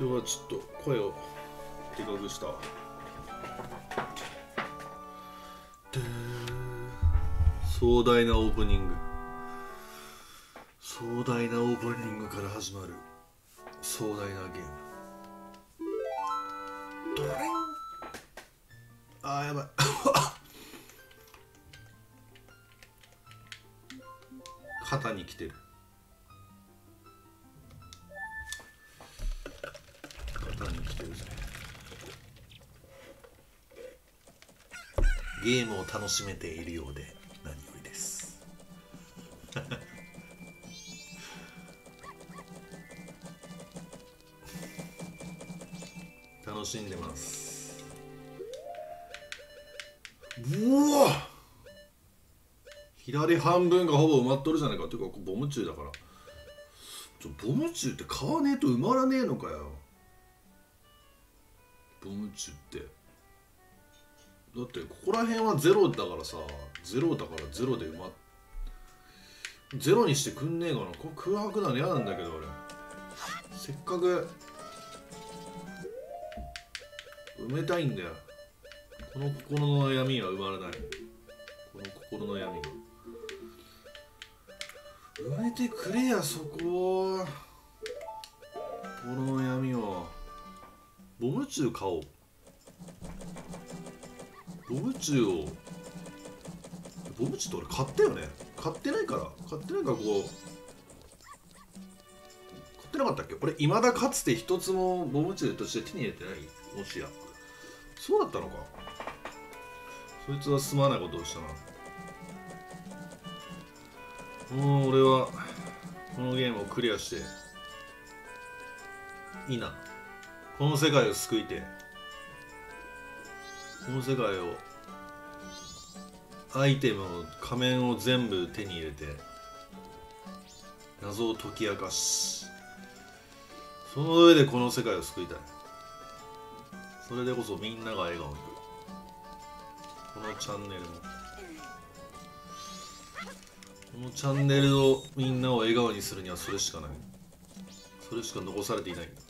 今日はちょっと声をでかくしたで壮大なオープニング。壮大なオープニングから始まる壮大なゲーム。楽しめているようで何よりです。楽しんでます。うわ！左半分がほぼ埋まっとるじゃないか。っていうかボム中だから。ちょボム中って買わねえと埋まらねえのかよ。だってここら辺はゼロだからさゼロだからゼロで埋まっゼロにしてくんねえかな。これ空白なの嫌なんだけど俺せっかく埋めたいんだよ。この心の闇は埋まらない。この心の闇。埋めてくれやそこ心の闇を。ボム中買おう。ボム中をボム中って俺買ったよね。買ってないから。買ってないからこう買ってなかったっけ？俺いまだかつて一つもボム中として手に入れてない。もしや。そうだったのか。そいつはすまないことをしたな。もう俺はこのゲームをクリアしていいな。この世界を救いて。この世界をアイテムを仮面を全部手に入れて謎を解き明かしその上でこの世界を救いたい。それでこそみんなが笑顔にこのチャンネルも。このチャンネルをみんなを笑顔にするにはそれしかない。それしか残されていない。な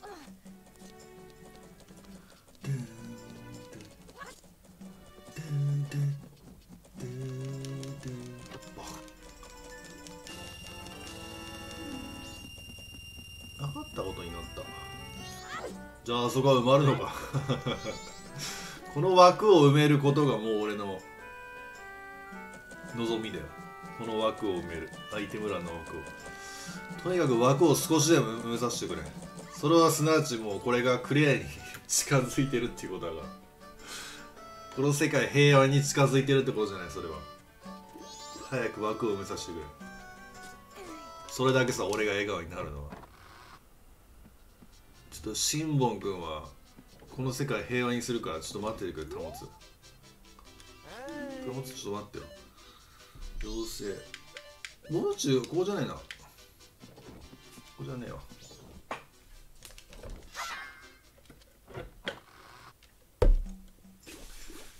あそこは埋まるのか。この枠を埋めることがもう俺の望みだよ。この枠を埋める。アイテム欄の枠を。とにかく枠を少しでも埋めさせてくれ。それはすなわちもうこれがクリアに近づいてるっていうことだからこの世界平和に近づいてるってことじゃないそれは。早く枠を埋めさせてくれ。それだけさ俺が笑顔になるのは。ちょっとシンボン君はこの世界平和にするからちょっと待っててくれ保つ。保つちょっと待ってよ。妖精。もう中ここじゃないな。ここじゃねえわ。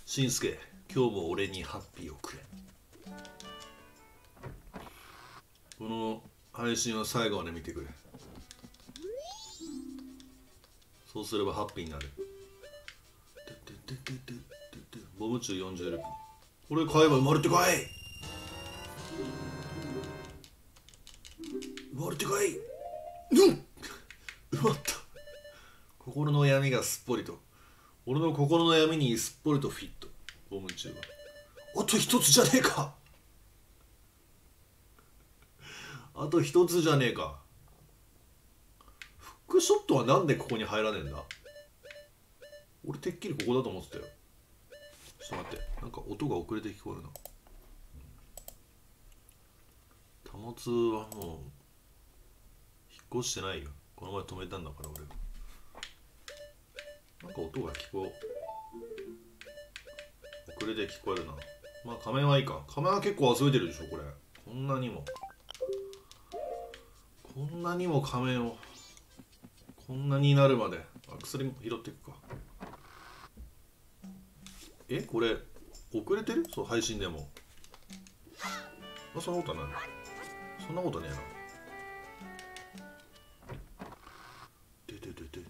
しんすけ今日も俺にハッピーをくれ。この配信は最後まで見てくれそうすればハッピーになる。ボム中40ルピこれ買えば生まれてかい。生まれてかい。うん。埋まった。心の闇がすっぽりと。俺の心の闇にすっぽりとフィット。ボム中は。あと一つじゃねえか。あと一つじゃねえか。ックショットはなんでここに入らねえんだ？俺てっきりここだと思ってたよ。ちょっと待って。なんか音が遅れて聞こえるな。貨物はもう引っ越してないよ。この前止めたんだから俺が。なんか音が聞こえ遅れて聞こえるな。まあ仮面はいいか。仮面は結構集めてるでしょこれ。こんなにも。こんなにも仮面を。こんなになるまで。あ薬も拾っていくか。えこれ遅れてる？そう配信でも。あそんなことはない。そんなことねえな。でででで。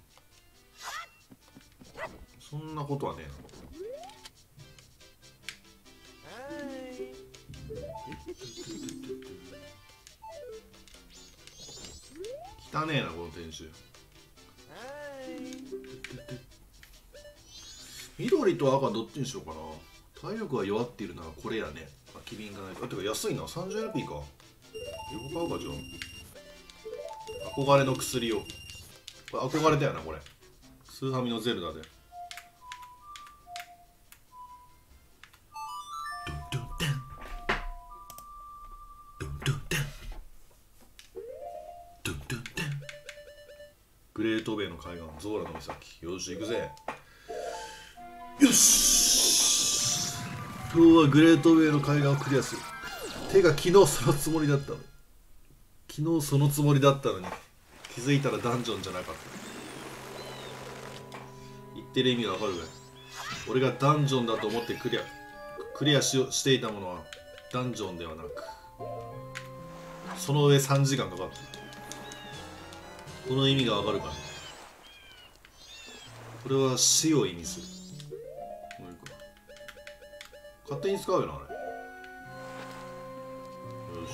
そんなことはねえな。汚ねえなこの店主緑と赤どっちにしようかな。体力が弱っているならこれやね。あキリンがない。あてか安いな。30LP か。両方買うかじゃあ憧れの薬を。これ憧れだよなこれ。スーハミのゼルダで。グレートベイの海岸ゾーラの岬。よし行くぜ。よし。今日はグレートウェイの海岸をクリアする。てか昨日そのつもりだったの昨日そのつもりだったのに。気づいたらダンジョンじゃなかった。言ってる意味がわかるかい。俺がダンジョンだと思ってクリア。クリアししていたものはダンジョンではなく。その上3時間かかった。この意味がわかるかこれは死を意味する。勝手に使うよなあれ。よし。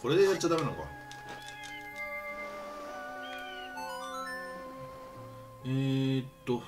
これでやっちゃダメなのか。えー、っと。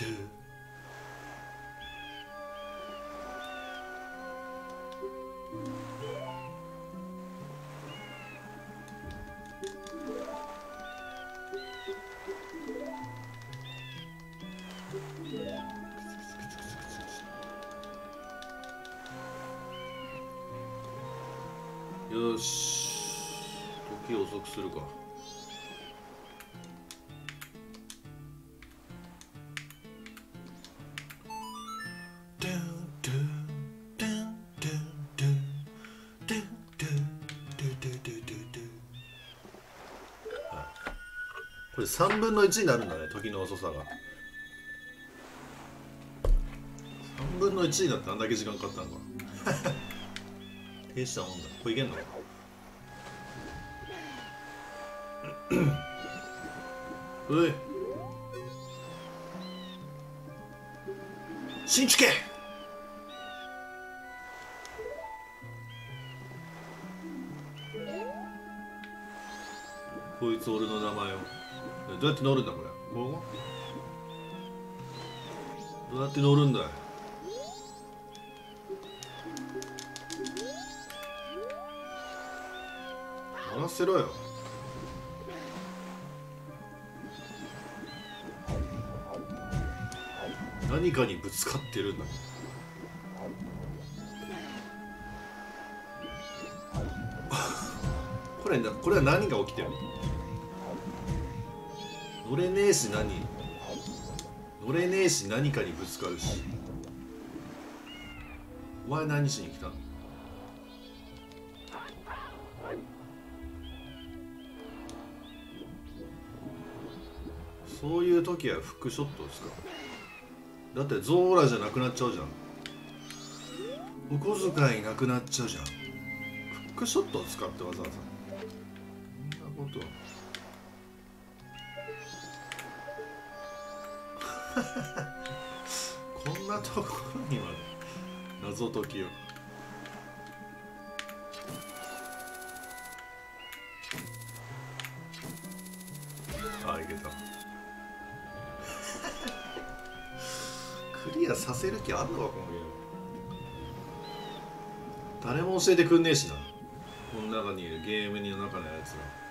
よし時を遅くするか。3分の1になるんだね時の遅さが。3分の1になってあんだけ時間かかったのか。停止したもんだ。これいけんの？おい。新地家こいつ俺の名前を。どうやって乗るんだこれ？こうどうやって乗るんだい？乗らせろよ。何かにぶつかってるんだ。これなこれは何が起きてる乗れねえし何。乗れねえし何かにぶつかるし。お前何しに来たの？そういう時はフックショットですか？だってゾーラじゃなくなっちゃうじゃん。お小遣いなくなっちゃうじゃん。フックショットを使ってわざわざ。そんなことは。こんなところにまで謎解きを。あいけた。クリアさせる気あんのかこのゲーム。誰も教えてくんねえしな。この中にいるゲームの中のやつら。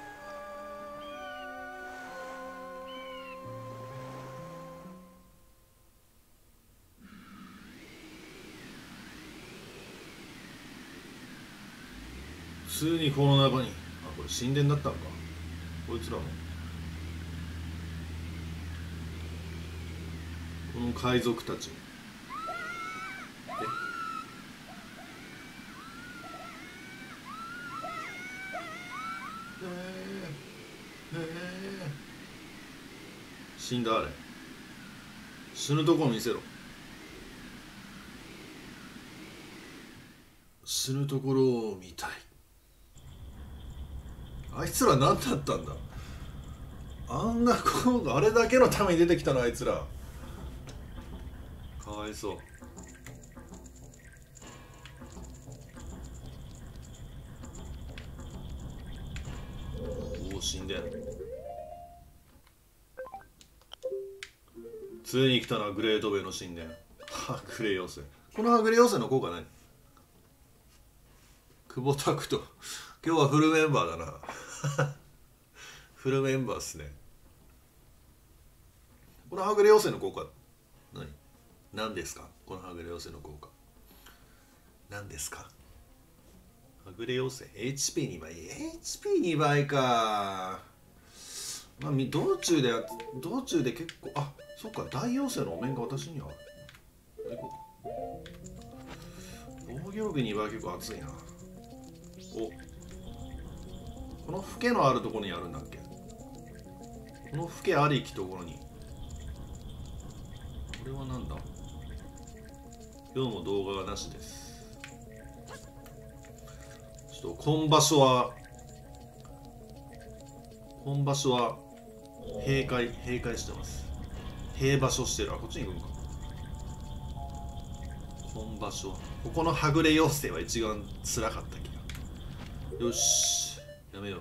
通にこの中にあこれ神殿だったのか。こいつらも。この海賊たちえ？へえ死んだあれ。死ぬとこ見せろ。死ぬところを見たい。いつら何だったんだ？あんなこあれだけのために出てきたの？あいつら。かわいそう。おお死んで。んついに来たなグレートベイの神殿。はぐれ妖精。このはぐれ妖精の効果何久保拓人今日はフルメンバーだな。フルメンバーっすね。このはぐれ妖精の効果何？何ですか？このはぐれ妖精の効果。何ですか？はぐれ妖精？HP2 倍？HP2 倍か。まあ道中で道中で結構あそっか大妖精のお面が私にはある。行こうか防御力2倍結構熱いな。お。このフケのあるところにあるんだっけ？このフケありきところに。これはなんだ？今日も動画がなしです。ちょっと今場所は今場所は閉会閉会してます。閉場所してる。あこっちに行くのか。今場所ここのはぐれ妖精は一番つらかった気が。よし。やめよ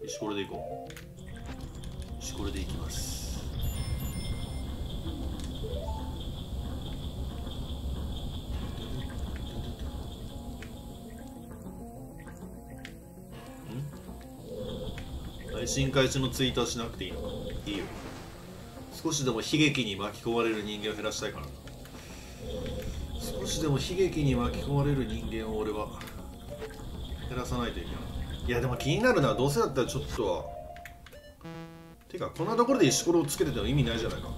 う。よしこれで行こう。よしこれで行きます。配信開始のツイートはしなくていいの？かいいよ。少しでも悲劇に巻き込まれる人間を減らしたいから少しでも悲劇に巻き込まれる人間を俺は減らさないといけない。いやでも気になるのはどうせだったらちょっとは。てかこんなところで石ころをつけてても意味ないじゃないか。っ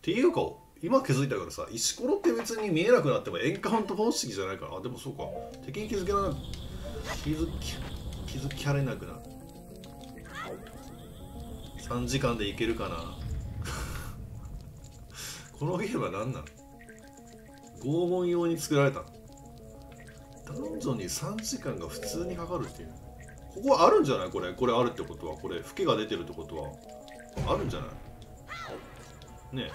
ていうか今気づいたからさ石ころって別に見えなくなってもエンカウント方式じゃないから。あでもそうか。敵に気づけな気づき気づきられなくな3時間でいけるかな。このゲームは何なの拷問用に作られたの？ダンジョンに3時間が普通にかかるっていう。ここあるんじゃない？これこれあるってことは。これフケが出てるってことは。あるんじゃない？ね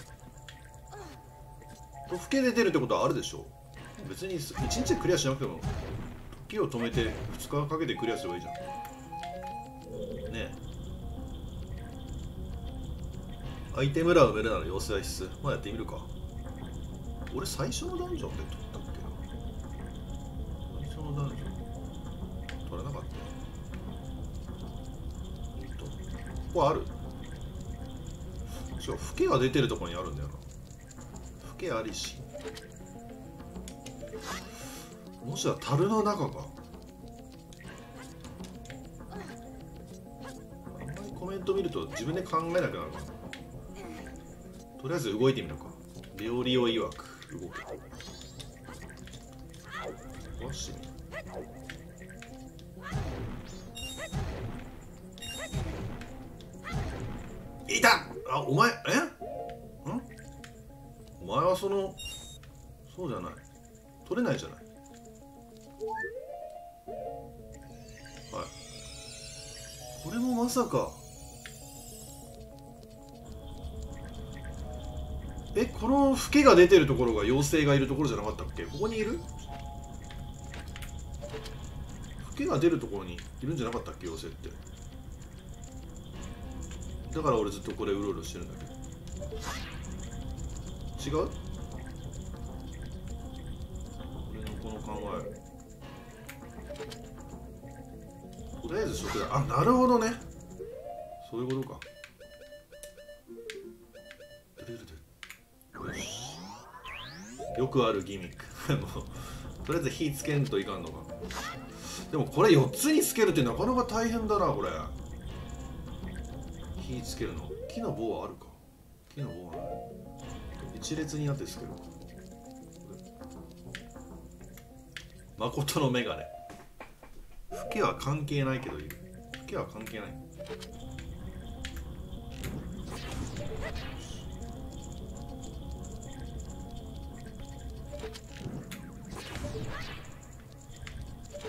え。フケ出てるってことはあるでしょ？別に1日でクリアしなくても時を止めて2日かけてクリアすればいいじゃん。ねえ。アイテム欄埋めるなら要請は必須まあやってみるか。俺最初のダンジョンって取取れなかった。えっとここある違うフケが出てるところにあるんだよなフケありし。もしや樽の中かあんまりコメント見ると自分で考えなくなるな。とりあえず動いてみるか。料理を曰く動くよし。いた。あお前え？ん？お前はそのそうじゃない。取れないじゃない。はい。これもまさか。えこのフケが出てるところが妖精がいるところじゃなかったっけ？ここにいる？フケが出るところにいるんじゃなかったっけ？妖精って。だから俺ずっとこれうろうろしてるんだけ？ど違う？俺のこの考え。とりあえず食だあなるほどね。そういうことか。よくあるギミック。とりあえず火つけんといかんのか。でもこれ4つにつけるってなかなか大変だなこれ火つけるの？木の棒はあるか？木の棒はない。一列になってつける誠のメガネフケは関係ないけどいる。フケは関係ない。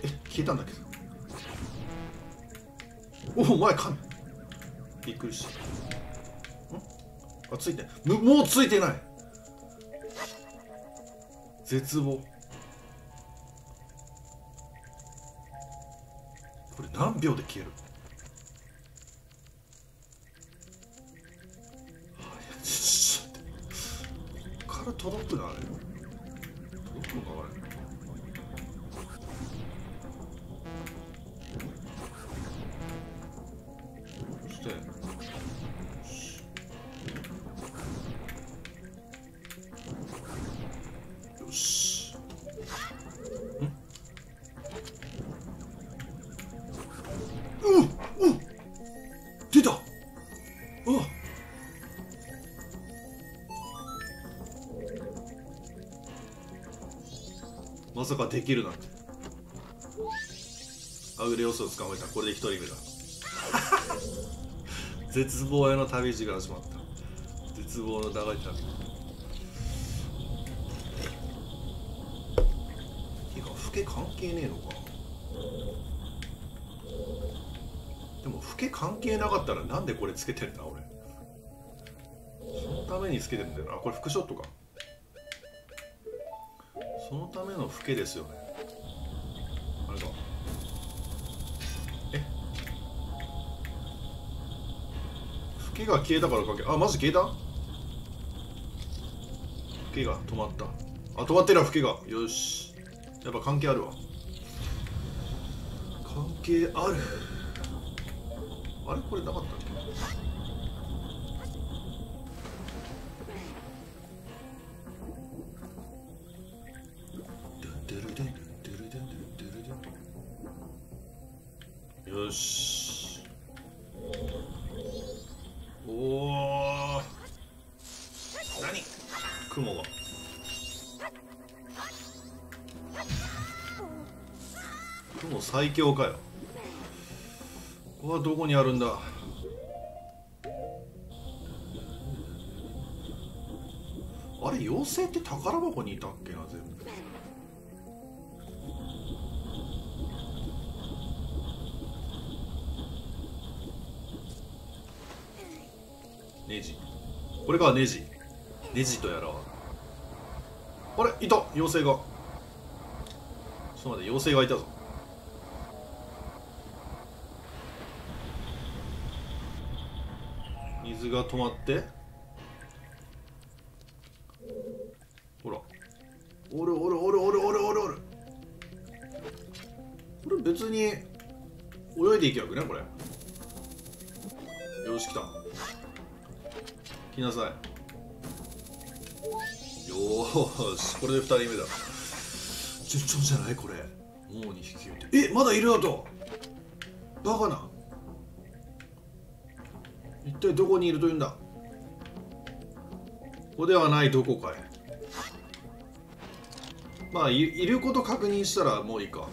え消えたんだけど。おお前かんびっくりした。ん？あついて。むもうついてない。絶望。これ何秒で消える？はやちょっと待ってこっから届くなあれまさかできるなんて。アグレオスを捕まえた。これで一人目だ。絶望への旅路が始まった。絶望の長い旅。てか老け関係ねえのか。でも老け関係なかったらなんでこれつけてんだ俺。そのためにつけてんだよな。これ副ショットか。ための老けですよね。あれか。え？老けが消えたからかけあマジ消えた？老けが止まった。あ止まってるわ老けが。よし。やっぱ関係あるわ。関係ある。あれ？これなかったっけ？最強かよ。ここはどこにあるんだ？あれ妖精って宝箱にいたっけな全部。ネジ。これかネジ。ネジとやらあれいた！妖精が。ちょっと待って妖精がいたぞ水が止まって。ほら。おるおるおるおるおるおるおる。これ別に泳いでいけばよくねこれ。よし来た。来なさい。よーしこれで2人目だ。順調じゃない？これ。もう2匹見て。えまだいるよと。バカな。体どこにいるというんだ？ここではないどこかへ。まあいいること確認したらもういいか。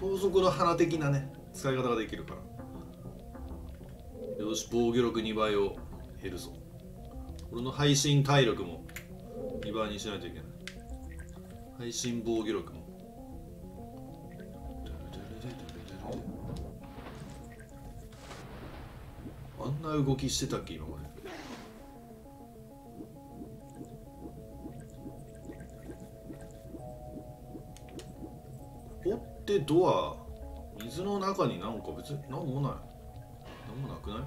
盗賊の花的なね使い方ができるから。よし防御力2倍を減るぞ。俺の配信体力も2倍にしないといけない。配信防御力も。あんな動きしてたっけ今まで。掘ってドア水の中になんか別になんもない。何もなくない？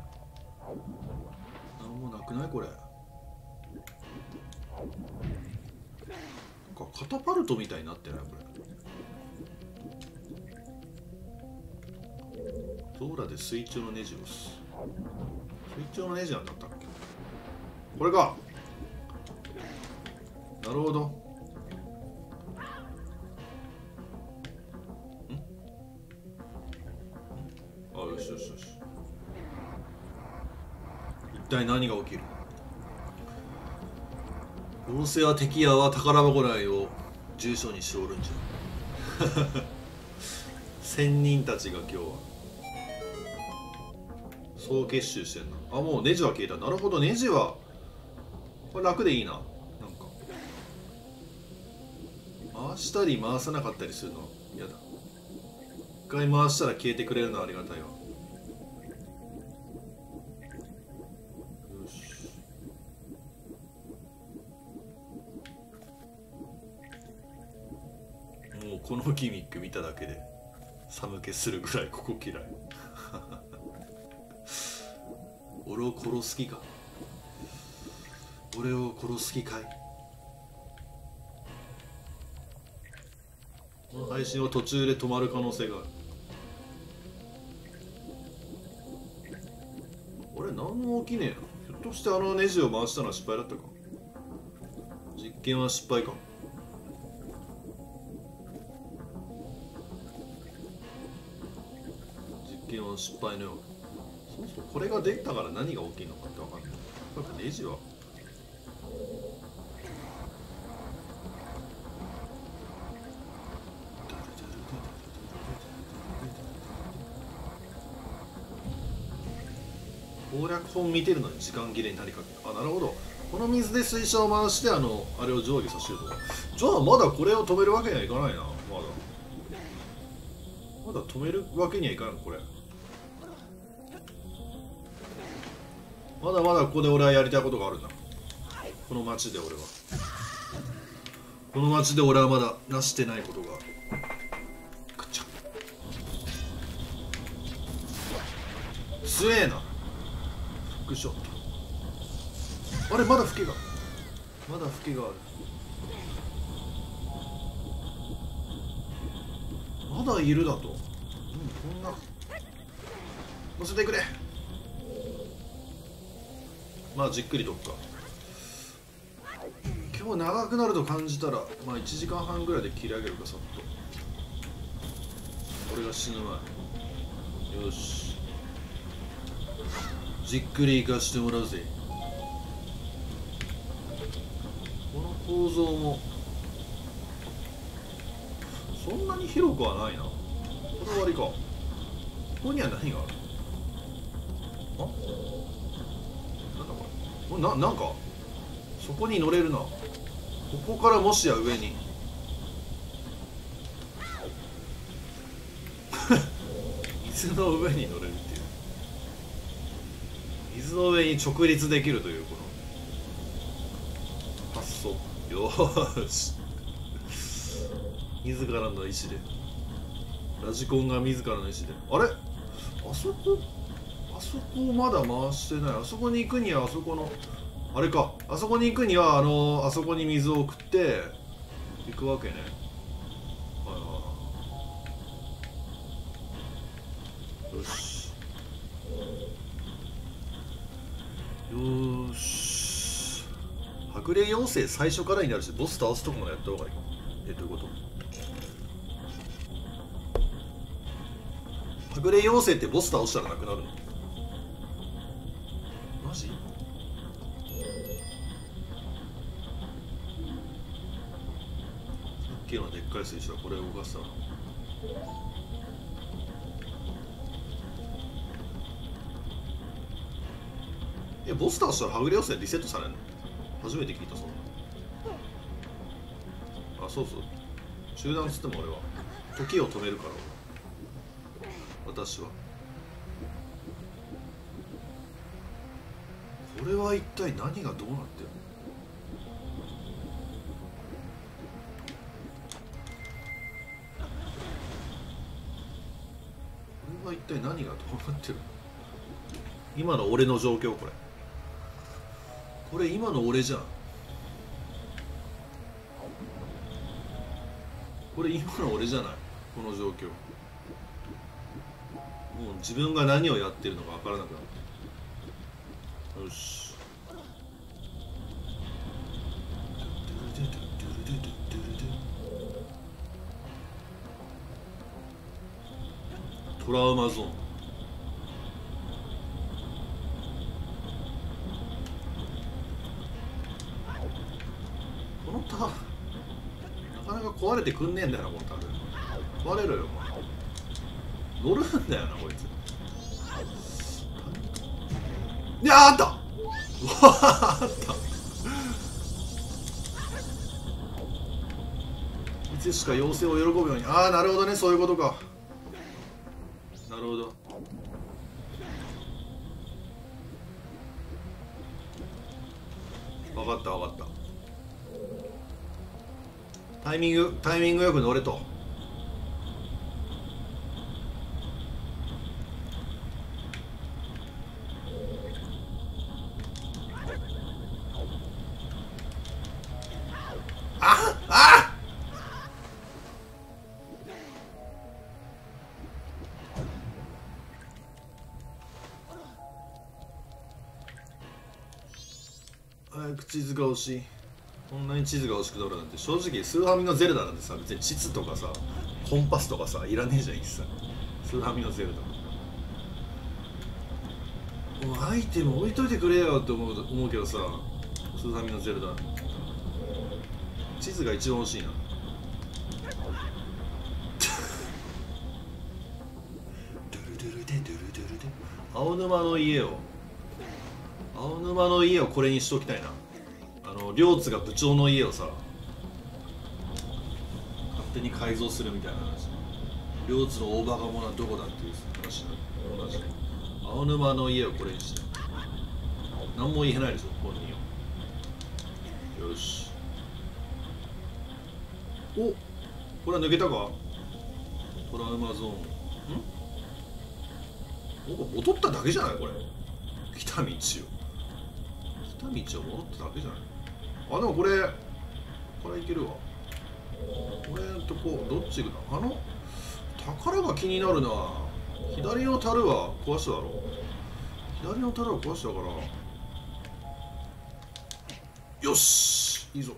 何もなくないこれ。なんかカタパルトみたいになってない？これ。ゾーラで水中のネジを押す。水中のネジなんだったっけ？これか。なるほど。ん？あよしよしよし。一体何が起きる？妖精は敵やは宝箱内を住所にしておるんじゃ。仙人たちが今日は。総結集してんな。あもうネジは消えた。なるほど。ネジはこれ楽でいいな。なんか。回したり回さなかったりするの嫌だ。一回回したら消えてくれるのはありがたいわ。よし。もうこのギミック見ただけで寒気するぐらいここ嫌い。俺を殺す気か？俺を殺す気かい？この配信は途中で止まる可能性がある。俺何も起きねえなひょっとしてあのネジを回したのは失敗だったか？実験は失敗か？実験は失敗のようそこれができたから何が起きるのかって分かんない。やっぱネジは攻略本見てるのに時間切れになりかけるあなるほどこの水で水車を回してあのあれを上下させるとかじゃあまだこれを止めるわけにはいかないなまだまだ止めるわけにはいかないこれまだまだここで俺はやりたいことがあるん。だこの町で俺は。この町で俺はまだ成してないことが。あるくちゃ。強えな。フックショットあれまだフケが。まだフケがある。まだいるだと。うんこんな。乗せてくれ。まあじっくりとくか。今日長くなると感じたらまあ1時間半ぐらいで切り上げるかさっと。俺が死ぬ前。よし。じっくり行かしてもらうぜ。この構造もそんなに広くはないな。これ終わりか。ここには何がある？あ？ななんかそこに乗れるな。ここからもしや上に。水の上に乗れるっていう。水の上に直立できるというこの発想。よーし。自らの意思で。ラジコンが自らの意思で。あれ？あそこ？そこまだ回してない。あそこに行くにはあそこのあれか。あそこに行くにはあのあそこに水を送って行くわけね。はいはい。よし。よし。はぐれ妖精最初からになるしボス倒すとこまでやった方がいいえどういうこと？はぐれ妖精ってボス倒したらなくなるの？きのでっかい水車はこれを動かしたらえボス倒したらはぐれ妖精リセットされるの？初めて聞いたそんなあそうそう。中断つっても俺は。時を止めるから私は。これは一体何がどうなってるの？は一体何がどうなってる今の俺の状況これ。これ今の俺じゃん。これ今の俺じゃない？この状況。もう自分が何をやってるのか分からなくなってよし。トラウマゾーン。このタなかなか壊れてくんねえんだよなこのタ壊れろよお前。乗るんだよなこいつ。いやあった。わあった。いつしか妖精を喜ぶように。ああなるほどねそういうことか。るほど。分かった分かった。タイミングタイミングよく乗れと。地図が欲しい。こんなに地図が欲しくなるなんて正直スーファミのゼルダなんてさ別に地図とかさコンパスとかさいらねえじゃん一切。スーファミのゼルダもうアイテム置いといてくれよって思う思うけどさスーファミのゼルダ。地図が一番欲しいな。ドゥルドゥルデドゥルドゥルデ青沼の家を青沼の家をこれにしときたいな両津が部長の家をさ勝手に改造するみたいな話。両津の大バカ者はどこだっていう話同じ青沼の家をこれにして。何も言えないでしょ本人は。よし。おこれは抜けたか？トラウマゾーン。ん？お戻っただけじゃないこれ。来た道を。来た道を戻っただけじゃない。あでもこれこれいけるわ。これとこうどっち行くの？あの宝が気になるな。左の樽は壊しただろ左の樽は壊したから。よし！いいぞ。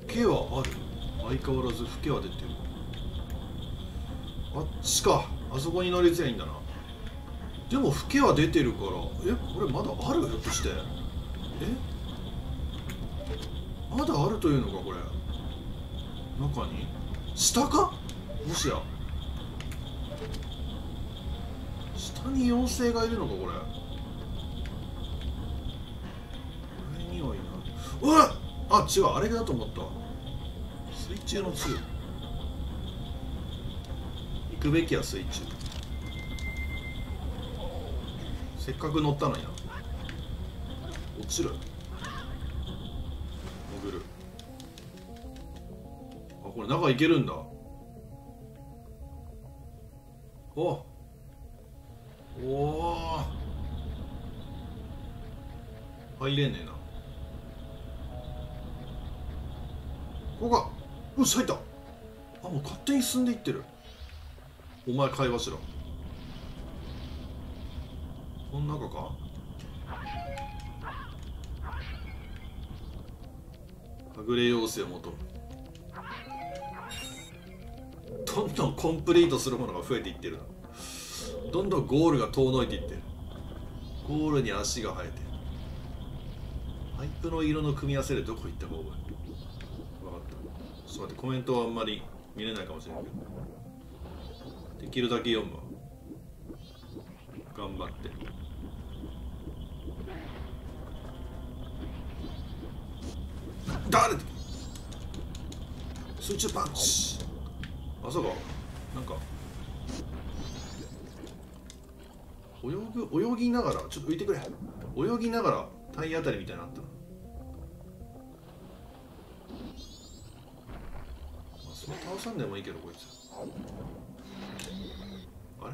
フケはある。相変わらずフケは出てる。あっちか。あそこに乗り継いいんだな。でもフケは出てるから。えこれまだある？ひょっとして。え？まだあるというのかこれ。中に？下か？もしや。下に妖精がいるのかこれ。これにはいない。うわっ！あ違う。あれだと思った。水中の2行くべきは水中。せっかく乗ったのにな。落ちる。潜る。あこれ中行けるんだ。お。お入れねえな。ここか。よし入った。あもう勝手に進んでいってる。お前会話しろ。この中か？はぐれ妖精を求むどんどんコンプリートするものが増えていってるな。どんどんゴールが遠のいていってる。ゴールに足が生えて。るパイプの色の組み合わせでどこ行ったか覚え分かった。ちょっと待ってコメントはあんまり見れないかもしれないけど。できるだけ読むわ。頑張って。誰？水中パンチ。あそうか。なんか。泳ぐ泳ぎながらちょっと浮いてくれ。泳ぎながら体当たりみたいなのあったな倒さんでもいいけどこいつ。あれ？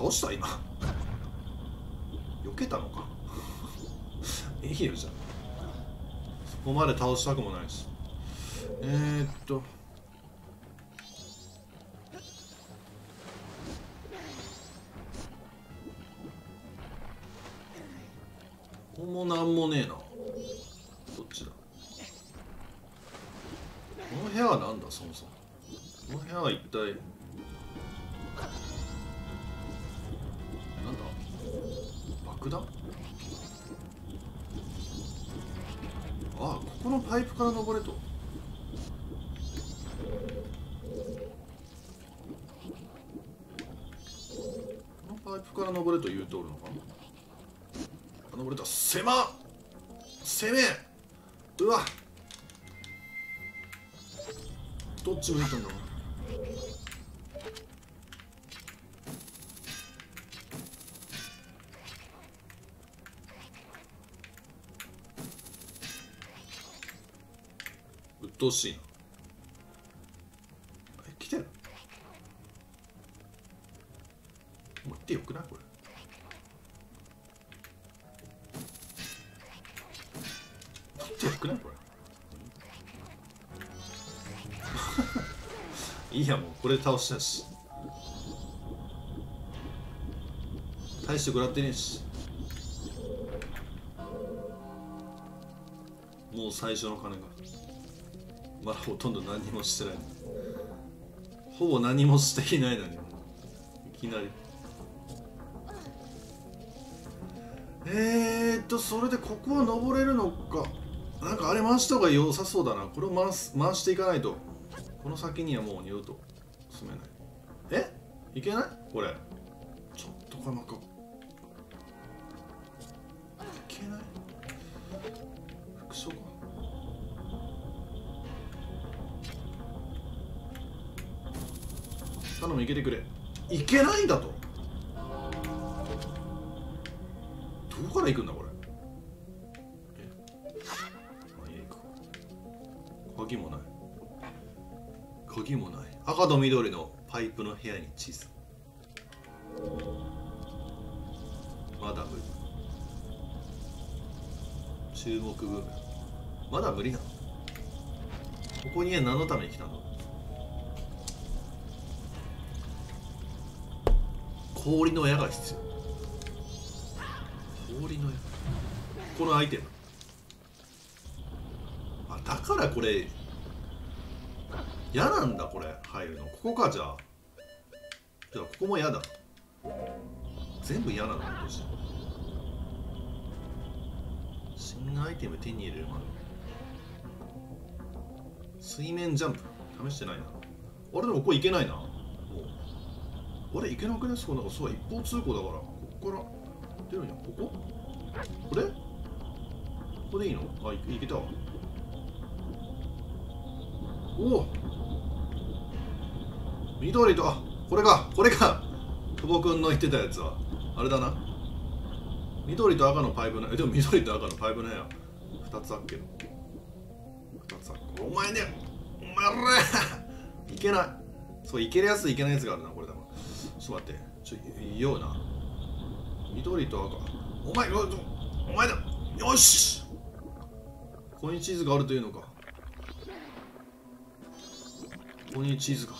倒した今。避けたのか？いいよじゃあそこまで倒したくもないし。えー、っと。ここもなんもねえな。どっちだ？この部屋はなんだそもそも。この部屋は一体。爆弾あここのパイプから登れと。このパイプから登れと言うとおるのか？な登れた。狭っ。攻めうわ。どっち向いたんだ？ろううっとうしいなえ来てる？もう行ってよくない？これ。行ってよくない？これ。いいやもうこれ倒したし。大して食らってねえし。もう最初の金が。まだほとんど何もしてない。ほぼ何もしていないのに。いきなり。えーっとそれでここは登れるのか。なんかあれ回した方が良さそうだな。これを回す回していかないと。この先にはもう二度と進めない。え？いけない？これ。ちょっとかなんか。頼むいけてくれ。いけないんだと。どこから行くんだこれ。え？あいいか。鍵もない。鍵もない。赤と緑のパイプの部屋に地図まだ無理。注目部分。まだ無理なの。ここには何のために来たの？氷の矢が必要。氷の矢。このアイテム。あだからこれ矢なんだこれ入るの。ここかじゃあ。じゃあここも矢だ。全部矢なのどうし新アイテム手に入れるまで。水面ジャンプ。試してないな。あれでもここ行けないな。あれ行けなくないですかなんかそう一方通行だからここから出るんや。ここ？これ？ここでいいの？あい行けたわ。おお！緑とあこれか！これか！久保君の言ってたやつは。あれだな。緑と赤のパイプのえでも緑と赤のパイプのや。2つあっけ。ど2つあっけ。お前ねお前ら！いけない。そういけるやついけないやつがあるなこれだちょっと待ってちょ言おうな。緑と赤。お前お前だ。よし。ここにチーズがあるというのか。ここにチーズが。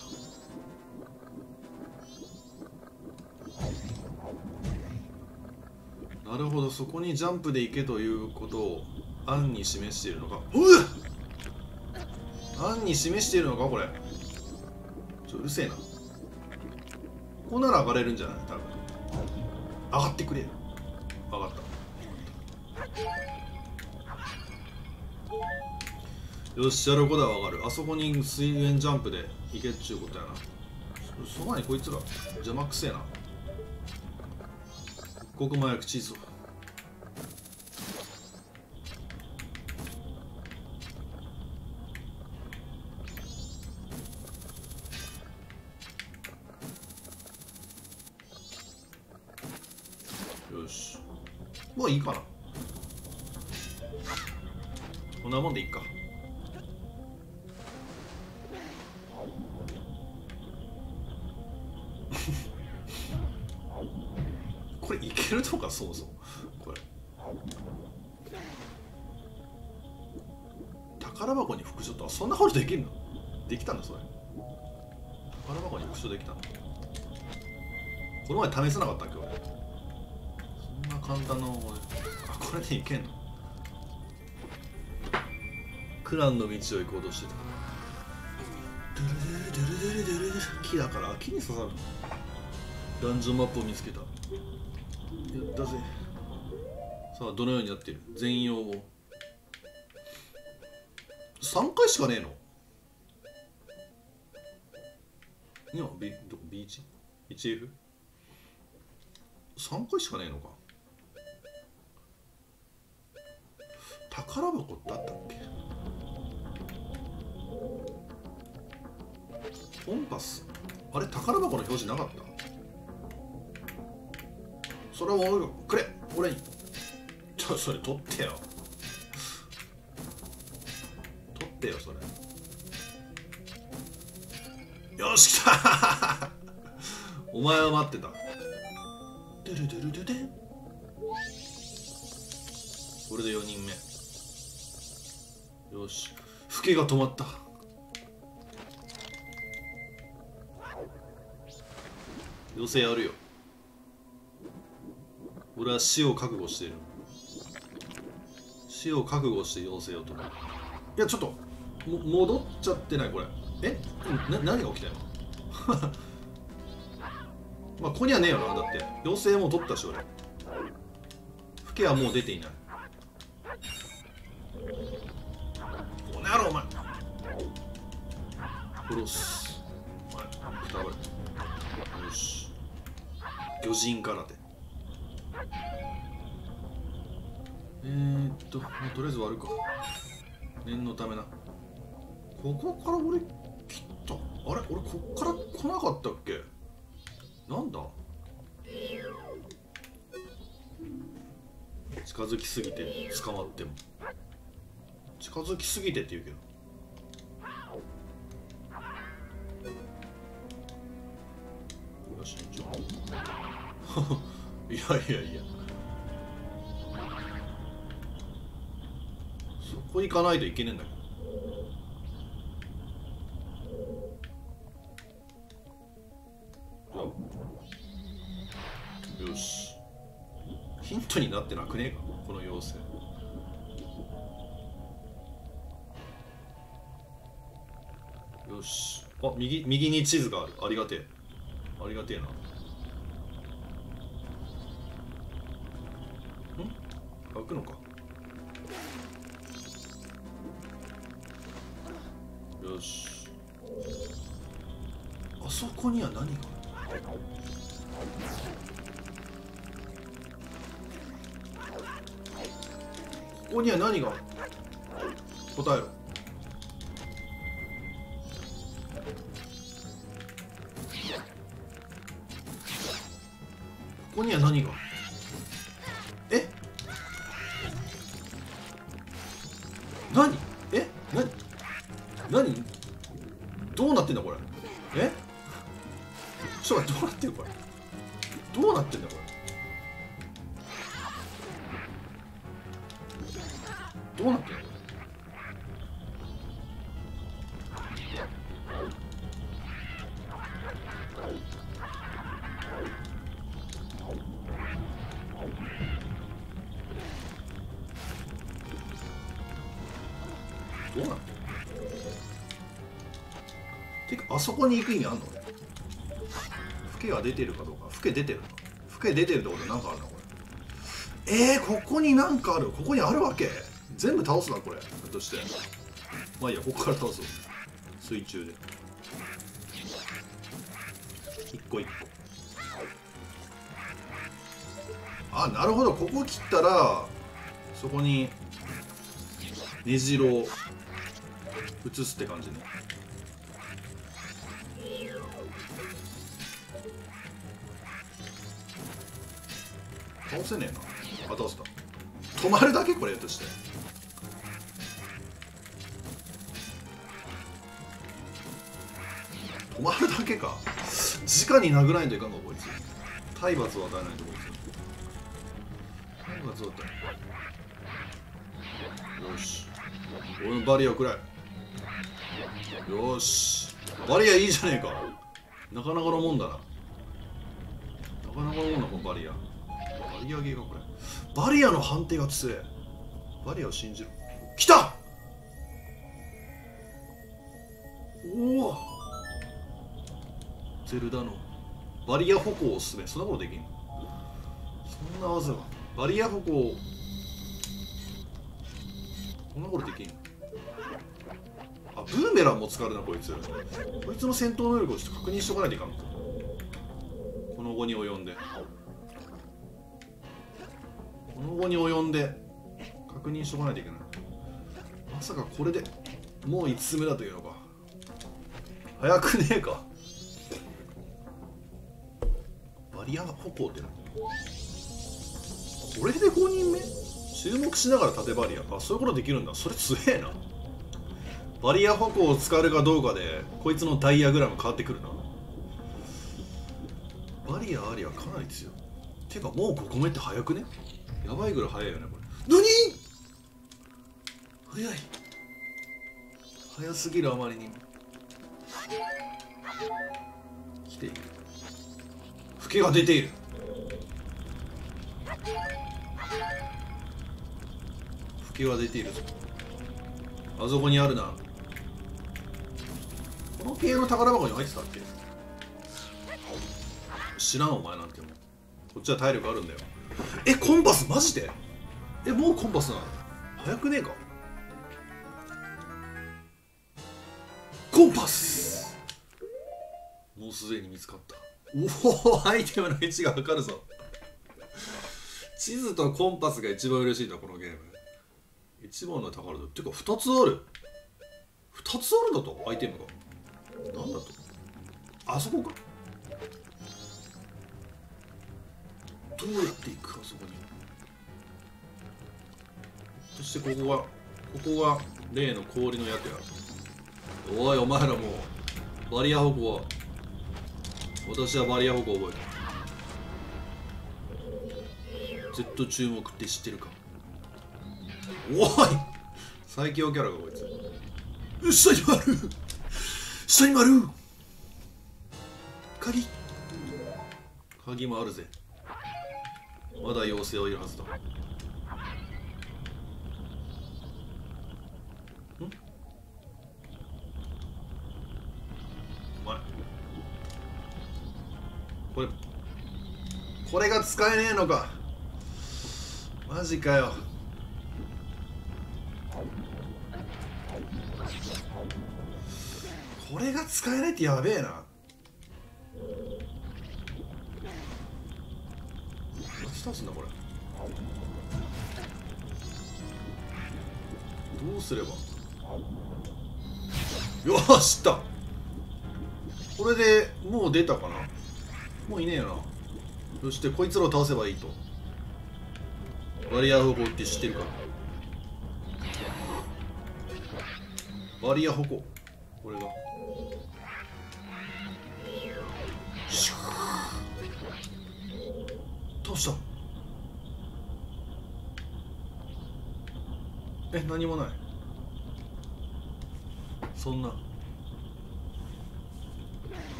なるほど。そこにジャンプで行けということを案に示しているのか。うわ案に示しているのかこれ。ちょうるせえな。ここなら上がれるんじゃない？多分。上がってくれよ。上がった。よしやることはわかる。あそこに水源ジャンプで行けっちゅうことやな。そばにこいつら。邪魔くせえな。一刻も早くチーズを。いいかなクランの道を行こうとしてたドゥルドゥルドゥルドゥルドゥル木だから木に刺さるダンジョンマップを見つけたやったぜさあどのようになってる全容を3回しかねえの今 B どこ B1?1F? 3回しかねえのか宝箱ってあったっけコンパス？あれ宝箱の表示なかった？それは俺がくれ俺に。ちょそれ取ってよ。取ってよそれ。よし来た！お前は待ってた。ドゥルドゥルドゥデこれで4人目。よし。老けが止まった。妖精やるよ。俺は死を覚悟している。死を覚悟して妖精を取るいやちょっとも戻っちゃってないこれ。え？な何が起きたよ。まあここにはねえよなだって。妖精も取ったし俺。老けはもう出ていない。この野郎お前。殺す。魚人空手えー、っと、まあ、とりあえず割るか。念のためな。ここから俺切った。あれ？俺こっから来なかったっけ？なんだ？近づきすぎて捕まっても。近づきすぎてって言うけど。いやいやいや。そこ行かないといけねえんだけど。よし。ヒントになってなくねえかこの妖精。よし。あ右右に地図がある。ありがてえ。ありがてえなん開くのかこに行く意味あんの？老けが出てるかどうか。老け出てるの？老け出てるってことなんかあるの？これ。えー、ここになんかある。ここにあるわけ？全部倒すなこれ。ひょっとして。まあいいやここから倒す。水中で。一個一個。あなるほど。ここ切ったらそこに根城を移すって感じね。倒せねえな。あ倒せた？止まるだけこれとして。止まるだけか。直に殴らないといかんのこいつ。体罰を与えないとこいつ体罰を与えよし。俺のバリアをくらいよし。バリアいいじゃねえか。なかなかのもんだな。リアゲーかこれ。バリアの判定が強い。バリアを信じる来た！おおゼルダのバリア歩行を進め。そんなことできんそんな技が。バリア歩行こんなことできんあブーメランも使うなこいつ。こいつの戦闘能力をちょっと確認しとかないといかんこの後に及んで。この後に及んで確認しとかないといけない。まさかこれでもう5つ目だというのか。早くねえか。バリア歩行ってなこれで5人目？注目しながら縦バリア。あそういうことできるんだ。それ強えな。バリア歩行を使えるかどうかでこいつのダイヤグラム変わってくるな。バリアありはかなり強い。てかもう5個目って早くね？やばいぐらい早いよねこれ。何？早い。早すぎるあまりに。来ている。老けが出ている。老けが出ているぞ。あそこにあるな。この系の宝箱に入ってたっけ？知らんお前なんてもこっちは体力あるんだよ。えコンパスマジで？えもうコンパスなの？早くねえか？コンパス！もうすでに見つかった。おおアイテムの位置が分かるぞ。地図とコンパスが一番嬉しいんだこのゲーム。一番の宝だっていうか2つある。2つあるんだと？アイテムが。なんだと？あそこか。どうやって行くあそこに。そしてここがここが例の氷のやつや。おいお前らもうバリア歩行は私はバリア歩行覚えた。Z 注目って知ってるか。おい最強キャラがこいつ。下に丸下に丸鍵。鍵もあるぜ。まだ妖精はいるはずだ。ん？お前これこれが使えねえのか？マジかよ。これが使えないってやべえな。れでもう出たかな。もういねえよな。そしてこいつらを倒せばいいと。バリア歩行って知ってるか。バリア歩行これが。倒した。え何もない。そんな。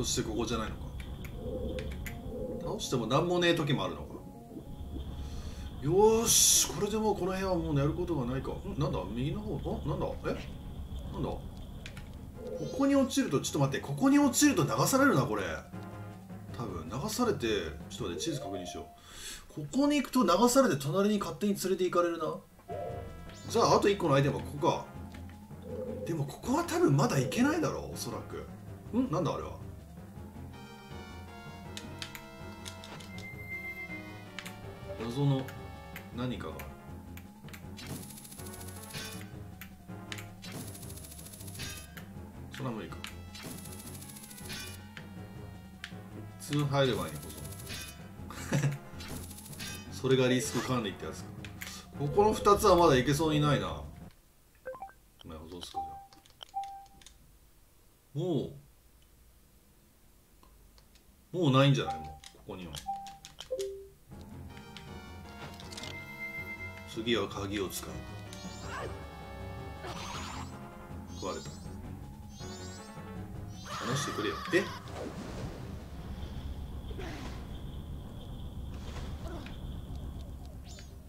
どうしてここじゃないのか。倒しても何もねえ時もあるのか。よーしこれでもうこの部屋はもうやることがないか。ん。なんだ右の方？あなんだ？え？なんだ？ここに落ちるとちょっと待ってここに落ちると流されるなこれ。多分流されてちょっと待って地図確認しよう。ここに行くと流されて隣に勝手に連れて行かれるな。じゃああと1個のアイテムはここか。でもここは多分まだ行けないだろうおそらく。ん。なんだあれは？謎の何かが。それは無理か。普通入る前にこそ。それがリスク管理ってやつか。ここの2つはまだいけそうにないな。なるほどうすか。じゃもうもうないんじゃない？もうここには。次は鍵を使う。壊れた。話してくれよ。え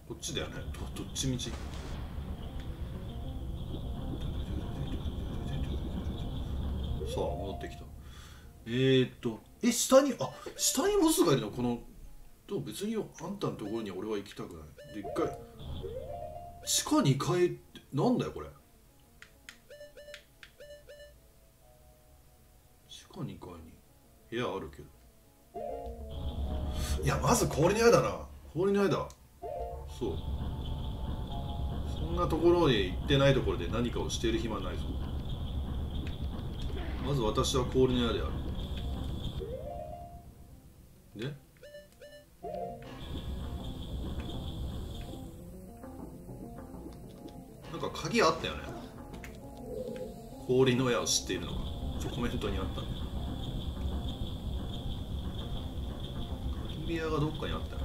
こっちだよね。どどっちみち。さあ戻ってきた。えー、っとえ下にあ下にボスがいるの？このでも別にあんたのところに俺は行きたくない。で一回地下2階ってなんだよこれ？地下2階に部屋あるけど。いやまず氷の屋だな。氷の屋だそう。そんなところへ行ってないところで何かをしている暇ないぞ。まず私は氷の屋である。で？なんか鍵あったよね。氷の矢を知っているのが。ちょコメントにあった。鍵部屋がどっかにあったよ。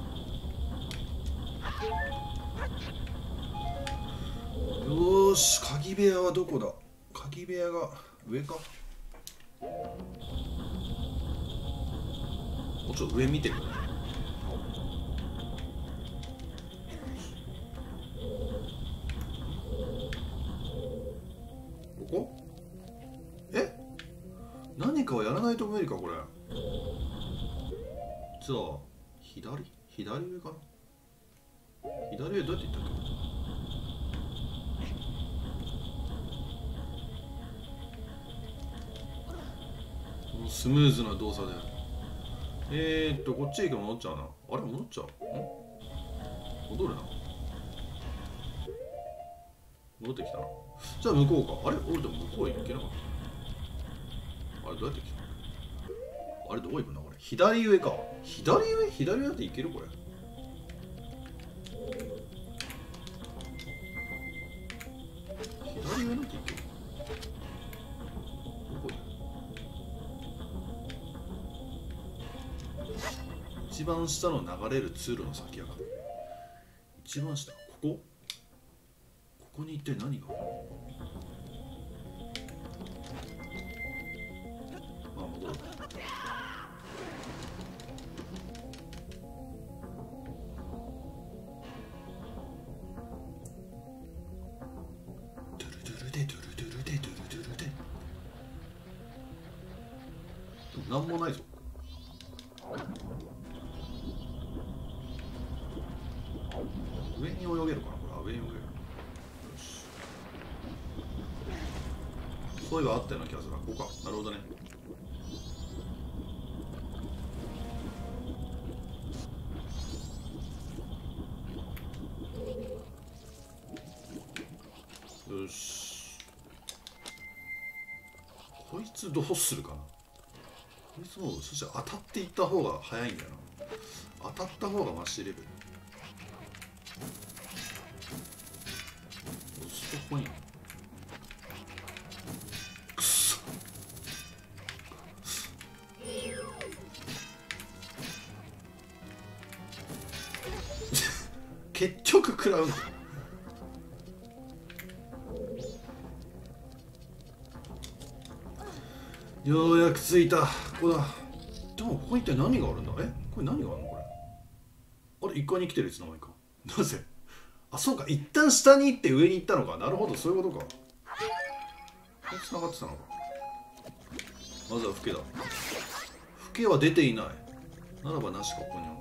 よし鍵部屋はどこだ？鍵部屋が上か？もうちょっと上見てくれここえ？何かをやらないと無理かこれ。じゃあ左左上かな？左上どうやって行ったっけ？スムーズな動作で。えー、っとこっちへ行けば戻っちゃうな。あれ？戻っちゃう？ん？戻るな。戻ってきたな。じゃあ向こうか。あれ俺でも向こう行けなかった。あれどうやって来たあれどこ行くんだこれ？左上か。左上左上って行けるこれ。左上なんて行ける。どこだ一番下の流れる通路の先やが一番下ここ？ここに一体何が？まあ戻る。ドゥルドゥルでドゥルドゥルでドゥルドゥルで。でもなんもないぞ上に泳げるかなこれあ上に泳げるよしそういえばあったような気がするここか。なるほどね。よし。こいつどうするかな。こいつもそして当たっていった方が早いんだよな。当たった方がマシレベル。着いた。ここだでもここ一体何があるんだ？え？これ何があるの？これ。あれ一階に来てるいつの間にか。なぜ？あそうか。一旦下に行って上に行ったのか。なるほど。そういうことか。これ繋がってたのか。まずはフケだ。フケは出ていない。ならばなしかここには。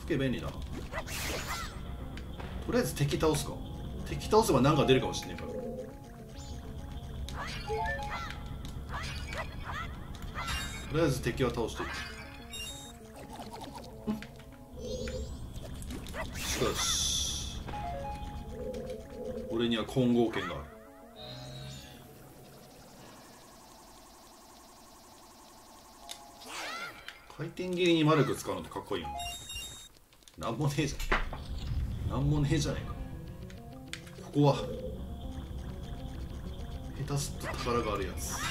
フケ便利だ。なとりあえず敵倒すか。敵倒せば何か出るかもしれないから。とりあえず敵は倒していく。しかし俺には混合権がある。回転切りに魔力使うのってかっこいいななんもねえじゃんなんもねえじゃねえか。ここは下手すっと宝があるやつ。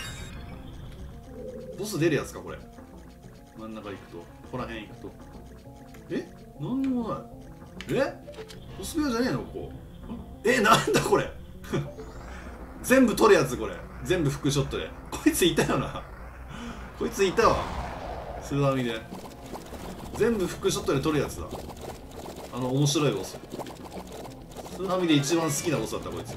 ボス出るやつかこれ。真ん中行くと。ここら辺行くと。え？なんにもない。え？ボス部屋じゃねえの？ここ。えなんだこれ。全部取るやつこれ。全部フックショットで。こいついたよな。こいついたわ。スーダミで。全部フックショットで取るやつだ。あの面白いボス。スーダミで一番好きなボスだったこいつ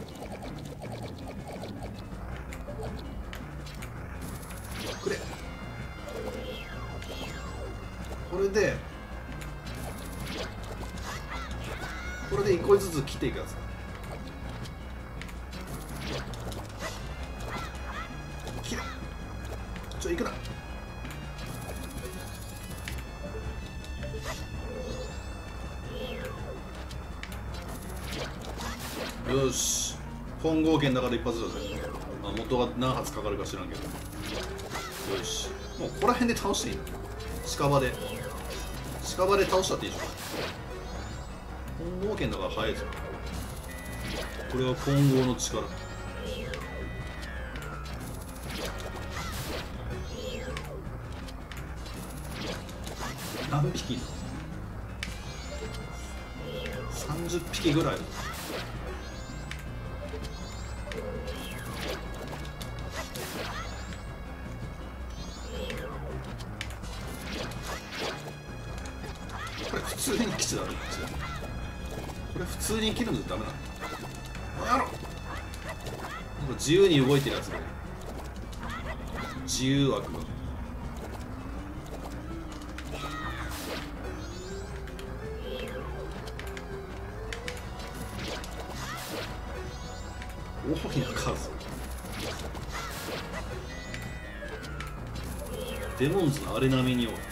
かかるか知らんけど。よし。もうここら辺で倒していいの？近場で。近場で倒したっていいでしょ混合剣だから早いぞ。これは混合の力。何匹いる30匹ぐらい。これ普通に切るのダメなのこの野郎なんか自由に動いてるやつだね自由枠が。大いな数デモンズのあれ並みに多い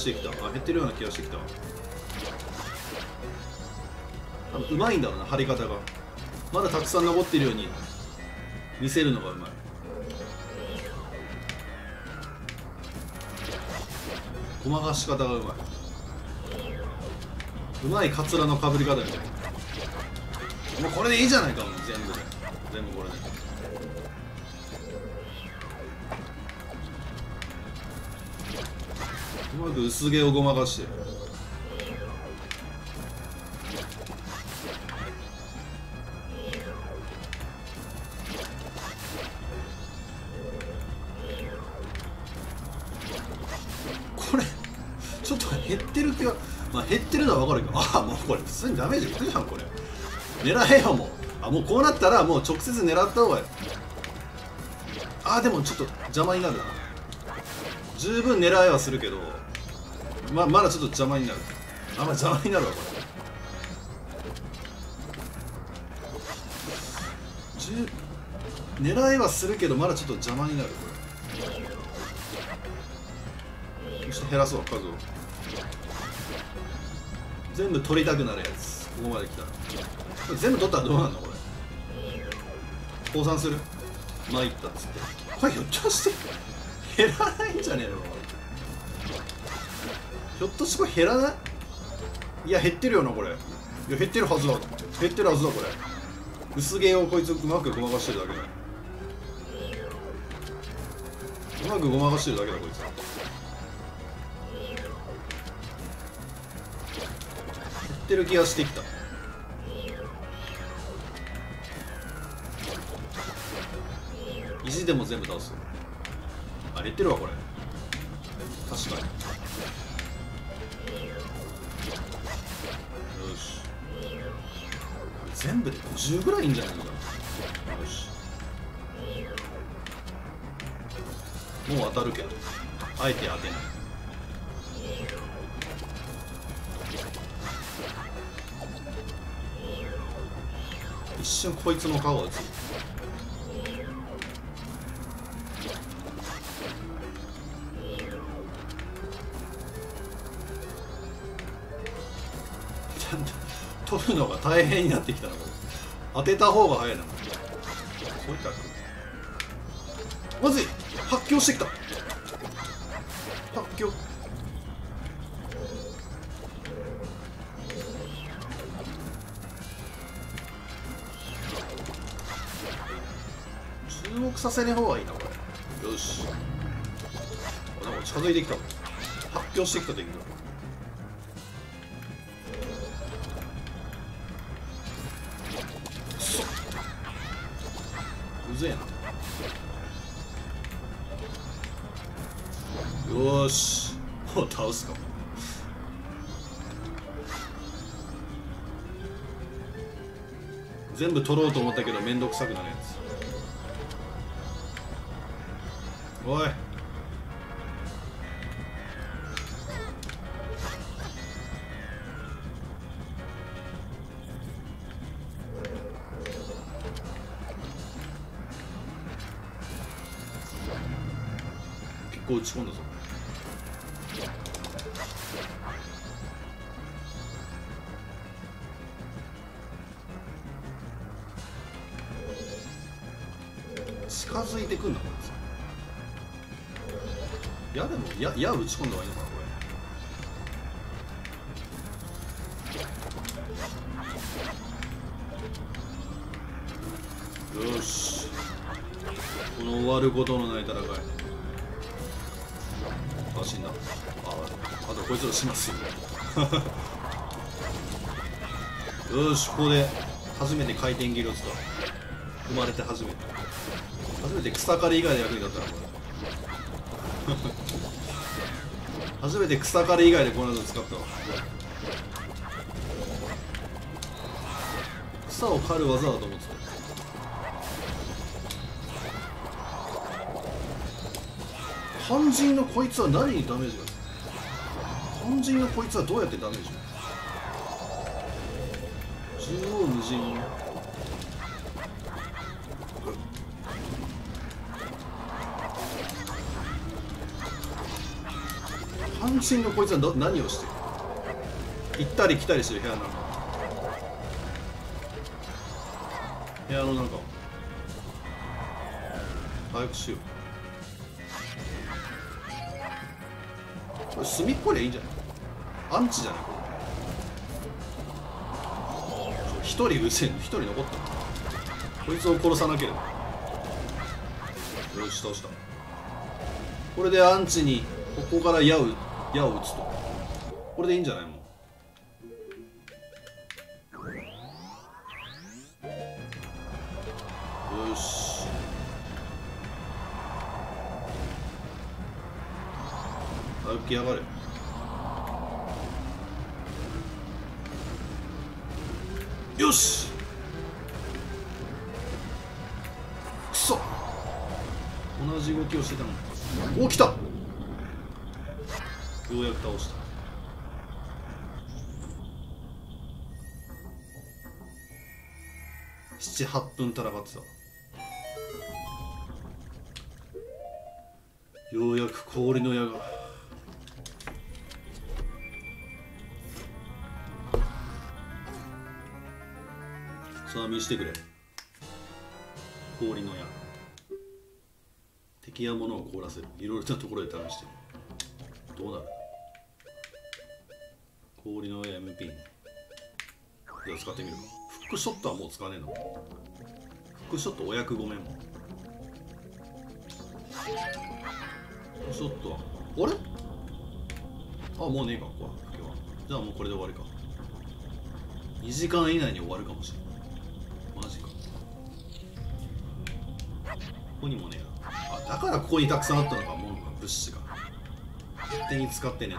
してきた。あ減ってるような気がしてきた。多分うまいんだろうな貼り方が。まだたくさん残ってるように見せるのがうまい。ごまかし方がうまい。うまいカツラのかぶり方みたいな。もうこれでいいじゃないかもう全部で。全部これで。うまく薄毛をごまかして。これちょっと減ってる気がまあ減ってるのは分かるけどああもうこれ普通にダメージいくじゃんこれ。狙えよもう。あもうこうなったらもう直接狙った方がいい。ああでもちょっと邪魔になるな。十分狙いはするけど。ままだちょっと邪魔になる。あんま邪魔になるわこれ。狙いはするけどまだちょっと邪魔になるこれ。そして減らそう数を。全部取りたくなるやつ。ここまで来たら。全部取ったらどうなんだこれ。降参する？参ったっつって。これひょっとして減らないんじゃねえの？ひょっとしてこれ減らない？いや減ってるよなこれ。いや減ってるはずだ減ってるはずだこれ。薄毛をこいつうまくごまかしてるだけだうまくごまかしてるだけだこいつ減ってる気がしてきた。意地でも全部倒す。あ減ってるわこれ。確かに。全部で50ぐらいいいんじゃないのかなよし。もう当たるけど。あえて当てない一瞬こいつの顔を映る。取るのが大変になってきたなこれ。当てた方が早いな。こういったまずい。発狂してきた。発狂。注目させない方がいいなこれ。よし。なんか近づいてきた。発狂してきた敵だうぜえな。よしもう倒すか。も全部取ろうと思ったけどめんどくさくなるやつ。おい。構打ち込んだぞ。近づいてくんだこいつ矢でも矢矢打ち込んだ方がいいのかなこれ。よし。この終わることのない戦い。しますよ。よしここで初めて回転切りを使う生まれて初めて。初めて草刈り以外で役に立ったなこれ。初めて草刈り以外でこの間使ったわ。草を刈る技だと思ってた。肝心のこいつは何にダメージが？肝心のこいつはどうやってダメージが縦横無尽肝心のこいつはど何をしてる？行ったり来たりしてる部屋なの。部屋の中早くしよう。これ隅っこでいいんじゃない？アンチじゃないこれ一人うせん一人残ったこいつを殺さなければ。よし。倒し。たこれでアンチにここから矢を矢を打つとこれでいいんじゃないもうよし歩きやがれ。78分戦ってたようやく氷の矢が。さあ見してくれ。氷の矢。敵や物を凍らせる。いろいろなところで試してる。どうなる？氷の矢 MP じゃあ使ってみるか。フックショットはもう使わねえの？フックショットお役ごめんもフックショットは。あれ？あもうねえかここは今日は。じゃあもうこれで終わりか。2時間以内に終わるかもしれない。マジか。ここにもねえあだからここにたくさんあったのかもんが物資が。勝手に使ってねえ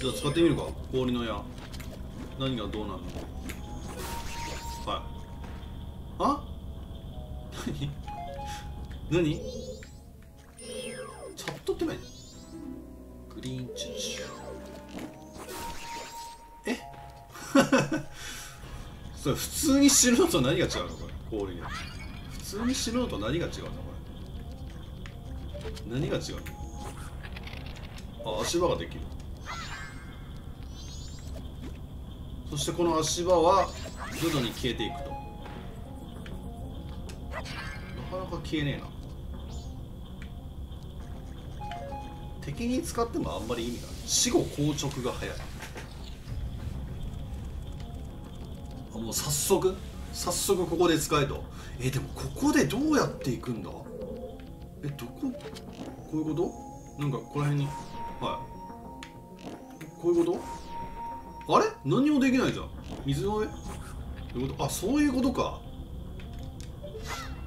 じゃあ使ってみるか氷の矢。何がどうなるの？はい。あ？何？何チャットって何？グリーンチュチュ。え？それ普通に死ぬのと何が違うのこれ？氷で。普通に死ぬのと何が違うのこれ？何が違うの？あ足場ができるそしてこの足場は徐々に消えていくと。なかなか消えねえな。敵に使ってもあんまり意味がない。死後硬直が早い。あもう早速？早速ここで使えと。えでもここでどうやっていくんだ？えどこ？こういうこと？なんかこの辺に。はい。こういうこと？あれ？何もできないじゃん。水の上？ってこと？あそういうことか。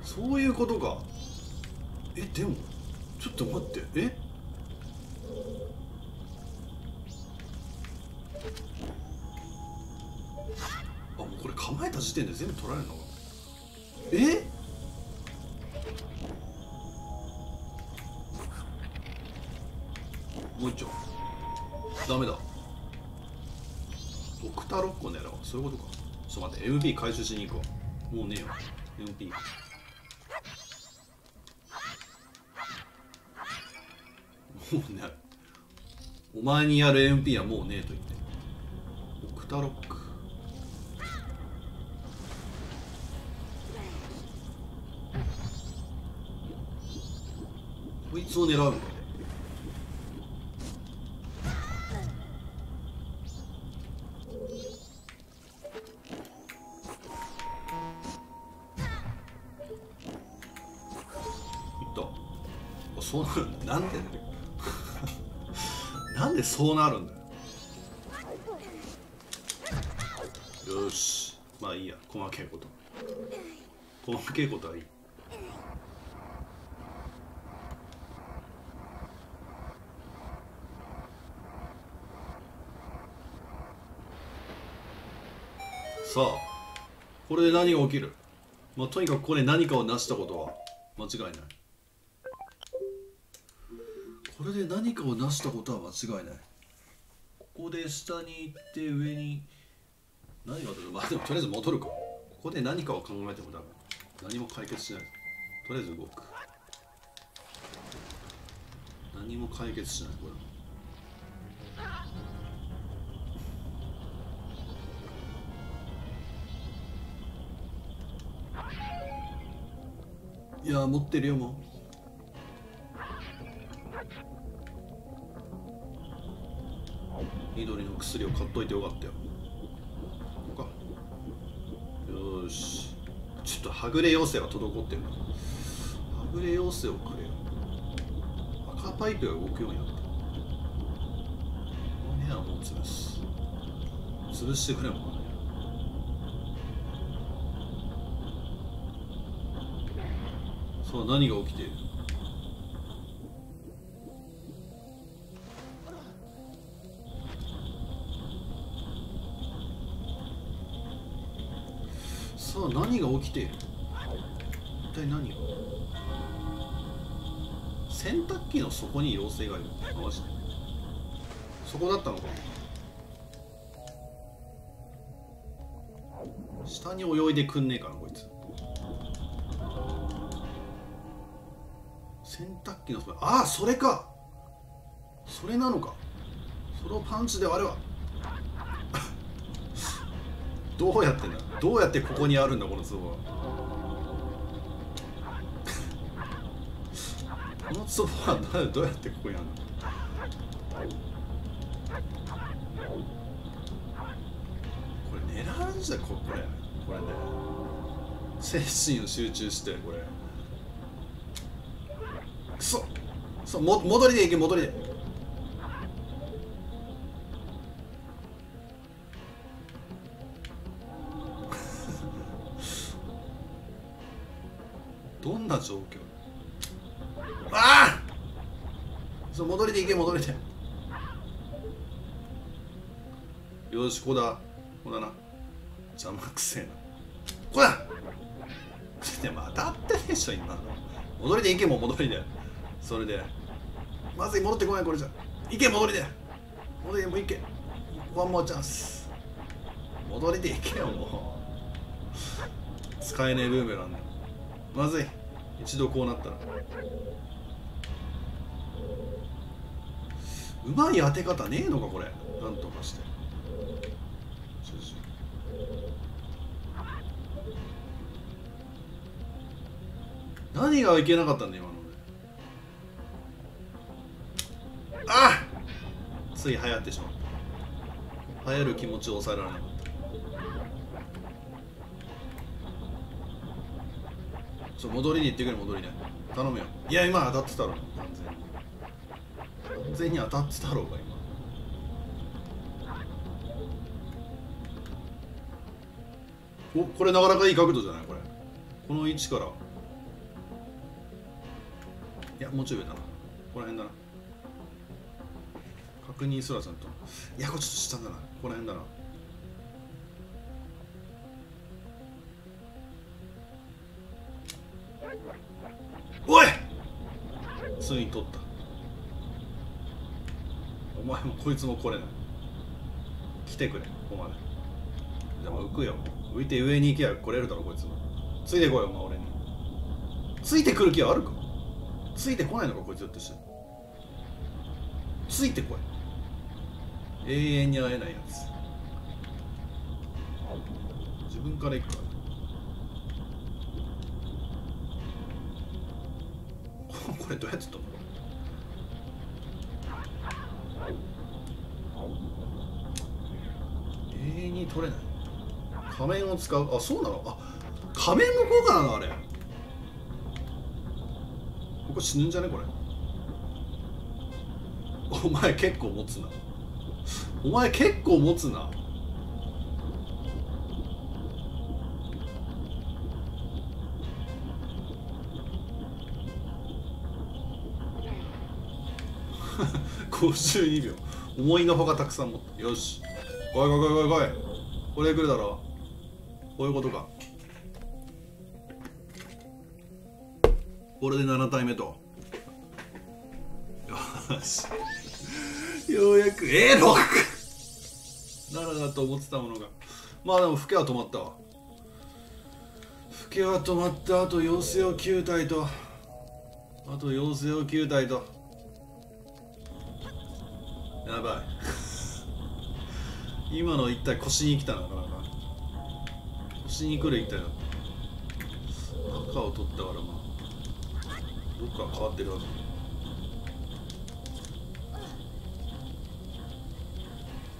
そういうことか。えでもちょっと待って。え？あもうこれ構えた時点で全部取られるのか。MP 回収しに行こう。もうねえよ。MP もうねお前にやる MP はもうねえと言って。ドクタロックこいつを狙うんだそうなるんだよ。よし。まあいいや。細けいこと。細けいことはいい。さあこれで何が起きる？まあとにかくここで何かを成したことは？間違いない。これで何かを成したことは間違いない。ここで下に行って上に何が出る？まあでもとりあえず戻るか。ここで何かを考えてもダメ。何も解決しない。とりあえず動く。何も解決しない。これいや持ってるよもう。緑の薬を買っといてよかったよ。よし。ちょっとはぐれ要請が滞ってるな。はぐれ要請をくれよ。赤パイプが動くようになった。この部屋はもう潰す。潰してくれもんさあ何が起きている？何が起きている？一体何が？洗濯機の底に妖精がいる。マジで？そこだったのか下に泳いでくんねえかなこいつ。洗濯機の底ああそれか。それなのか。それをパンチで割れば。どうやってんだ？どうやってここにあるんだこの壺は。この壺はなどうやってここにあるんだこれ狙うんじゃここれ。これね。精神を集中してこれ。くそ。そ。うも戻りでいけ戻りで。な状況？ああ！そう戻りでいけ戻りでよしここだ。ここだな。邪魔くせえな。ここだ！っと待って当たってでしょ今の。戻りで行けもう戻りで。それで。まずい戻ってこないこれじゃ。行け戻りで。戻りでもう行け。ワンモアチャンス。戻りで行けよもう。使えねえブーメランだ。まずい。一度こうなったら。うまい当て方ねえのかこれ。なんとかして。何がいけなかったんだ今のあつい流行ってしまった。流行る気持ちを抑えられなかったそう戻りに行ってくれ戻りね頼むよ。いや今当たってたろ完全に。完全に当たってたろうが今。おこれなかなかいい角度じゃないこれ。この位置から。いやもうちょい上だな。ここら辺だな。確認すらちゃんと。いやこれちょっと下だな。ここら辺だな。おい！ついに取った。お前もこいつも来れない。来てくれここまでも浮くよ。浮いて上に行けば来れるだろこいつも。ついてこいお前俺に。ついてくる気はあるか？ついてこないのかこいつだってして。ついてこい。永遠に会えないやつ。自分から行くから。これどうやって飛ぶの？永遠に取れない。仮面を使う？あそうなの。あ仮面の効果なのあれここ死ぬんじゃねこれ。お前結構持つな。お前結構持つな。52秒。思いのほかたくさん持った。よし。来い来い来い来い来い。これ来るだろこういうことか。これで7体目と。よし。ようやく。えー、6!7 だと思ってたものが。まあでもフケは止まったわ。フケは止まった。あと妖精を9体と。あと妖精を9体と。やばい。今の一体腰に来たのかな腰に来る一体だ赤を取ったからまあ。どっか変わってるはず。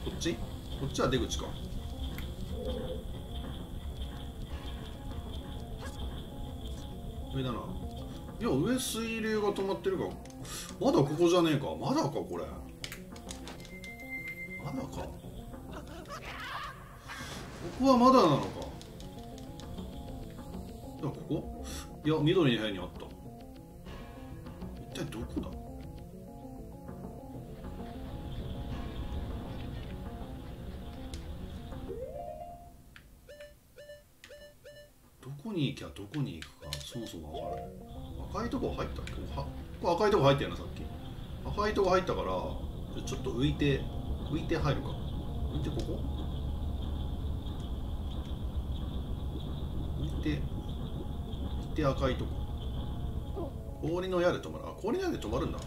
こっち？こっちは出口か。上だな。いや上水流が止まってるか。まだここじゃねえか。まだかこれ。まだか？ここはまだなのか？いやここ？いや緑の部屋にあった。一体どこだ？どこに行きゃどこに行くかそもそも分からない。赤いとこ入ったっけ？ここ赤いとこ入ったよなさっき。赤いとこ入ったからちょっと浮いて浮いて入るか。浮いてここ？浮いて浮いて赤いとこ。氷の矢で止まる。あ氷の矢で止まるんだ。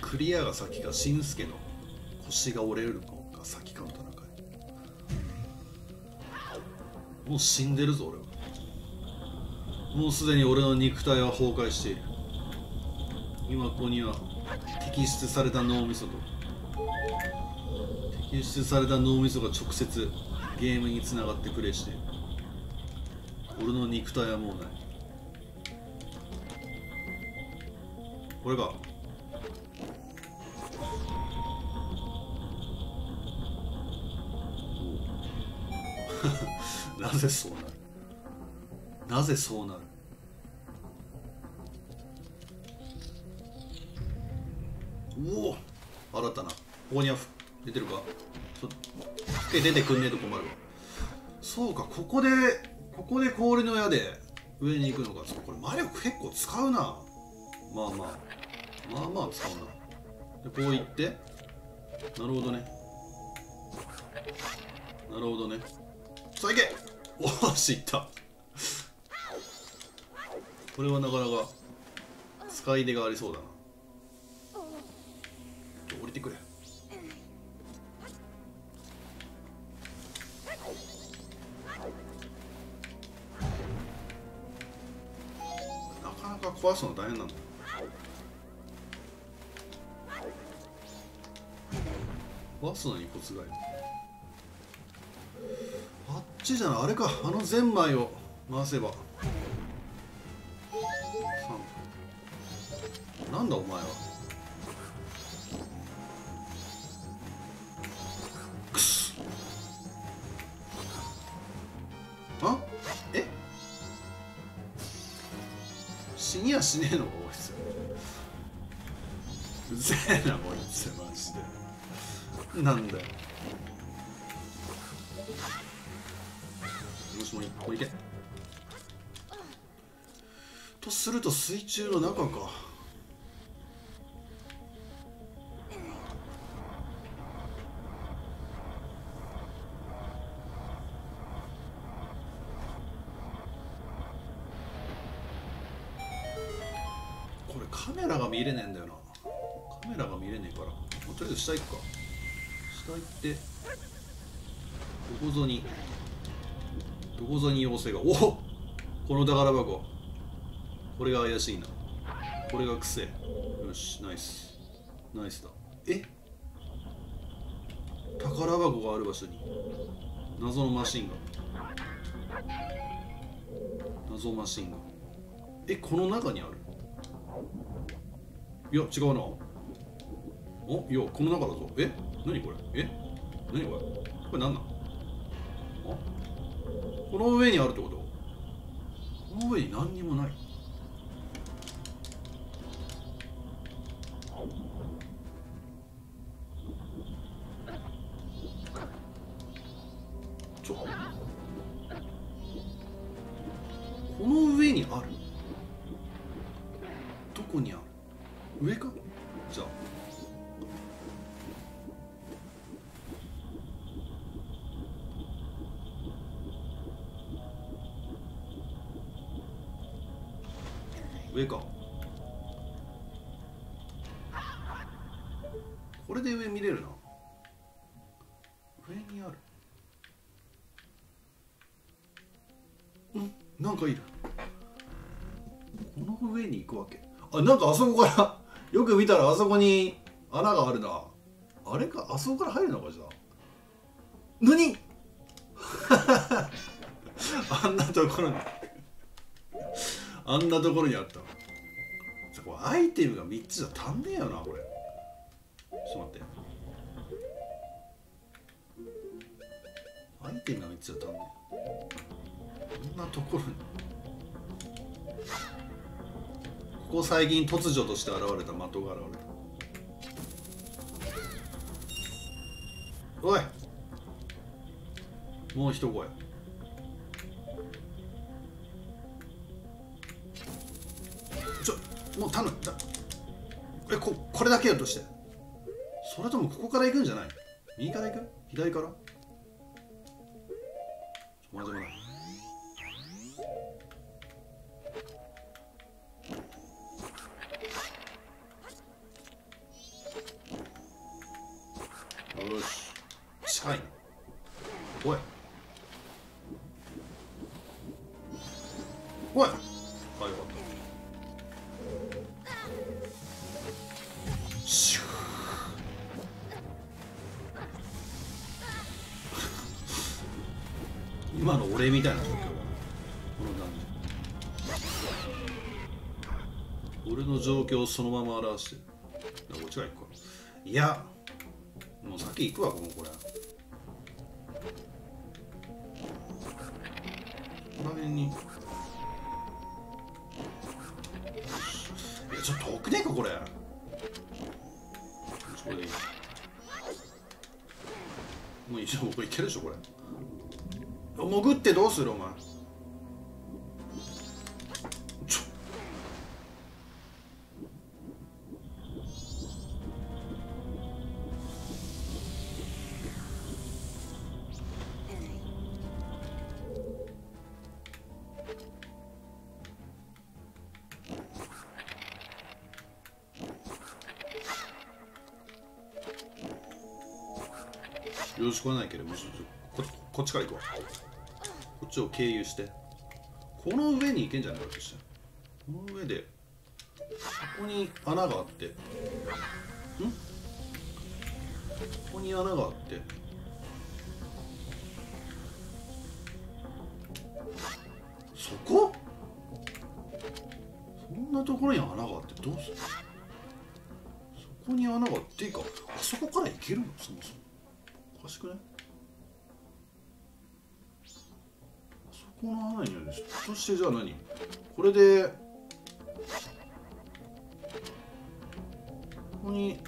クリアが先かしんすけの腰が折れるの先かの戦いもう死んでるぞ俺は。もうすでに俺の肉体は崩壊している。今ここには摘出された脳みそと。摘出された脳みそが直接ゲームにつながってプレイしている。俺の肉体はもうない。これか。なぜそうなる？なぜそうなる？おお新たな。ここには出てるか？ちょっと出てくんねえと困るわ。そうかここでここで氷の矢で上に行くのかこれ魔力結構使うな。まあまあ。まあまあ使うな。でこう行って。なるほどね。なるほどね。さあ行けおしいった。これはなかなか使い出がありそうだな。降りてくれ。なかなか壊すの大変な。んだ壊すのにコツがいる。あっちじゃない？あれか。あのゼンマイを回せば。なんだお前は。くすあ？え？死にやしねえの？かこい。つうぜえなこいつ。マジで。なんだよ。もしも一個いけ。とすると水中の中か。これカメラが見れねえんだよな。カメラが見れねえから。とりあえず下行くか下行ってどこぞにどこぞに妖精がおおこの宝箱。これが怪しいな。これが癖。よしナイス。ナイスだ。え？宝箱がある場所に。謎のマシンが。謎マシンが。えこの中にある？いや違うな。おいやこの中だぞ。え？何これ？え？何これ？これ何なのあ？この上にあるってこと？この上に何にもない。ちょこの上にある？どこにある？上か？なんかあそこから よく見たらあそこに穴があるな。あれかあそこから入るのかじゃあ。何 あんなところに。あんなところにあった。じゃこれアイテムが3つじゃ足んねえよなこれ。ちょっと待って。アイテムが3つじゃ足んねえ。こんなところに。ここ最近突如として現れた的が現れたおい。もう一声。ちょもう頼む。だえここれだけよとして。それともここから行くんじゃない？右から行く？左から？まずもない。をそのまま表して。るこっちが行くかいやもう先行くわもうこれこの辺に。いやちょっと遠くねえかこれ。これでいい。もう一応これいけるでしょこれ。潜ってどうするお前。よろしくはないけどむしろここっちから行こう。こっちを経由して。この上に行けんじゃないかとしてこの上でここに穴があって。ん？ここに穴があって。そこ？そんなところに穴があってどうする？そこに穴があっていいか。あそこから行けるの？そもそも。かしくないそこの穴にあるしそしてじゃあ何？これでここに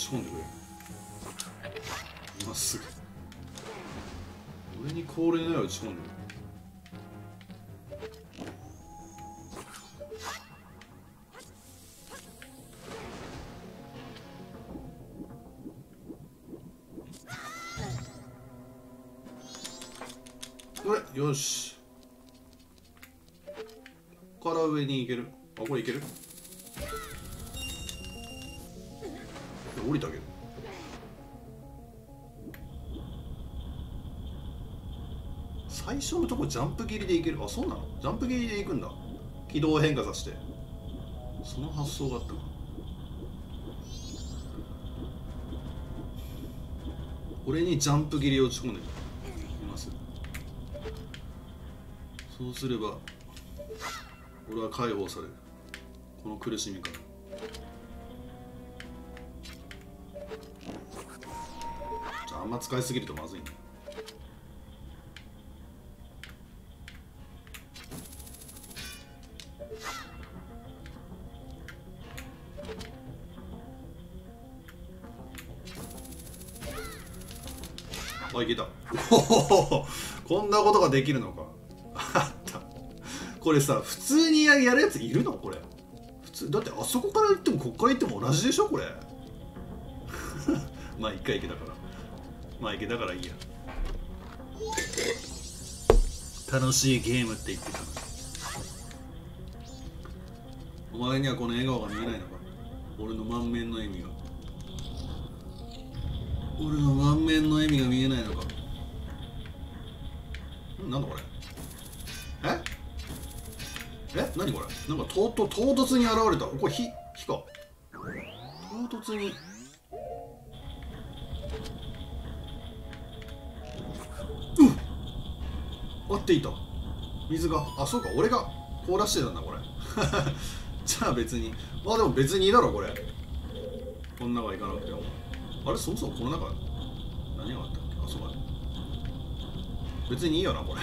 ち込んでくれ。今すぐ。俺に恒例の上を打ち込んでくジャンプ切りで行ける。あそうなの？ジャンプ切りで行くんだ。軌道を変化させて。その発想があったか俺にジャンプ切りを打ち込んでいます。そうすれば俺は解放される。この苦しみから。じゃああんま使いすぎるとまずいね。こんなことができるのか。あった。これさ普通にやるやついるの？これ。普通だってあそこから行ってもこっから行っても同じでしょ？これ。まあ一回行けたから。まあ行けたからいいや。楽しいゲームって言ってた。のお前にはこの笑顔が見えないのか？俺の満面の笑みが。俺の満面の笑みが見えないのか？とうと唐突に現れた。これ火火か。唐突に。うん合っていた。水があそうか俺が凍らしてたんだこれ。じゃあ別に。まあでも別にいいだろこれ。こん中行かなくても。あれそもそもこの中何があったっけ？あそうだ。別にいいよなこれ。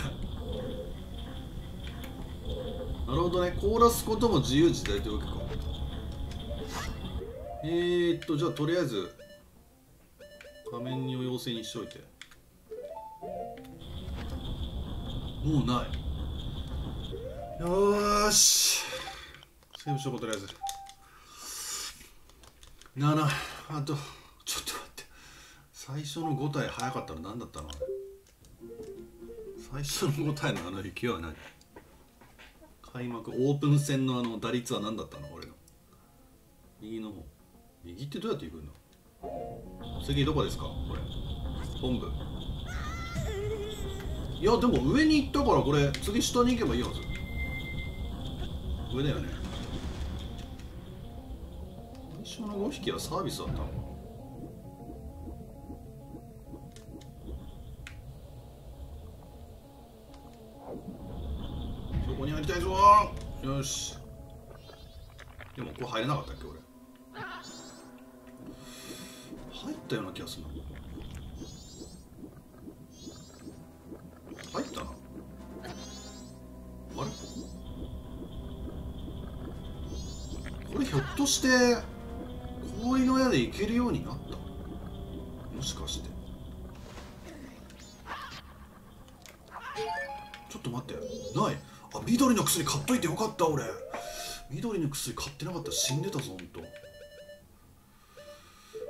なるほどね。凍らすことも自由自在というわけか。えー、っとじゃあとりあえず画面に要請にしといて。もうない。よし。セーブしとこうとりあえず。なあとちょっと待って。最初の5体早かったの何だったの？最初の5体のあの勢いは何？開幕オープン戦のあの打率は何だったの？俺の。右の方。右ってどうやって行くんだ？次どこですか？これ。本部。いやでも上に行ったからこれ次下に行けばいいはず。上だよね。最初の5匹はサービスだったのか。よし。でもここ入れなかったっけ俺。入ったような気がするな。入ったな。あれ？これひょっとして氷の矢で行けるようになっ緑の薬買っといてよかった俺。緑の薬買ってなかったら死んでたぞほんと。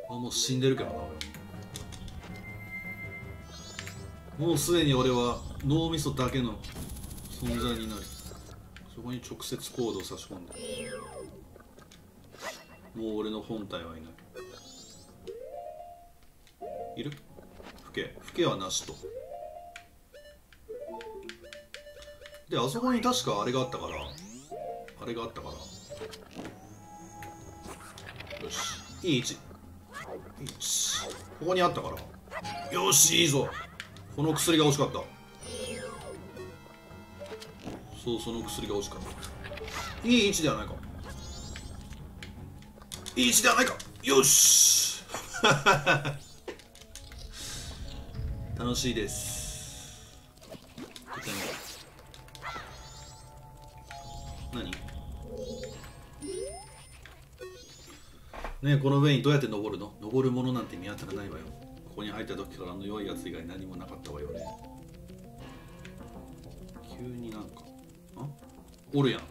あもう死んでるけどな。もうすでに俺は脳みそだけの存在になりそこに直接コードを差し込んでもう俺の本体はいない。いる？フケフケはなしと。であそこに確かあれがあったから。あれがあったから。よし。いい位置。よしここにあったから。よしいいぞ。この薬が欲しかった。そうその薬が欲しかった。いい位置ではないか。いい位置ではないか。よし。楽しいです。ねこの上にどうやって登るの？登るものなんて見当たらないわよ。ここに入った時からあの弱いやつ以外何もなかったわよね。急になんかあ？おるやん。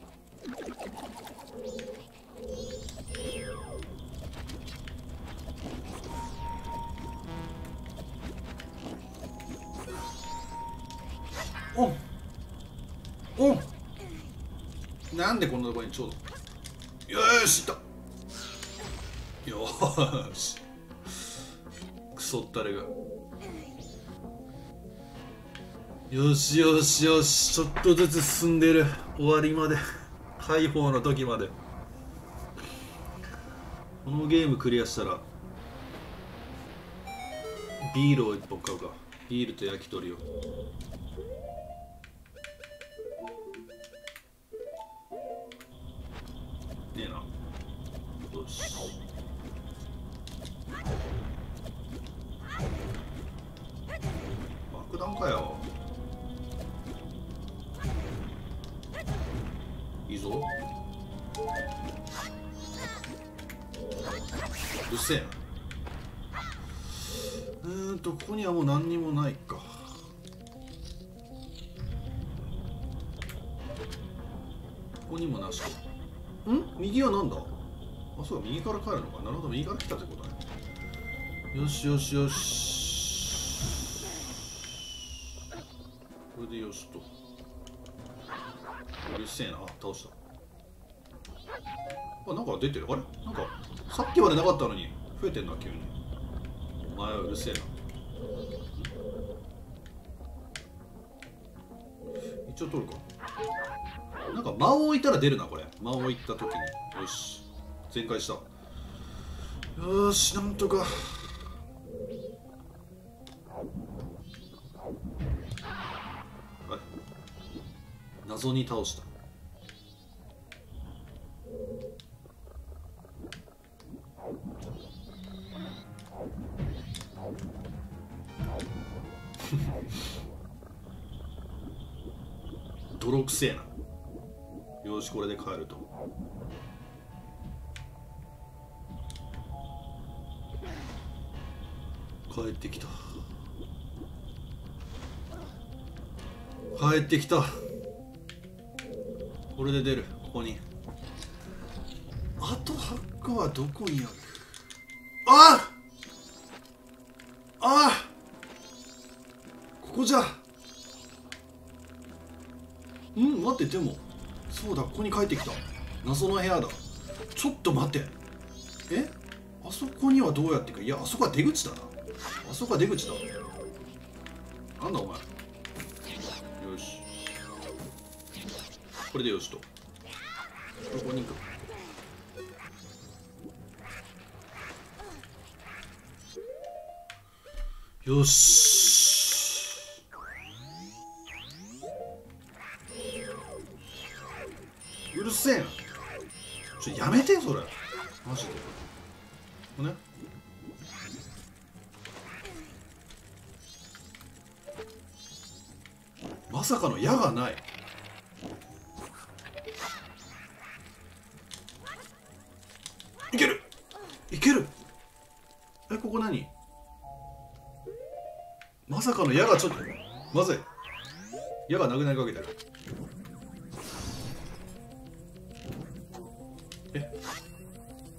おおなんでこんなとこにちょうど。よしいった。よし。クソったれが。よしよしよし。ちょっとずつ進んでる。終わりまで。解放の時まで。このゲームクリアしたらビールを一本買うか。ビールと焼き鳥を。にはもう何にもないか。ここにもなし。ん？右はなんだ？あそうか右から帰るのか。なるほど右から来たってことね。よしよしよし。これでよしと。うるせえな。あ倒した。あなんか出てる。あれ？なんかさっきまでなかったのに増えてんな急に。お前はうるせえな一応取るか。なんか間を置いたら出るなこれ。間を置いた時に。よし。全開した。よしなんとか。はい謎に倒した。泥くせえな。よしこれで帰ると。帰ってきた。帰ってきた。これで出るここに。あと8個はどこにある？あああここじゃ。うん待ってでもそうだここに帰ってきた。謎の部屋だ。ちょっと待って。え？あそこにはどうやってか？いやあそこは出口だな。あそこは出口だ。なんだお前。よし。これでよしと。ここに行く。よし。るせえなちょやめてそれ。マジで。これね。まさかの矢がない。いける！いける！えここ何？まさかの矢がちょっとまずい。矢がなくなりかけてる。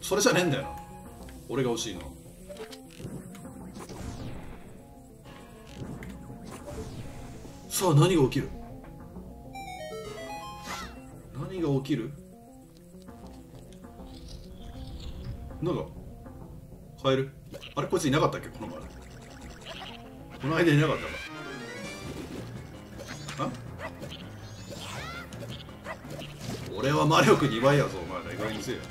それじゃねえんだよな。俺が欲しいの。さあ何が起きる？何が起きる？なんかカエル？あれこいついなかったっけ？この前。この間いなかったか。あ？俺は魔力2倍やぞ。お前ら意外にせえよ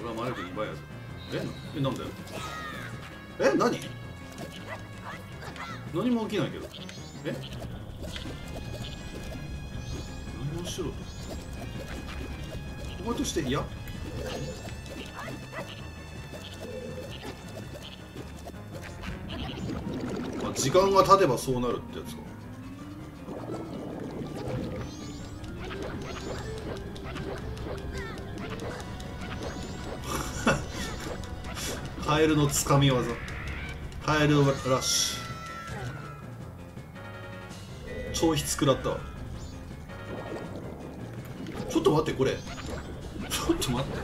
俺は魔力2倍やぞええなんだよ。え何？何も起きないけど。え？何をしろ。とお前としていやあ時間が経てばそうなるってやつカエルのつかみ技。カエルラッシュ。超筆食らったわ。ちょっと待ってこれ。ちょっと待って。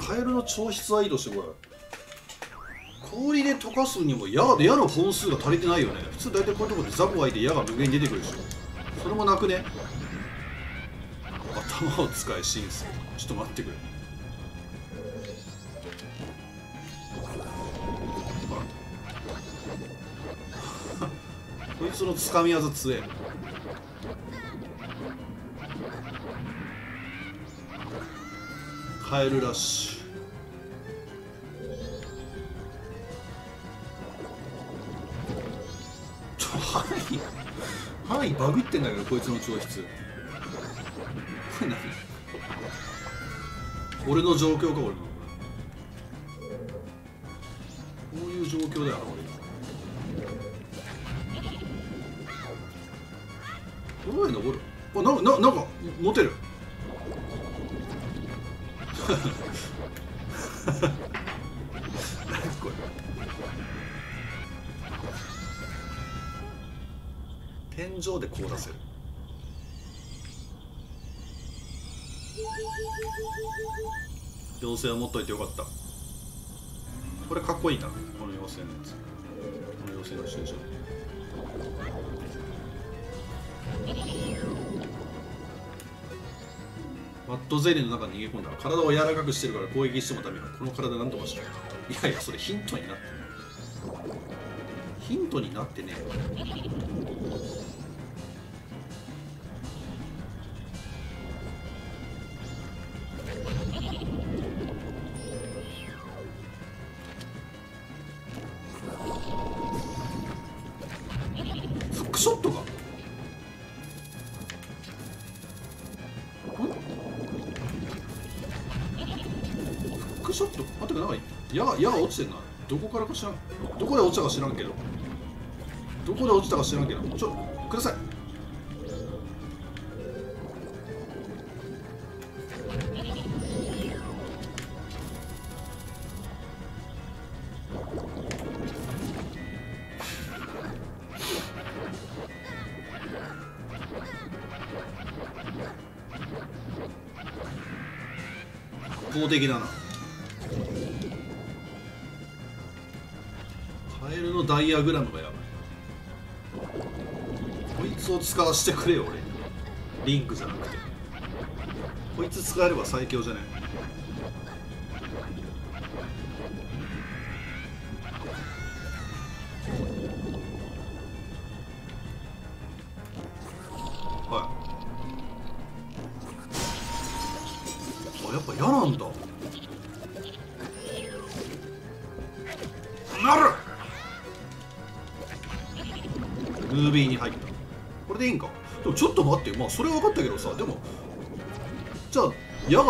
カエルの超筆はいいとしてこれ氷で溶かすにも矢矢の本数が足りてないよね。普通大体こういうとこでザコ開いて矢が無限に出てくるでしょ。それもなくね。頭を使いシンス。ちょっと待ってくれ。つのつかみ技強えカエルラッシュ。範囲範囲バグってんだけどこいつの調筆これ何？俺の状況か俺の凍らせる。妖精は持っといてよかった。これかっこいいな。この妖精のやつ。この妖精の身長マットゼリーの中に逃げ込んだら体を柔らかくしてるから攻撃してもダメだ。この体なんとかしろいいやいやそれヒントになってねヒントになってねフ知らんけど。ちょください。公的だな。カエルのダイアグラムがやばい。を使わせてくれよ俺リンクじゃなくて。こいつ使えれば最強じゃない？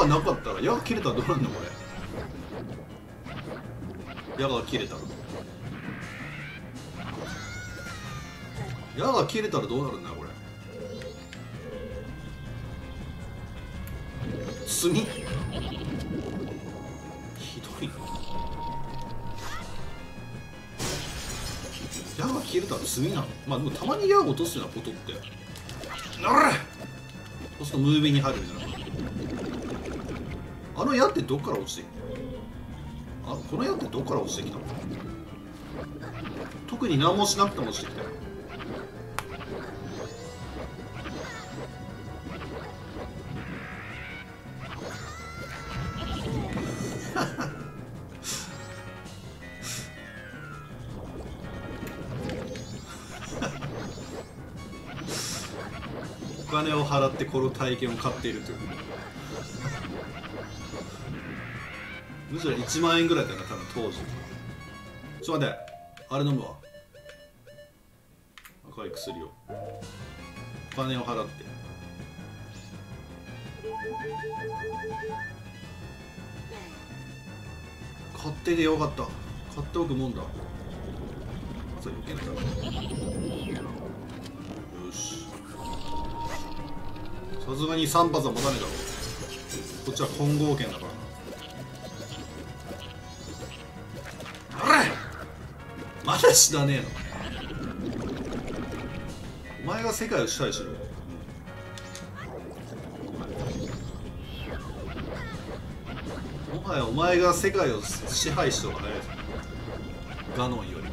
なかったら矢が切れたらどうなんだこれ。矢が切れたら。矢が切れたらどうなるんだこれ。炭ひどいな。矢が切れたら炭なの？まあでもたまに矢を落とすようなことって。なれそうするとムービーに入るんじゃなあの矢ってどっから落ちてきたあこの矢ってどっから落ちてきたの？特に何もしなくても落ちてきたよ。お金を払ってこの体験を買っているというむしろ1万円ぐらいだよな多分当時ちょっと待って。あれ飲むわ。赤い薬をお金を払って買ってでよかった買っておくもんだ。そう余計なよしさすがに3発は持たねえだろ。こっちは混合剣だから。まだ死なねえの？お前が世界を支配しろ。もはやお前が世界を支配しとかね。ガノンより。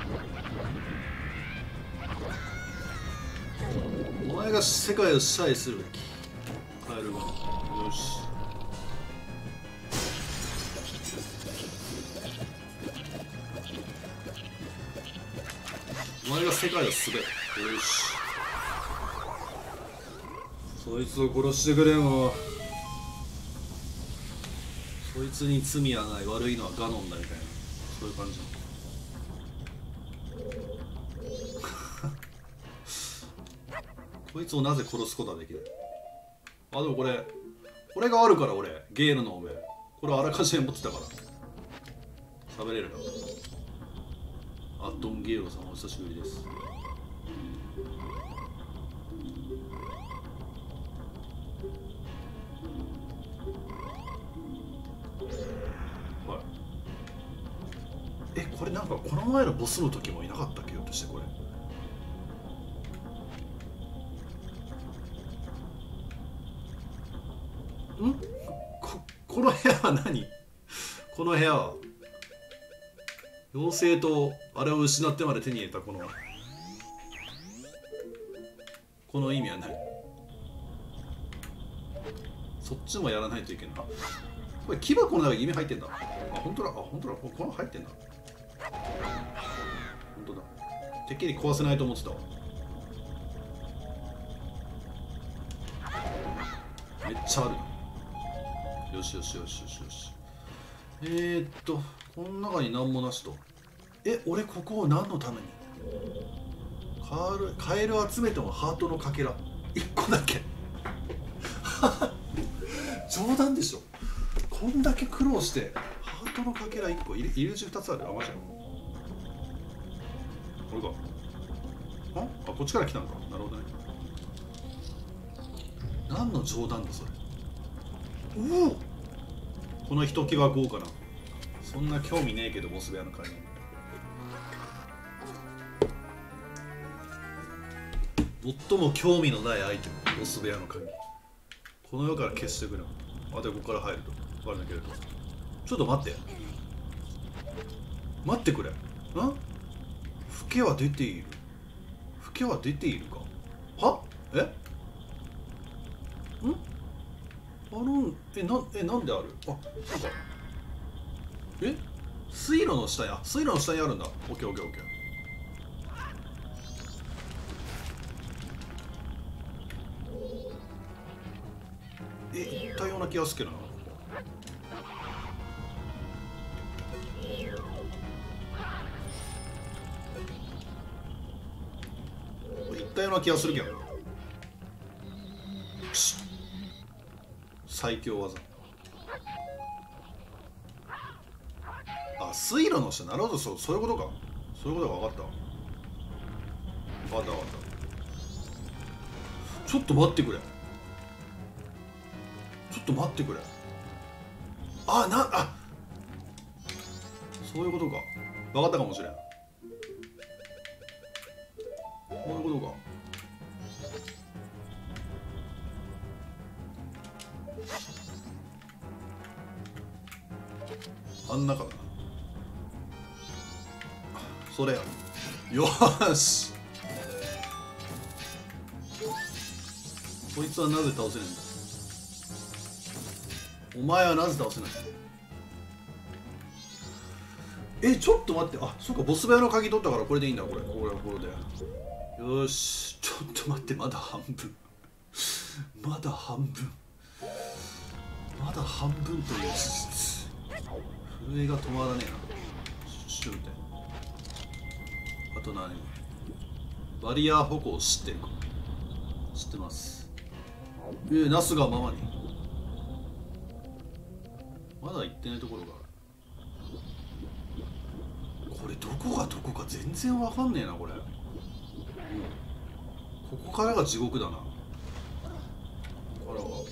お前が世界を支配するべき。世界をすべよしそいつを殺してくれよそいつに罪はない悪いのはガノンだみたいな。そういう感じ。こいつをなぜ殺すことはできないあでもこれこれがあるから俺ゲールのおめこれあらかじめ持ってたから。喋れるなアッドンゲーロさんお久しぶりです。はい。えこれなんかこの前のボスの時もいなかったっけひょっとしてこれ。ん？ここの部屋は何？この部屋は？妖精とあれを失ってまで手に入れたこのこの意味は何そっちもやらないといけない。これ木箱の中に意味入ってんだ。あ本当だ。あ本当だ。この入ってんだ。本当だ。てっきり壊せないと思ってたわ。めっちゃある。よしよしよしよしよし。えー、っと。この中に何もなしと。え俺ここを何のために？カエルカエル集めてもハートのかけら。1個だけ。冗談でしょ。こんだけ苦労してハートのかけら1個。入れ入り口2つある。あマジか。これか。あ？あこっちから来たんか。なるほどね。何の冗談だそれ。おお！このひときは豪華なそんな興味ねえけどボス部屋の会に最も興味のないアイテムボス部屋の鍵。この世から消してくれ。あでここから入ると。ここから抜けるとちょっと待って。待ってくれ。ん？フケは出ている。フケは出ているか？は？え？ん？あるえなえなんである？あそうかえ？水路の下や？水路の下にあるんだ。オッケーオッケーオッケー。え行ったような気がするけどな。行ったような気がするけどな。最強技。あ水路の下。なるほど。そうそういうことか。そういうことが分かった。分かった分かった。ちょっと待ってくれ。ちょっと待ってくれ。あなあ。そういうことか。分かったかもしれん。そういうことか。あん中だな。それや。よし。こいつはなぜ倒せないんだ？お前はなぜ倒せないえちょっと待って。あそっかボス部屋の鍵取ったからこれでいいんだ。これこれこれで。よし。ちょっと待って。まだ半分。まだ半分。まだ半分という事実。震えが止まらねえな。ちょっと待って。あと何？バリア歩行知ってるか？知ってます。えー、ナスがままに。まだ行ってないところがこれどこがどこか全然わかんねえなこれ。ここからが地獄だな。ここからは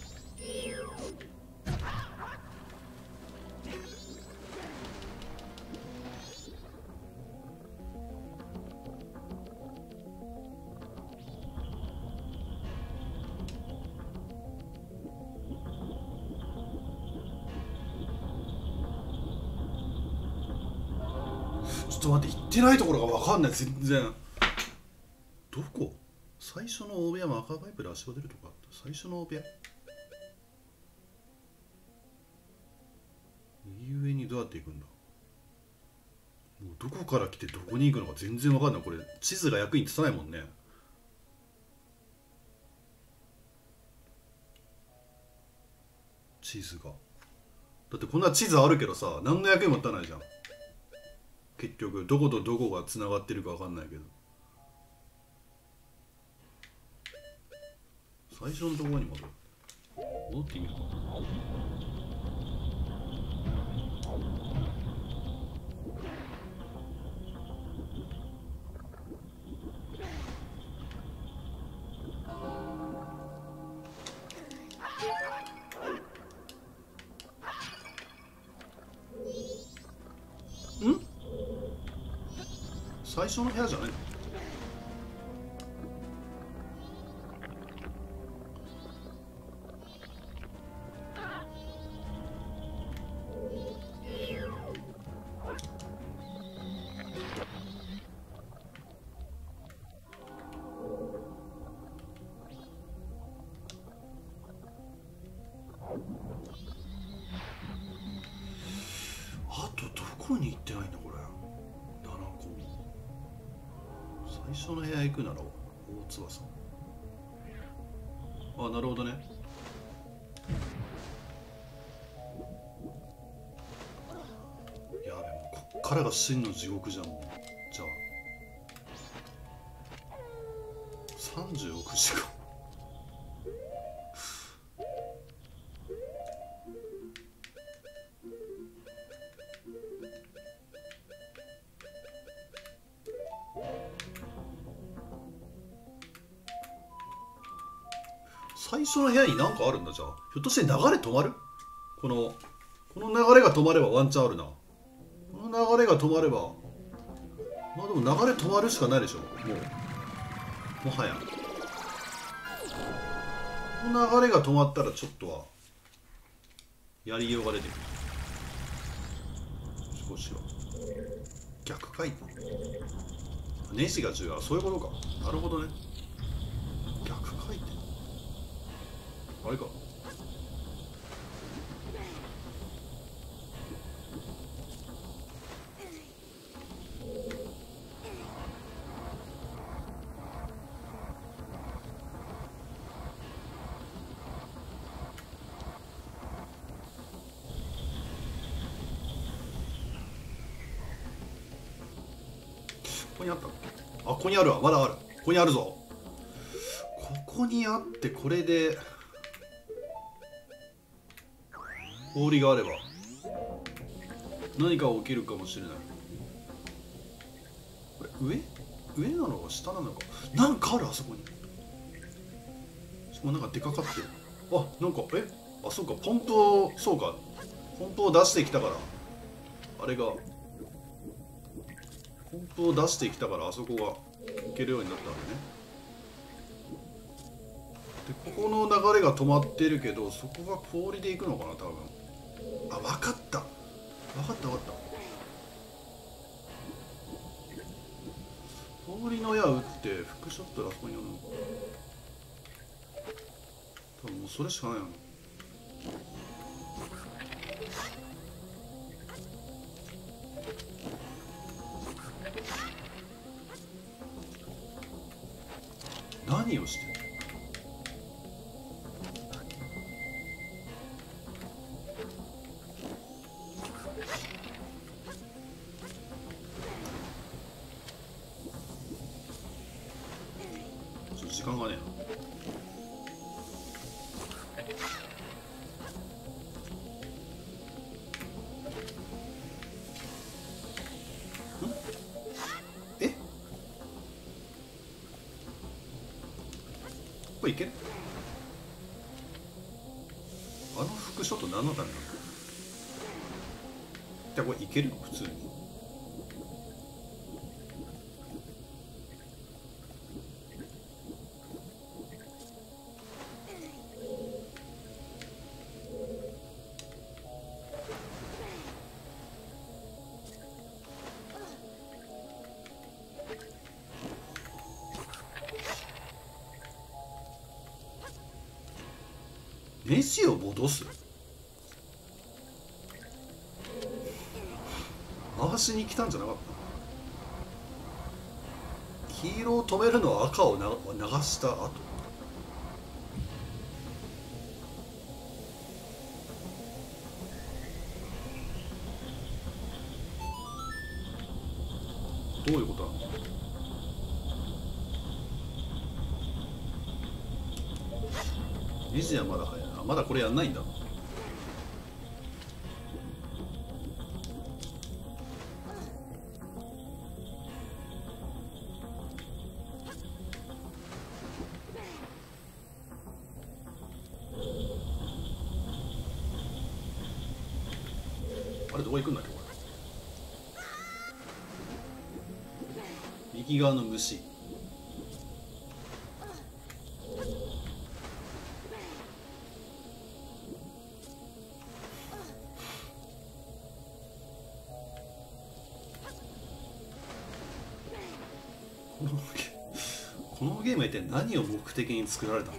ないところが分かんない全然。どこ？最初の大部屋も赤パイプで足が出るとこあった？最初の大部屋？右上にどうやって行くんだ？もうどこから来てどこに行くのか全然分かんない。これ地図が役に立たないもんね。地図が。だってこんな地図あるけどさ何の役にも立たないじゃん。結局どことどこがつながってるか分かんないけど。最初のところに戻る。戻ってみるかな。から真の地獄じゃん。もうじゃあ。36時間。最初の部屋に何かあるんだ。じゃあ。ひょっとして流れ止まる？このこの流れが止まればワンチャンあるな。が止まれば。まあでも流れ止まるしかないでしょ。もう。もはや。この流れが止まったらちょっとは。やりようが出てくる。少しは。逆回転。ネジが違うそういうことか。なるほどね。逆回転。あれかここにあったっけあここにあるわ。まだある。ここにあるぞ。ここにあってこれで氷があれば何か起きるかもしれない。これ上？上なのか下なのか。なんかあるあそこに。しかもなんか出かかってる。あなんかえ？あそうかポンプをそうか。ポンプを出してきたから。あれが。ポンプを出してきたからあそこが。行けるようになったわけね。でここの流れが止まってるけどそこが氷で行くのかな多分。あ分かった。分かった分かった。氷の矢打ってフックショットであそこにあるのか。多分もうそれしかないの何ショット何のためなのじゃあこれいける普通に。ネジを戻す回しに来たんじゃなかった黄色を止めるのは赤を流した後。どういうことなのネジはまだ早いな。まだこれやんないんだ。側の虫。このゲームは一体何を目的に作られたの？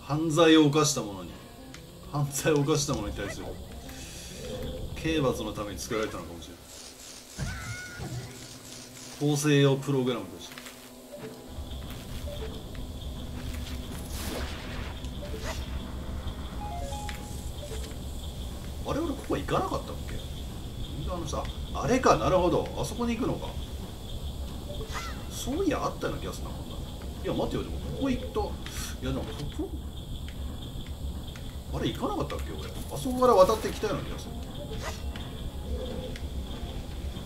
犯罪を犯した者に。犯罪を犯した者に対する刑罰のために作られたのかもしれない。構成用プログラムとして。あれ俺ここ行かなかったっけ？右側のさあれかなるほど。あそこに行くのか。そういやあったような気がするなこんないや待てよでもここ行くといやでもここあれ行かなかったっけ俺。あそこから渡ってきたような気がするあ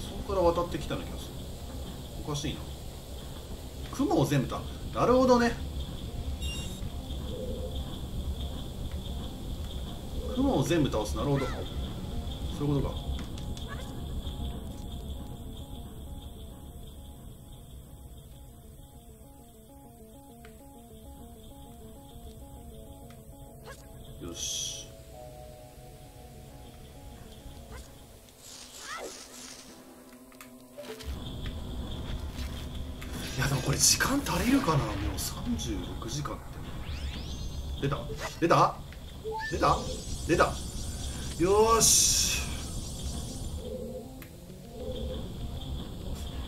そこから渡ってきたような気がする。おかしいな。雲を全部たなるほどね。雲を全部倒す。なるほど。そういうことか。出た？出た？出た。よし。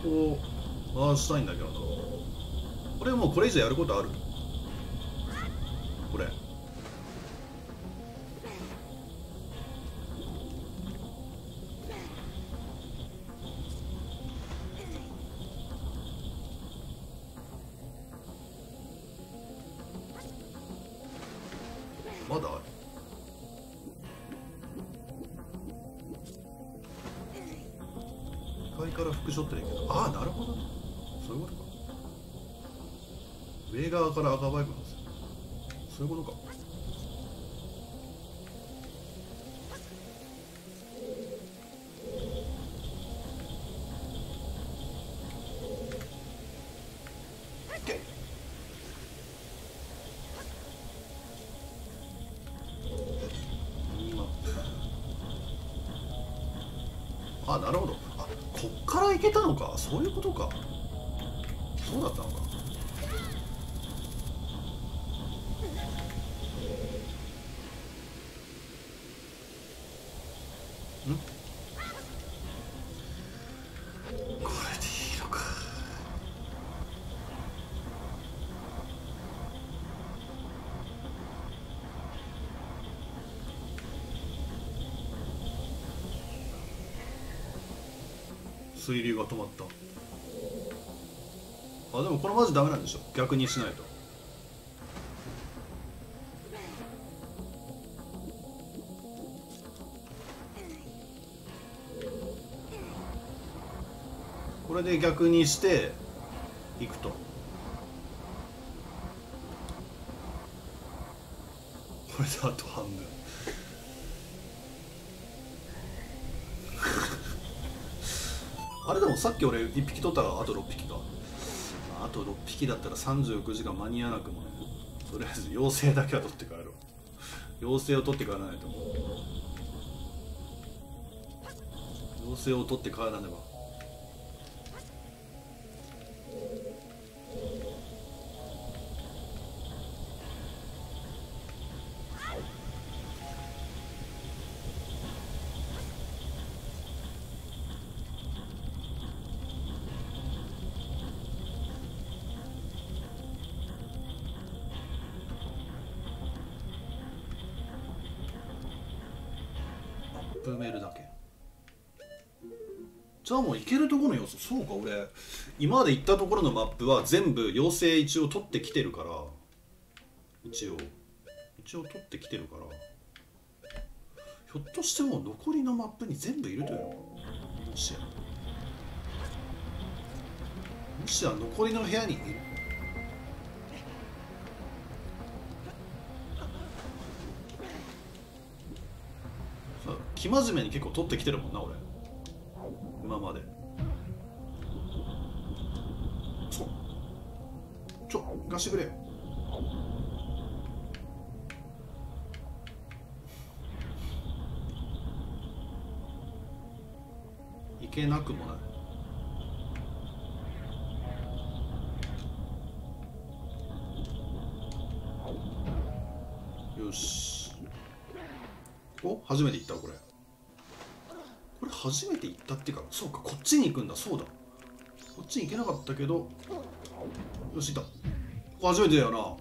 こう回したいんだけどな。これもうこれ以上やることある？けたのか？そういうことかそうだったのかんこれでいいのか水流が止まった。あでもこれマジダメなんでしょ？逆にしないと。これで逆にしていくとこれであと半分あれでもさっき俺1匹取ったらあと6匹かあと6匹だったら39時間間に合わなくもねとりあえず妖精だけは取って帰ろう。妖精を取って帰らないと妖精を取って帰らねば。じゃあもう行けるところの要素そうか俺今まで行ったところのマップは全部妖精一応取ってきてるから一応。一応取ってきてるから。ひょっとしてもう残りのマップに全部いるというの？かもしや。もしや残りの部屋にいる？生真面目に結構取ってきてるもんな俺。今まで。ちょちょ貸してくれ。よいけなくもない。よし。お初めて行ったこれこれ。初めて行ったっていうかそうかこっちに行くんだ。そうだ。こっちに行けなかったけどよし行った。初めてだよな。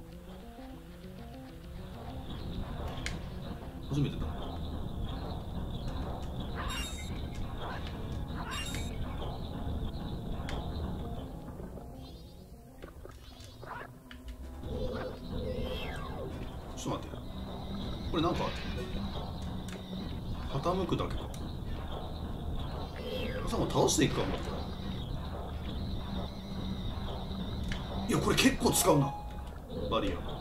初めてだ。ちょっと待って。これなんか傾くだけか。倒していくかもいやこれ結構使うな。バリア。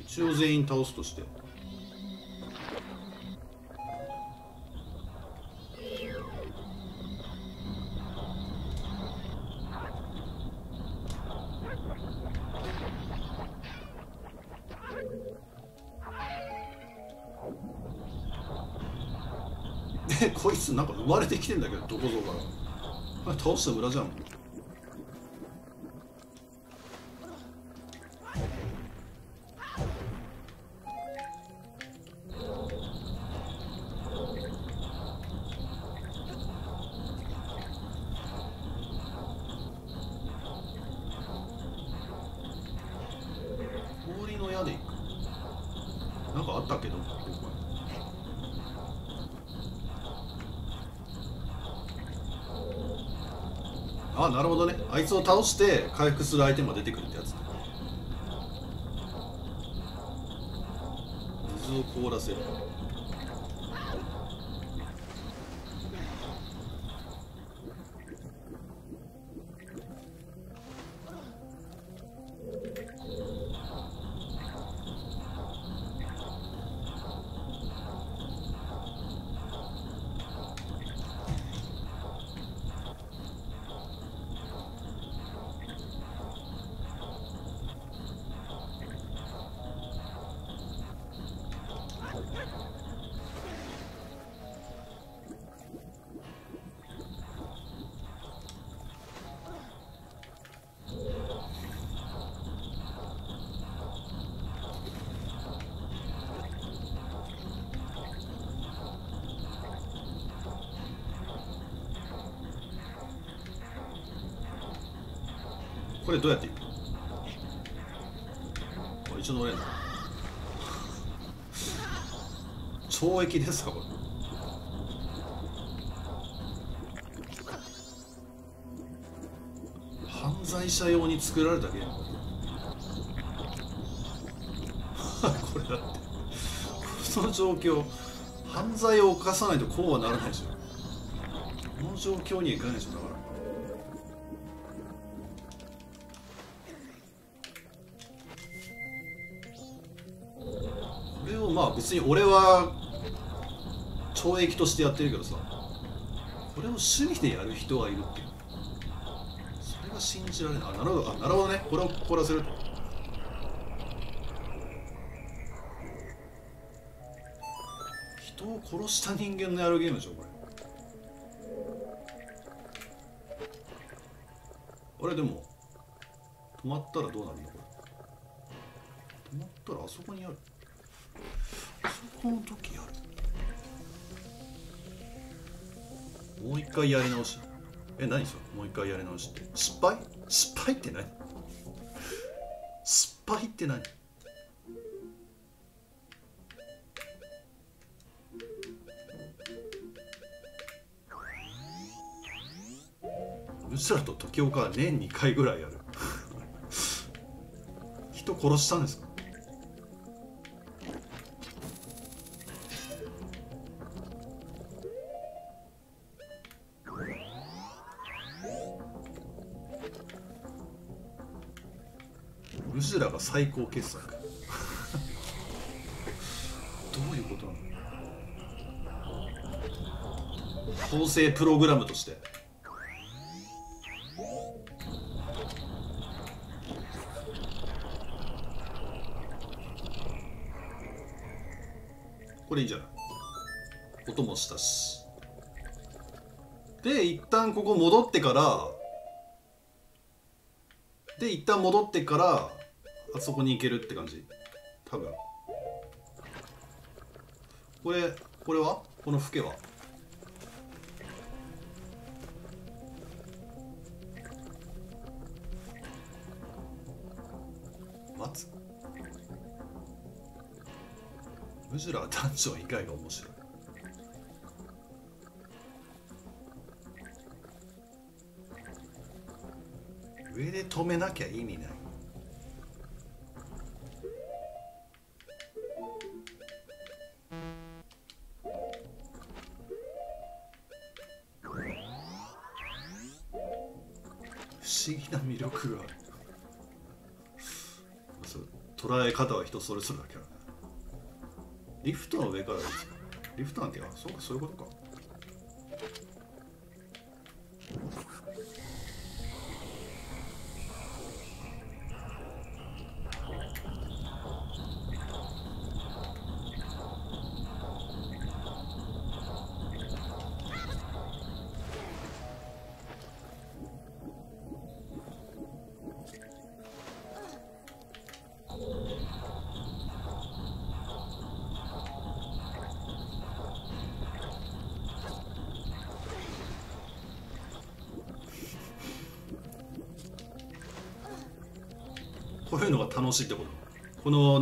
一応全員倒すとして。生まれてきてんだけどどこぞから。倒した村じゃん。を倒して回復するアイテムが出てくるってやつ水を凍らせる。ですかこれ犯罪者用に作られたゲーム。これだって。この状況犯罪を犯さないとこうはならないでしょ。この状況にはいかないでしょ。だから。これをまあ別に俺は懲役としてやってるけどさこれを趣味でやる人がいるっていう。それが信じられない。あなるほど。あなるほどね。これを凍らせる人を殺した人間のやるゲームでしょこれ。あれでも止まったらどうなるの回やり直し。え何それ？もう一回やり直しって。失敗？失敗って何？失敗って何？うちらと時岡は年2回ぐらいやる。人殺したんですか？うちらが最高傑作。どういうことなの？構成プログラムとして。これいいんじゃない？音もしたし。で一旦ここ戻ってからで一旦戻ってからあそこに行けるって感じ？多分。これこれは？このフケは？待つ？ムジュラはダンジョン以外が面白い。上で止めなきゃ意味ない。人それぞれだけど。ねリフトの上からですかリフトなんてあそうかそういうことか。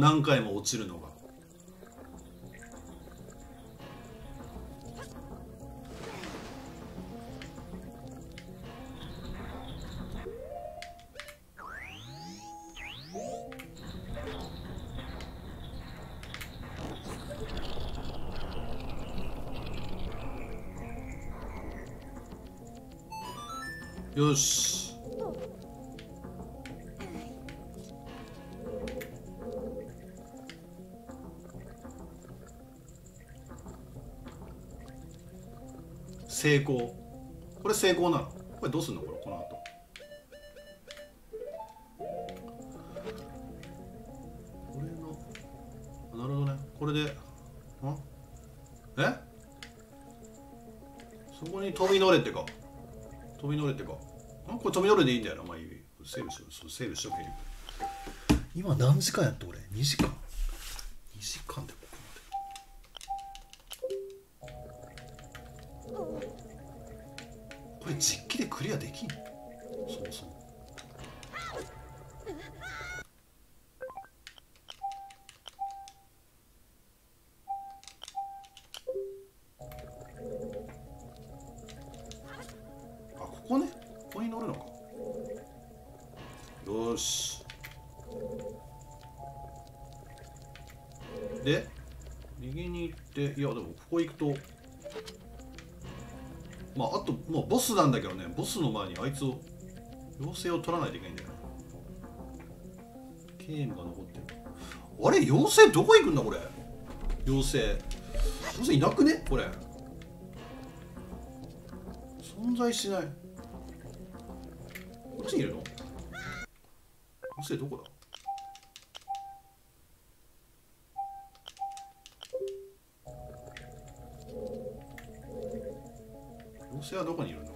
何回も落ちるの？成功。これ成功なの？これどうすんの？これこの後。これのなるほどね。これでんえ？そこに飛び乗れってか。飛び乗れってか。あ？これ飛び乗れでいいんだよなまあいい。セーブしようそうセーブしとけ今何時間やった？俺。2時間。ボスの前にあいつを妖精を取らないといけないんだよな。ゲームが残ってる。あれ妖精どこ行くんだこれ。妖精。妖精いなくね？これ。存在しない。こっちにいるの？妖精どこだ？妖精はどこにいるん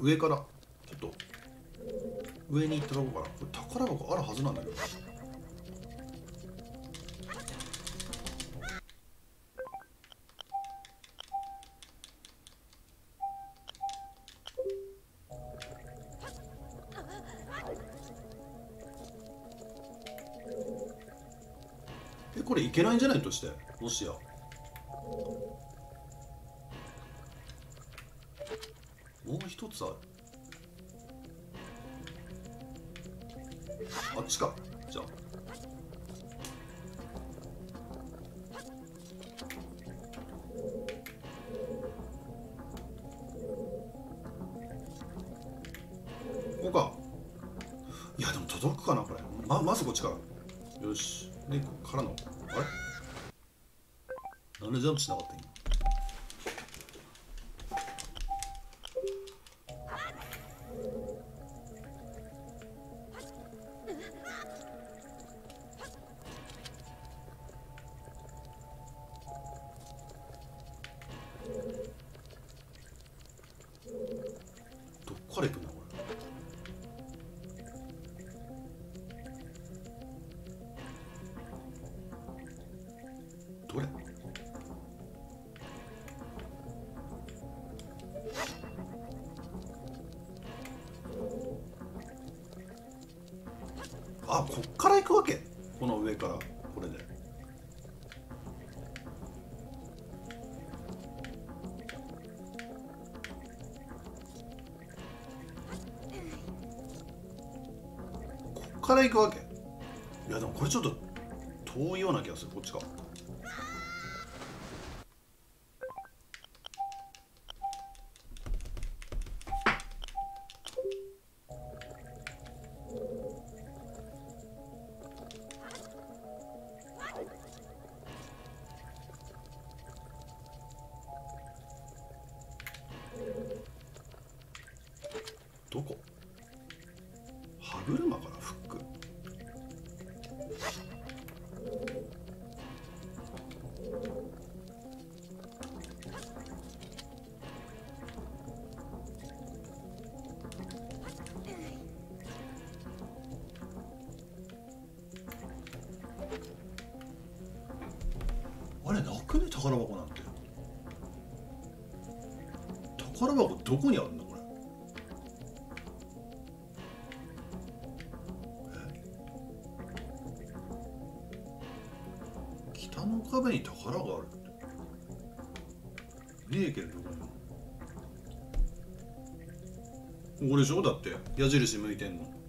上から。ちょっと。上に行ったとこから。これ宝箱あるはずなんだけど。えこれいけないんじゃない？として。もしやつあるあっちか。じゃあ。ここか。いやでも届くかなこれ。ままずこっちから。よし。でからの。あれ？なんでジャンプしなかった今行くわけ。いやでもこれちょっと遠いような気がするこっちかこにあるんだこれ。北の壁に宝があるって。ねえけどどこにこれでしょ？だって矢印向いてんの。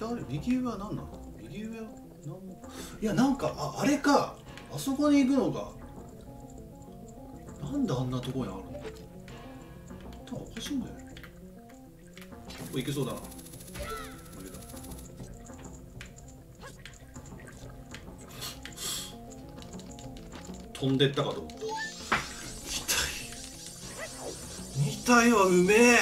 左右上は何なの？右上は何？もいやなんかああれか。あそこに行くのか。なんであんなとこにあるの？頭おかしいんだよね。これいけそうだな。無理だ飛んでったかと思った痛い痛いわうめえ。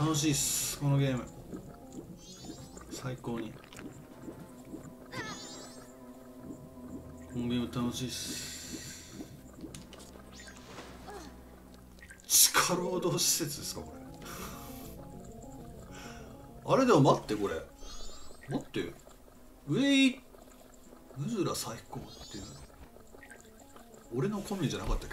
楽しいっす。このゲーム。最高に。このゲーム楽しいっす。地下労働施設ですかこれ。あれでも待ってこれ。待って。上いうずら最高っていう。俺のコミュじゃなかった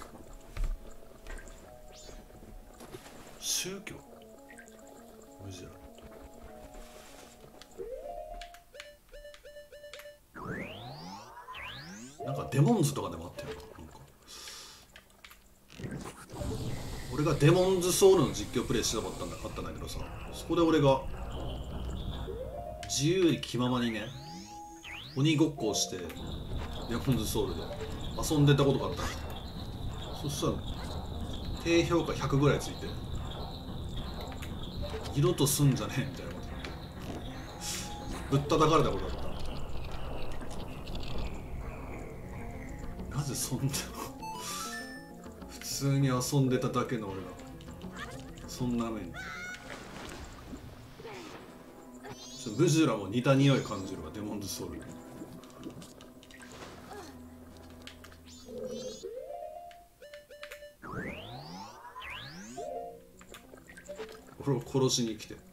実況プレイしたかったんだあったんだけどさそこで俺が自由に気ままにね鬼ごっこをしてデモンズソウルで遊んでたことがあった。そしたら低評価100ぐらいついて二度とすんじゃねえみたいなことぶったたかれたことあった。なぜそんな普通に遊んでただけの俺が。そんな目に。ちょブジュラも似た匂い感じるわデモンズソウル俺を殺しに来て。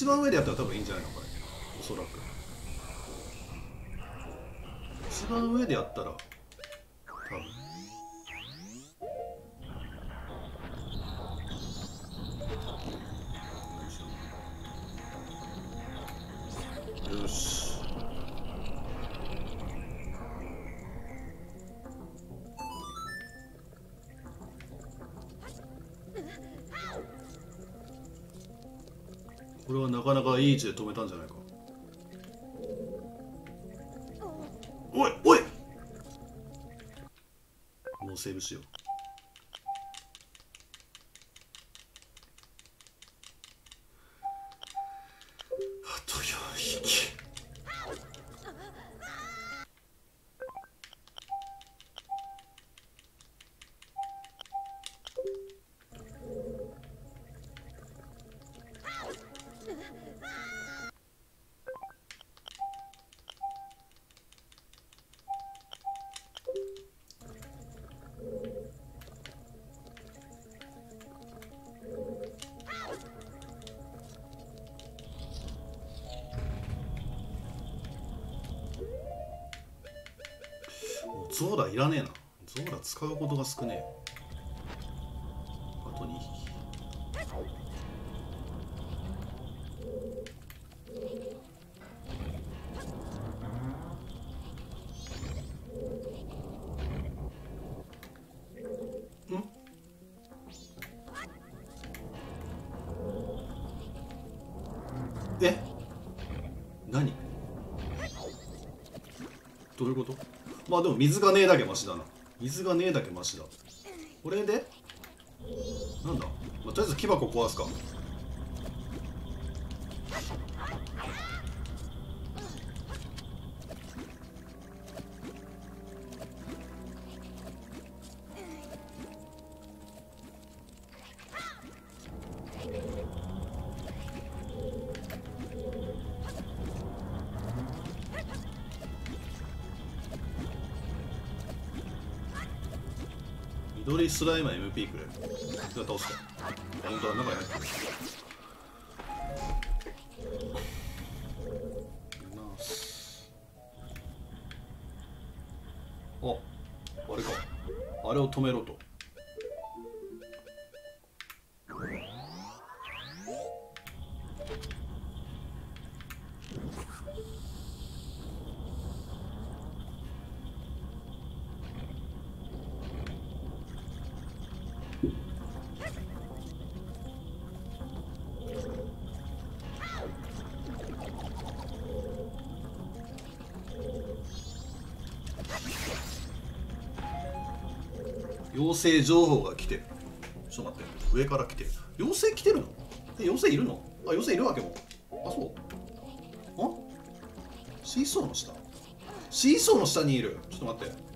一番上でやったら多分いいんじゃないのこれ。おそらく。一番上でやったら。いい位置で止めたんじゃないか。おいおい。もうセーブしようらねえな。ゾーラ使うことが少ねえあでも水がねえだけマシだな。水がねえだけマシだ。これで？なんだ、まあ、とりあえず木箱壊すか。スライマー MP くれ。じゃあ倒すか。あ本当は中に入って。る陽性情報が来てる。ちょっと待って。上から来てる。陽性来てるの？え妖精いるの？あ妖精いるわけも。あそう？あ？シーソーの下？シーソーの下にいる。ちょっと待って。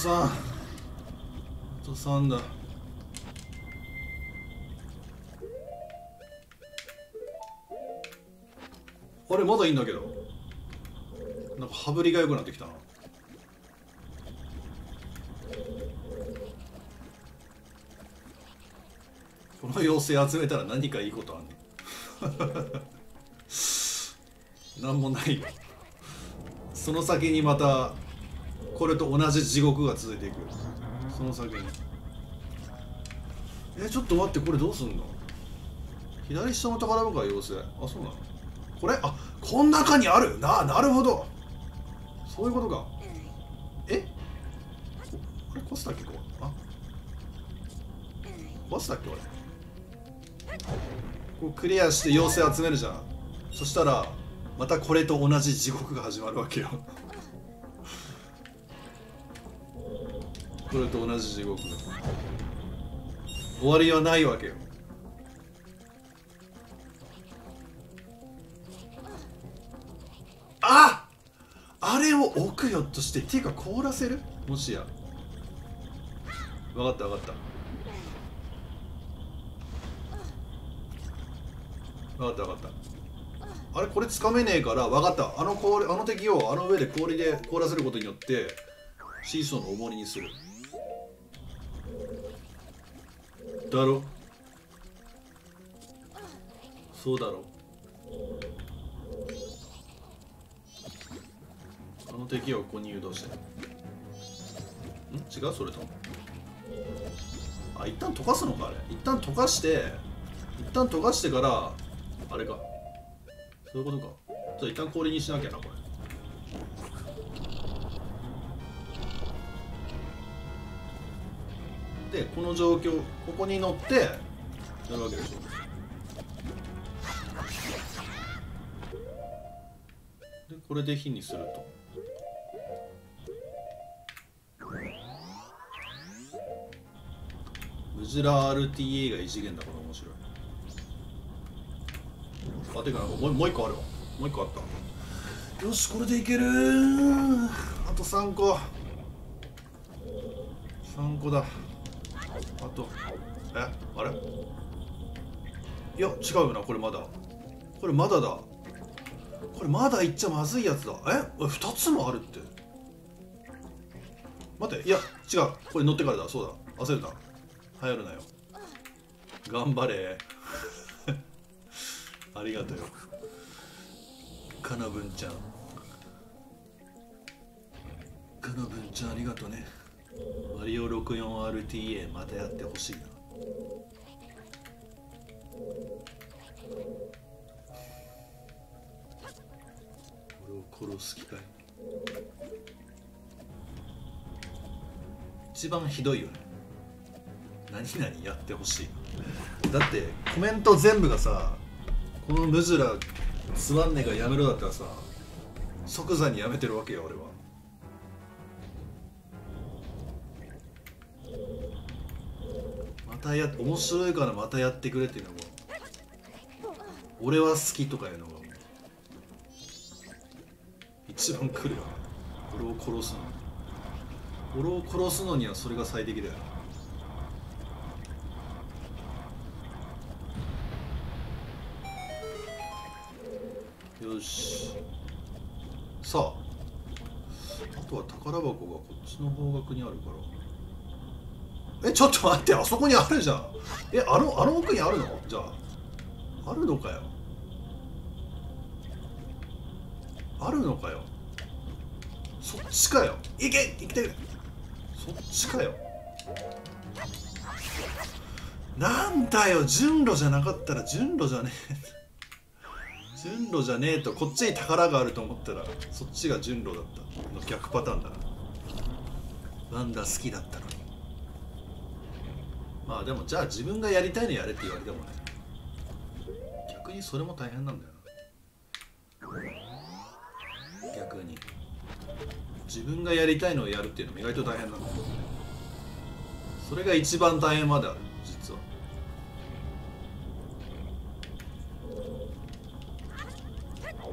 3あと3だ。あれまだいいんだけど。なんか羽振りが良くなってきたな。この妖精集めたら何かいいことあんねん。なんもないよ。その先にまたこれと同じ地獄が続いていく。その先に。えちょっと待ってこれどうすんの？左下の宝箱は妖精。あそうなの？これ？あこん中にある。ななるほど。そういうことか。え？これコスだっけこうあ？コスだっけ俺こうクリアして妖精集めるじゃん。そしたらまたこれと同じ地獄が始まるわけよこれと同じ地獄終わりはないわけよ。ああれを置くよとしてっていうか凍らせる？もしや。分かった分かった。分かった分かった。あれこれつかめねえから分かった。あの氷あの敵をあの上で氷で凍らせることによってシーソーの重りにする。だろ？そうだろ？あの敵をここに誘導して。ん？違う？それとも？あ一旦溶かすのかあれ。一旦溶かして一旦溶かしてからあれか。そういうことか。じゃあ一旦氷にしなきゃなこれ。でこの状況ここに乗ってやるわけでしょ。でこれで火にすると。ムジラ RTA が異次元だから面白い。あてかなんかもうもう一個あるわ。もう一個あった。よしこれでいける。あと3個。3個だ。あと。え？あれ？いや違うよなこれまだ。これまだだ。これまだいっちゃまずいやつだ。え？2つもあるって。待っていや違う。これ乗ってからだ。そうだ。焦るな。流行るなよ。頑張れ。ありがとうよ。かなぶんちゃん。かなぶんちゃんありがとうね。マリオ 64RTA またやってほしいな。俺を殺す機会。一番ひどいよね。何々やってほしいだってコメント全部がさこのムズラつまんねえからやめろだったらさ即座にやめてるわけよ俺は。たや面白いからまたやってくれっていうのも俺は好きとかいうのが一番来るよ。俺を殺すの俺を殺すのにはそれが最適だよ。よし。さああとは宝箱がこっちの方角にあるから。えちょっと待ってあそこにあるじゃん。えあのあの奥にあるの？じゃああるのかよ。あるのかよ。そっちかよ。行け！行きてるそっちかよ。なんだよ順路じゃなかったら順路じゃねえ。順路じゃねえとこっちに宝があると思ったらそっちが順路だった。の逆パターンだな。ワンダ好きだったのに。まあでもじゃあ自分がやりたいのやれって言われてもね逆にそれも大変なんだよな。逆に。自分がやりたいのをやるっていうのも意外と大変なんだよ。それが一番大変まである実は。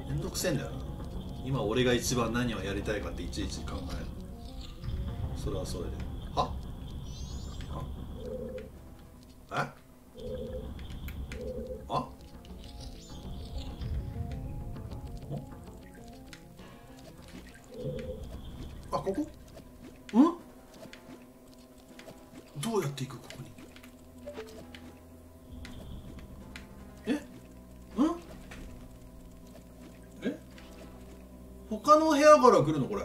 めんどくせえんだよな。今俺が一番何をやりたいかっていちいち考えるそれはそれでははえ？あ？あここ？ん？どうやって行く？ここに。え？ん？え？他の部屋から来るの？これ。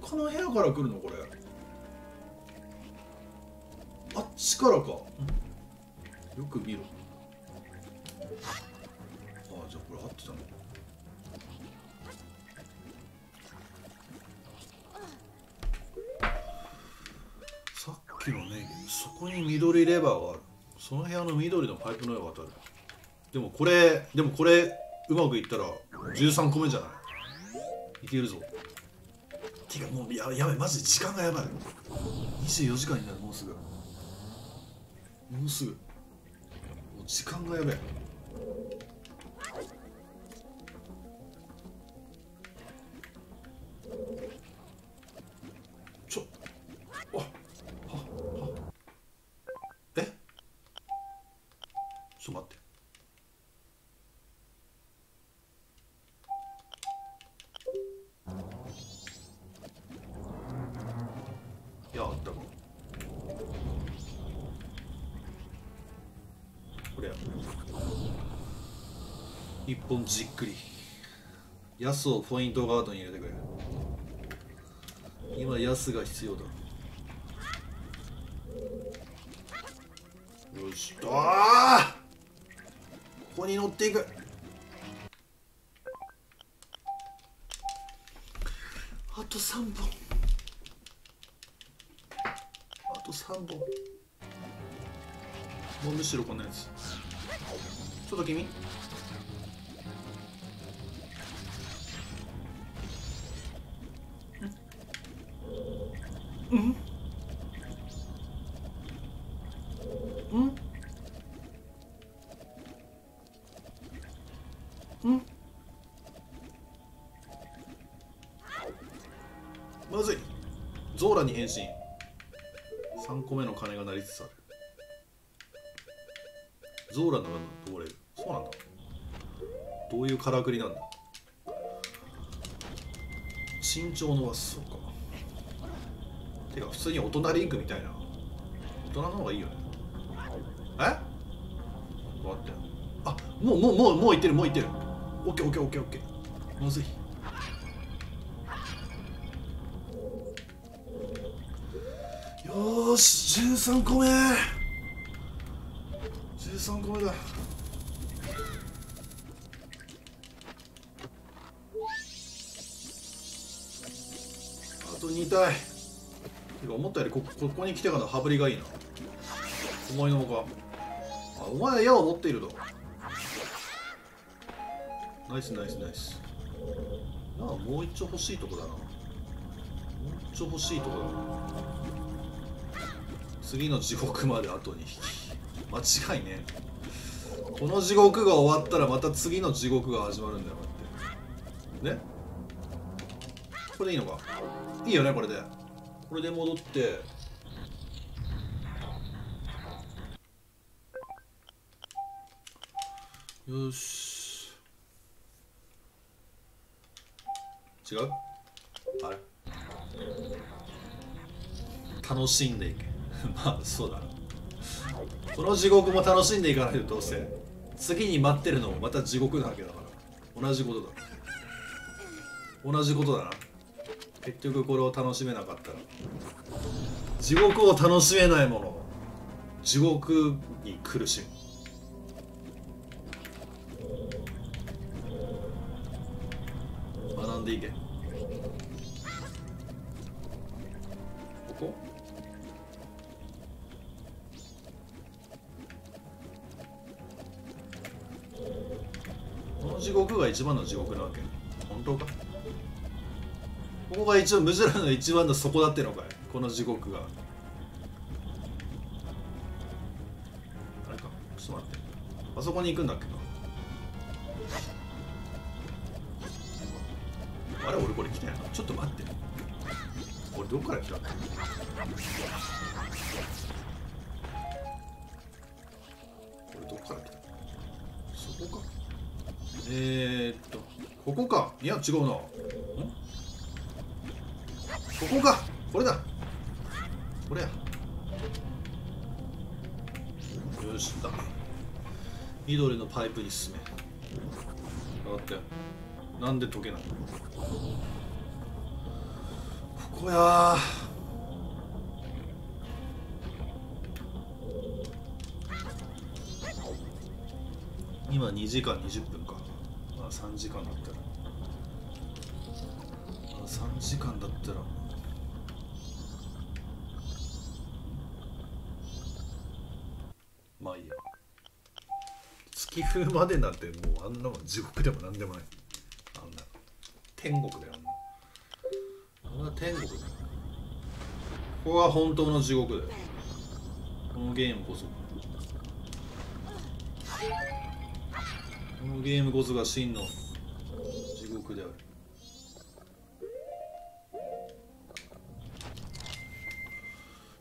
他の部屋から来るの？これ。あっちか。らかよく見ろ。ああじゃあこれ合ってたの。さっきのねそこに緑レバーがある。その部屋の緑のパイプの上渡る。でもこれでもこれうまくいったら13個目じゃない。いけるぞ。てかもうややばい。マジで時間がやばい。24時間になるもうすぐ。もうすぐ。もう時間がやばい。本じっくり。ヤスをポイントガードに入れてくれ。今ヤスが必要だ。よし。ああここに乗っていく。あと3本。あと3本。もうむしろこんなやつ。ちょっと君。ゾーラに変身。3個目の鐘が鳴りつつある。ゾーラなら登れるそうなんだ。どういうからくりなんだ。身長伸ばすそうか。てか普通に大人リンクみたいな。大人の方がいいよね。え？待って。あもうもうもうもういってるもういってる。オッケーオッケーオッケーオッケー。まずい13個目。13個目だ。あと2体。てか思ったよりこここに来てからの羽振りがいいな。思いのほかあお前は矢を持っていると。ナイスナイスナイス。なあもう一丁欲しいとこだな。もう一丁欲しいとこだな。次の地獄まであと2匹間違いねこの地獄が終わったらまた次の地獄が始まるんだよ待って。ね？これでいいのか？いいよねこれで。これで戻って。よし。違う？あれ。楽しんでいけ。まあそうだな。この地獄も楽しんでいかないとどうせ。次に待ってるのもまた地獄なわけだから。同じことだ。同じことだな。結局これを楽しめなかったら。地獄を楽しめないもの。地獄に苦しむ。地獄なわけ本当か？ここが一応ムジュラの一番の底だってのかい？この地獄が。あれか？ちょっと待って。あそこに行くんだっけか？あれ？俺これ来たよな。ちょっと待って。俺どっから来た俺どっから来た？そこか？えー、っと。ここか。いや違うな。ここか。これだ。これや。よしだ緑のパイプに進め。分かったよなんで解けないここや。今2時間20分か。まあ3時間だった時間だったら。まあいい寄付までなんてもうあんなもん地獄でもなんでもない。あんな。天国だよあんな。あんな天国だよ。ここが本当の地獄だよ。このゲームこそ。このゲームこそが真の地獄である。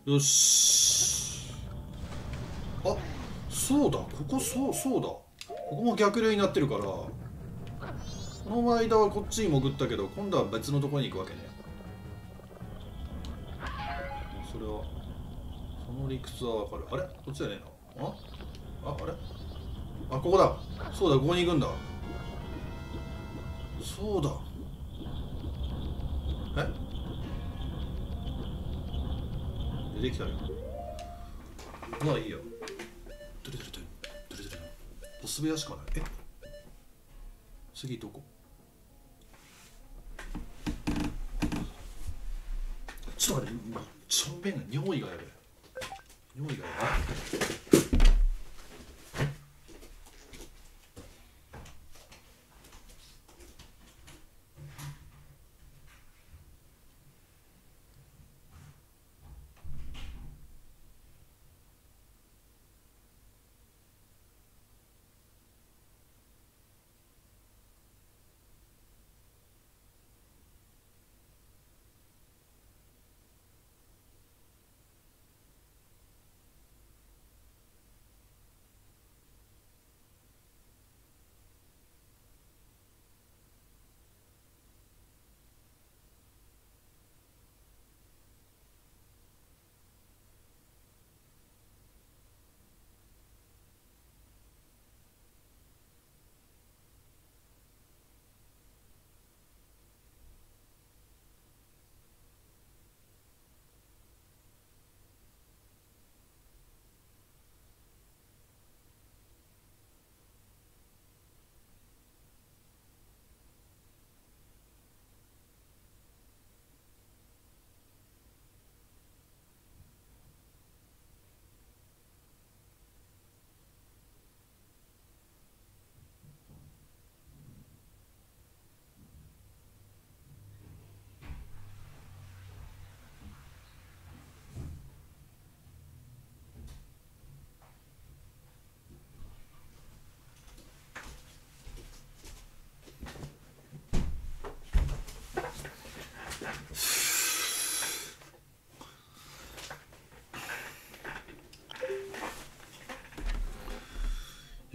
よし。あそうだ。ここそうそうだ。ここも逆流になってるからこの間はこっちに潜ったけど今度は別のところに行くわけね。それはその理屈はわかる。あれ？こっちじゃねえの？あ？あ？あれ？あここだ。そうだここに行くんだ。そうだ。え？出てきたよ。まあいいよ。どれどれどれどれどれ。ボス部屋しかない。え？次どこ？ちょっと待ってちょんべんが尿意がやる尿意がやる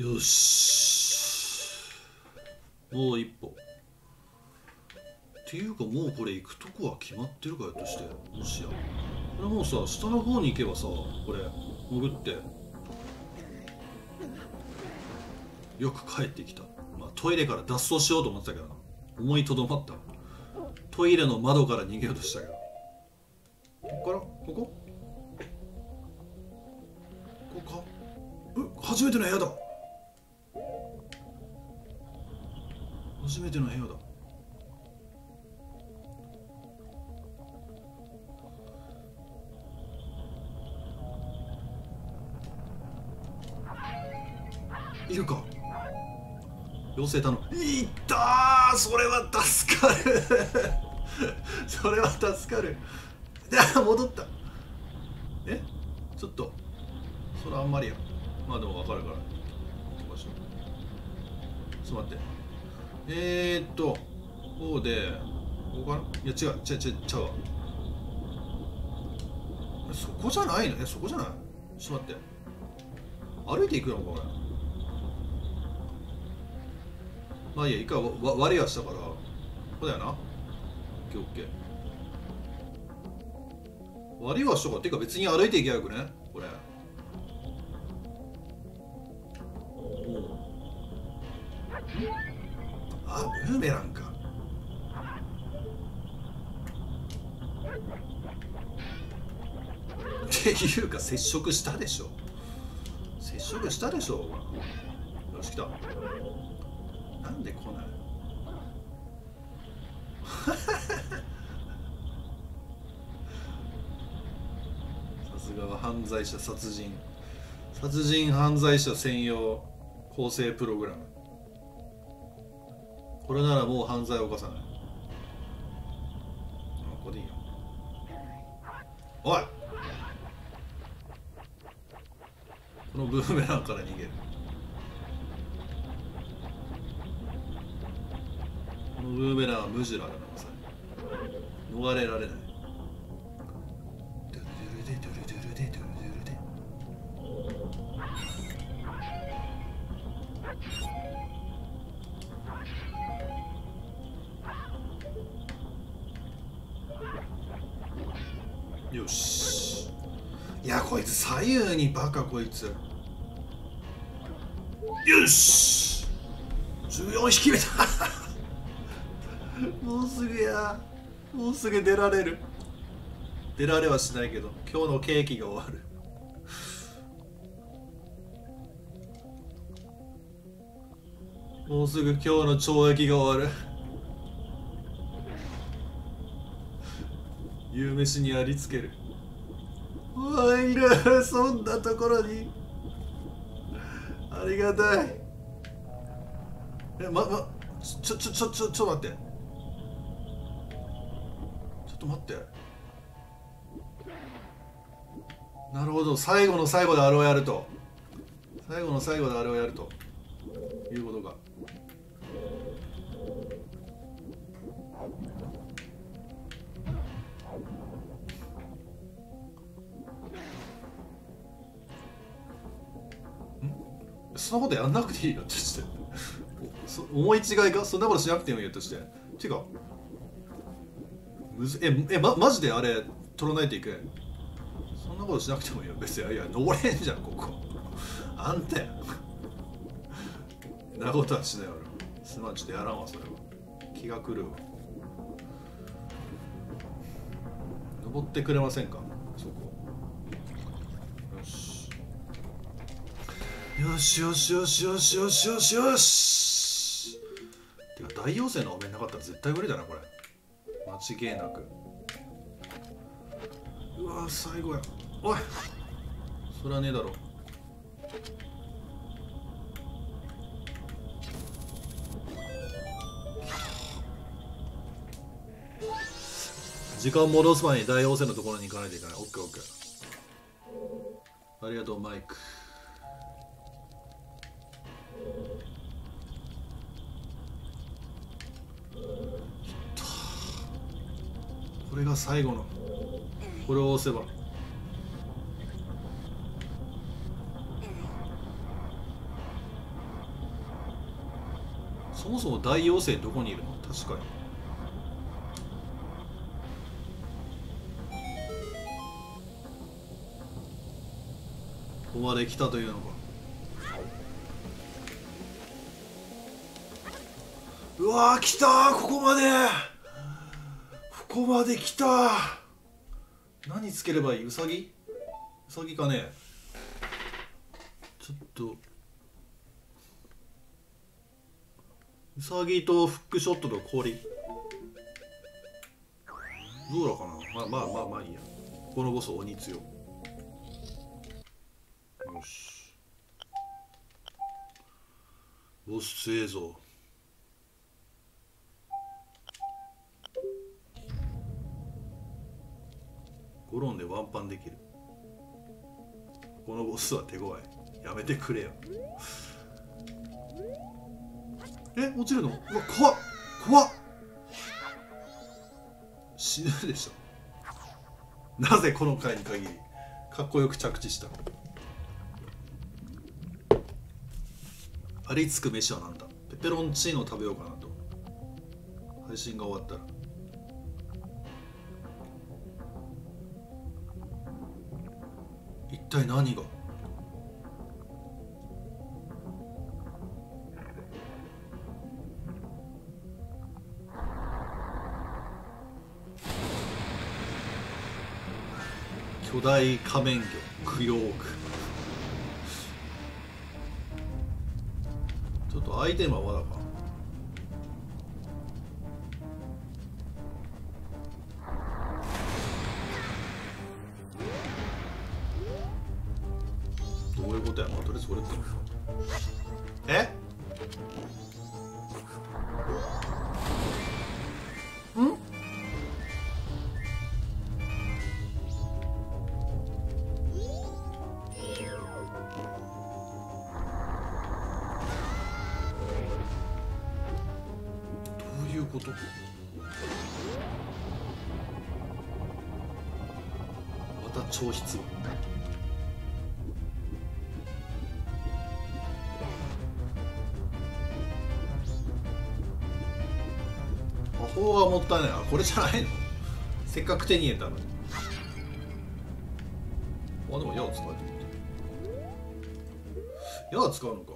よし。もう一歩。っていうかもうこれ行くとこは決まってるかよとしてもしや。これもうさ下の方に行けばさこれ潜って。よく帰ってきた、まあ、トイレから脱走しようと思ってたけどな。思いとどまった。トイレの窓から逃げようとしたけど。ここから？ここ？ここか？う初めての部屋だ。ての部屋だ。いるか？妖精頼む。いったーそれは助かる。それは助かる。で 戻った。え？ちょっと。それはあんまりや。まあでも分かるから。ちょっと待って。えー、っとこうでここかな？いや違う違う違うちゃうわ。そこじゃないの？えそこじゃない？ちょっと待って。歩いていくのかこれ。まあいいや一回わわ割りはしたから。ここだよな。オッケーオッケー割りはしたからてか別に歩いていけばよくね？ブーメランか。っていうか接触したでしょ。接触したでしょ。よし来た。なんで来ない。さすがは犯罪者殺人。殺人犯罪者専用構成プログラム。これならもう犯罪を犯さない。ここでいいよおい！このブーメランから逃げる。このブーメランはムジュラルなさ逃れられない。よし。いやこいつ左右にバカこいつ。よし。14匹目だ。もうすぐや。もうすぐ出られる。出られはしないけど今日のケーキが終わる。もうすぐ今日の懲役が終わる。夕飯にありつける。入る。そんなところに。ありがたい。えままちょちょちょちょちょ待って。ちょっと待って。なるほど。最後の最後であれをやると。最後の最後であれをやるということか。そんなことやんなくていいよってして。思い違いかそんなことしなくてもいいよとして。ていうかむずええ、ま、マジであれ取らないといけん。そんなことしなくてもいいよ別に。いや登れんじゃんここ。あんたや。なことはしないわ。すまんちょっとやらんわそれは。気が狂うわ。登ってくれませんかそこよしよしよしよしよしよし。よしよしてか大妖精のお面なかったら絶対無理だなこれ。間違いなく。うわ最後や。おい。それはねえだろ。時間戻す前に大妖精のところに行かないといけない。オッケーオッケー。ありがとうマイク。これが最後の。これを押せば。そもそも大妖精どこにいるの？確かに。ここまで来たというのか。うわー来たここまで。ここまで来た。何つければいい？うさぎうさぎかね？ちょっと。うさぎとフックショットと氷。どうだかな？まあまあまあまあいいや。このボス鬼強。よし。ボス強えぞゴロンでワンパンできる。このボスは手強い。やめてくれよ。え落ちるの？うわ怖っ。怖っ。死ぬでしょ。なぜこの回に限りかっこよく着地した。ありつく飯はなんだ。ペペロンチーノ食べようかなと。配信が終わったら。体何が？巨大仮面魚クヨーク。ちょっとアイテムはまだか。ったいないこれじゃないの？せっかく手に入れたのに。あでも矢を使えた矢は使うのか。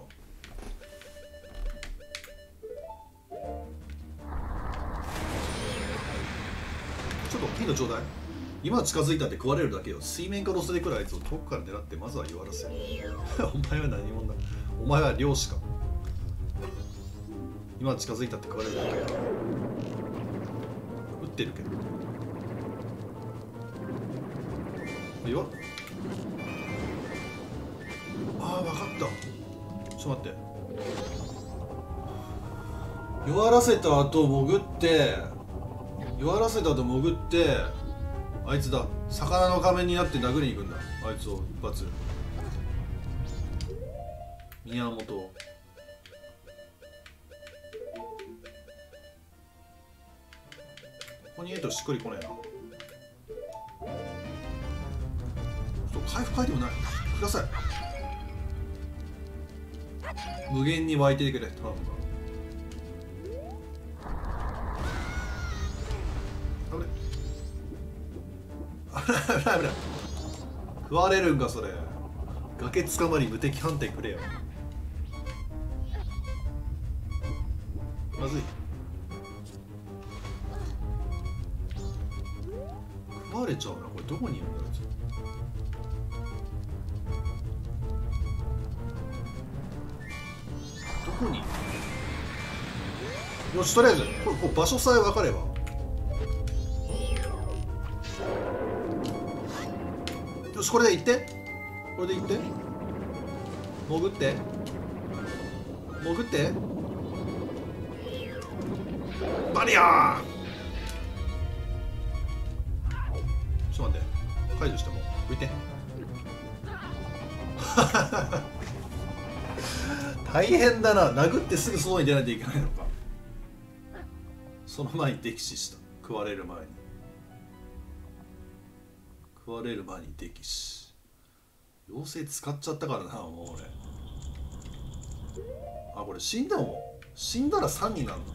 ちょっと大きいのちょうだい。今近づいたって食われるだけよ。水面から押せてくるあいつを遠くから狙ってまずは弱らせる。お前は何者だ？お前は漁師か。今近づいたって食われるだけよ。ってるけど。弱っああ分かった。ちょっと待って。弱らせた後潜って弱らせた後潜ってあいつだ。魚の仮面になって殴りに行くんだ。あいつを一発。宮本にいるとしっくりこないな。ちょっと回復アイテムない。ください。無限に湧いてくれ頼むわ危ない危ない危ない。食われるんかそれ。崖つかまり無敵判定くれよ。まずい。れちゃうな。これどこにいるんだろう。どこによしとりあえずこれこう場所さえ分かれば。よしこれで行って。これで行って。潜って。潜って。バリアー解除しても浮いて。大変だな。殴ってすぐ外に出ないといけないのか。その前に溺死した。食われる前に。食われる前に溺死妖精使っちゃったからなもう俺。あこれ死んでも死んだら3になるの。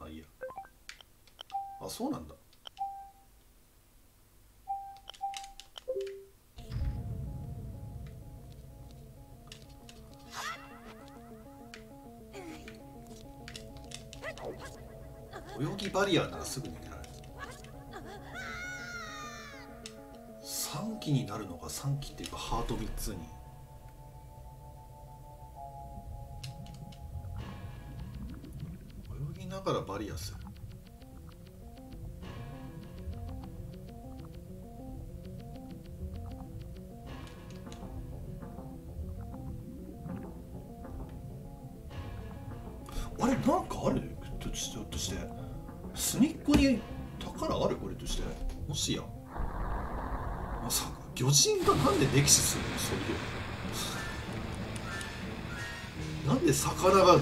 あいいや。あそうなんだ。バリアならすぐ逃げられる。3期になるのが3期っていうかハート3つに。泳ぎながらバリアする。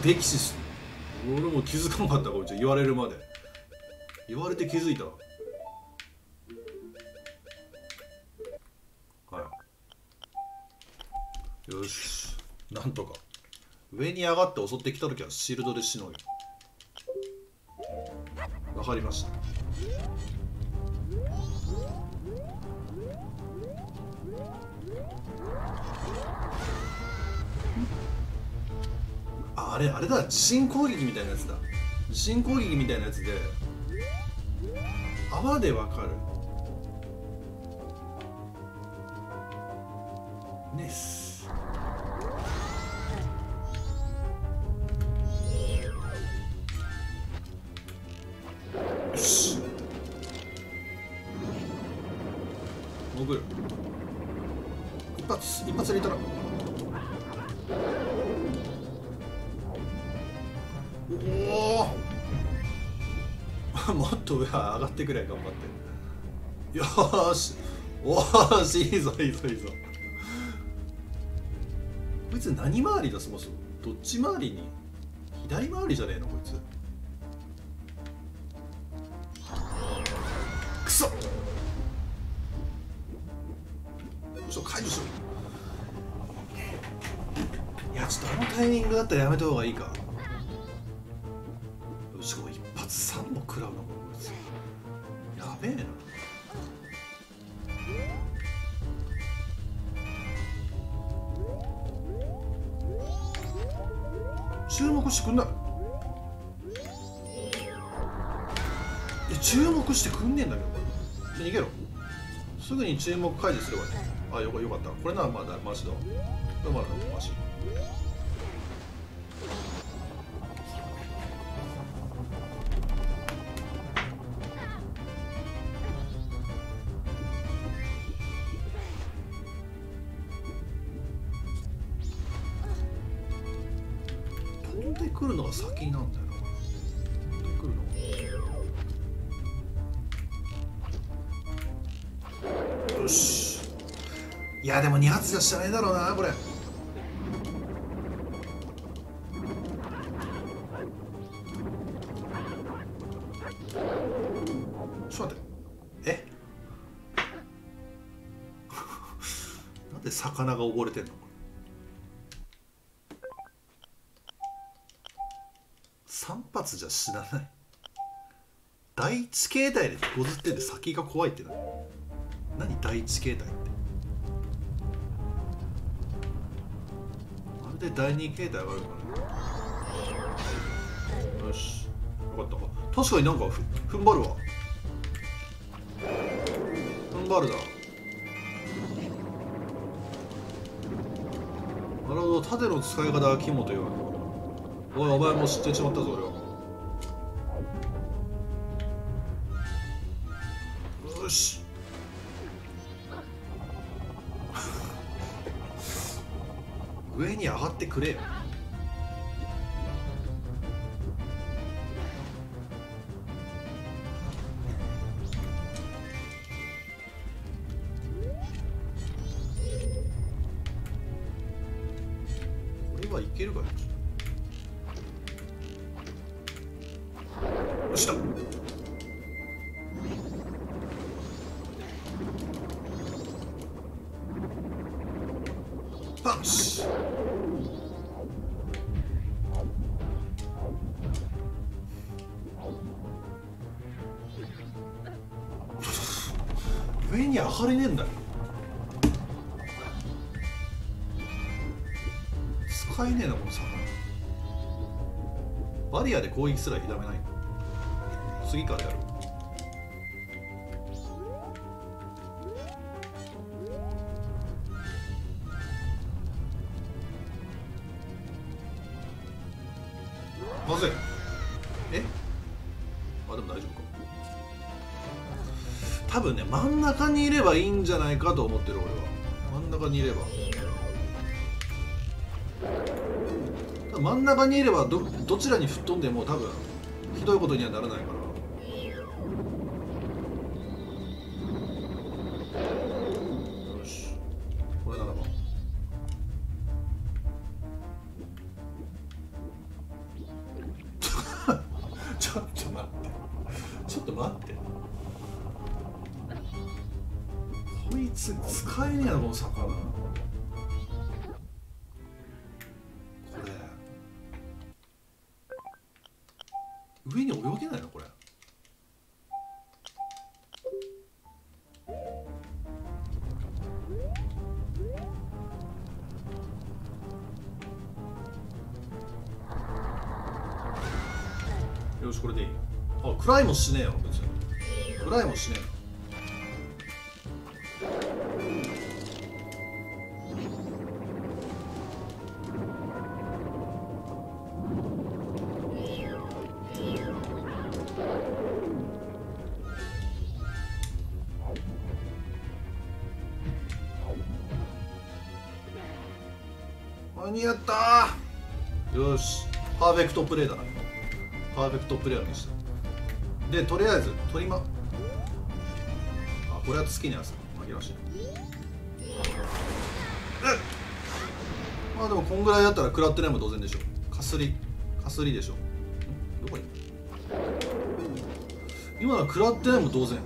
歴史俺も気づかなかったこいつ言われるまで。言われて気づいたはい。よし。なんとか。上に上がって襲ってきた時はシールドでしのげわかりました。あれあれだ地震攻撃みたいなやつだ。地震攻撃みたいなやつで泡でわかる。ネスってくれ頑張ってよーし。おーしいいぞいいぞいいぞ。こいつ何回りだそもそも。どっち回りに左回りじゃねえのこいつ。くそちょっと解除しろいやちょっとあのタイミングだったらやめた方がいいか。すぐに注目解除すればいい。あよかよかった。これならまだマシだわ。これまだマシやでも2発じゃしないだろうなこれ。ちょっと待って。え？なんで魚が溺れてんの？これ3発じゃ死なない。第一形態でごずってんで先が怖いって何何第一形態？で第二形態があるからよし。よかったか。確かになんかふ踏ん張るわ。踏ん張るだなるほど。盾の使い方は肝というわけか。おいお前も知ってしまったぞ俺は。に上がバリアで攻撃すら否めない次からやる。まずい。え？あでも大丈夫か。多分ね真ん中にいればいいんじゃないかと思ってる俺は。真ん中にいれば。真ん中にいればどどちらに吹っ飛んでも多分ひどいことにはならないかいもしねえよ別に。食らいもしねえよ。間に合った。よし。パーフェクトプレーだな。パーフェクトプレーにしたでとりあえず取りまあこれは好きなやつ紛らわしい。まあでもこんぐらいだったら食らってないも同然でしょ。かすりかすりでしょ。どこに？今のは食らってないも同然。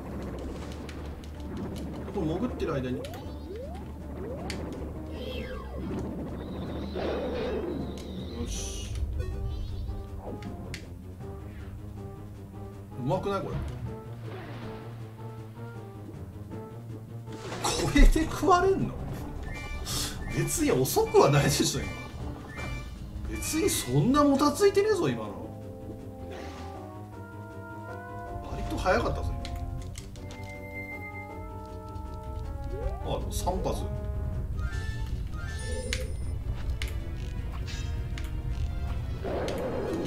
これ潜ってる間に。に遅くはないでしょ今。別にそんなもたついてねえぞ今の。割と早かったぞ今あでも3発。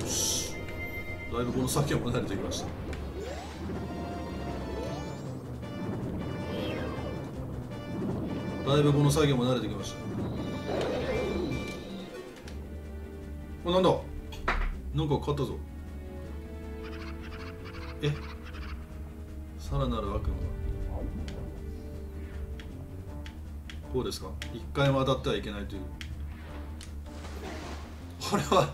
よし。だいぶこの先は離れてきました。だいぶこの作業も慣れてなんか買ったぞ。え？さらなる悪夢は？こうですか？一回も当たってはいけないという。これは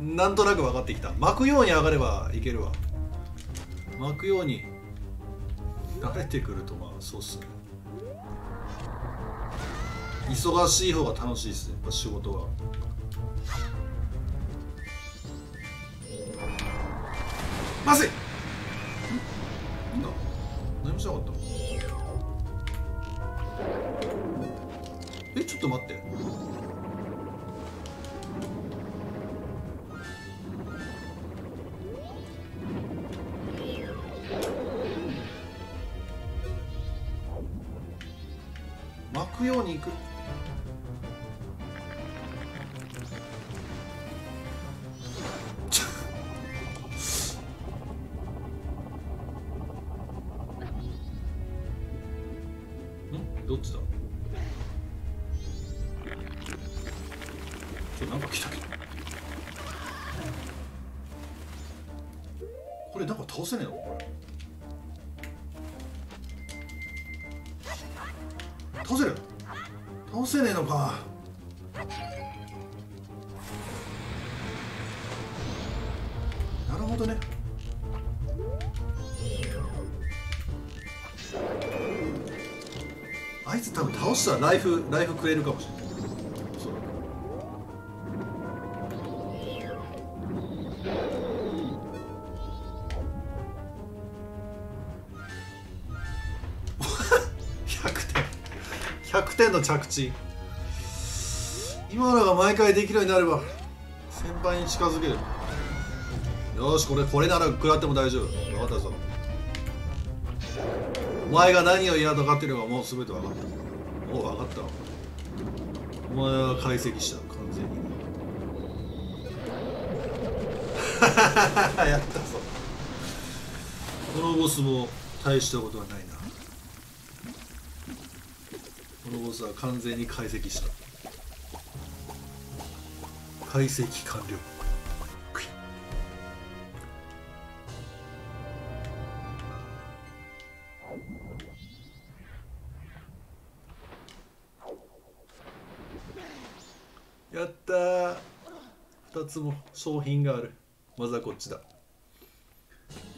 なんとなく分かってきた。巻くように上がればいけるわ。巻くように慣れてくるとまあそうっすね。忙しい方が楽しいですね。やっぱ仕事は。まずい。んなんだ何もしなかったえちょっと待って。巻くようにいく。したらライフライフくれるかもしれない。100 点。100点の着地。今のが毎回できるようになれば先輩に近づける。よしこれこれなら食らっても大丈夫。分かったぞ。お前が何を嫌とかっていうのがもう全て分かった。もう分かった。お前は解析した完全に。やったぞ。このボスも大したことはないな。このボスは完全に解析した。解析完了。つも商品がある。まずはこっちだ。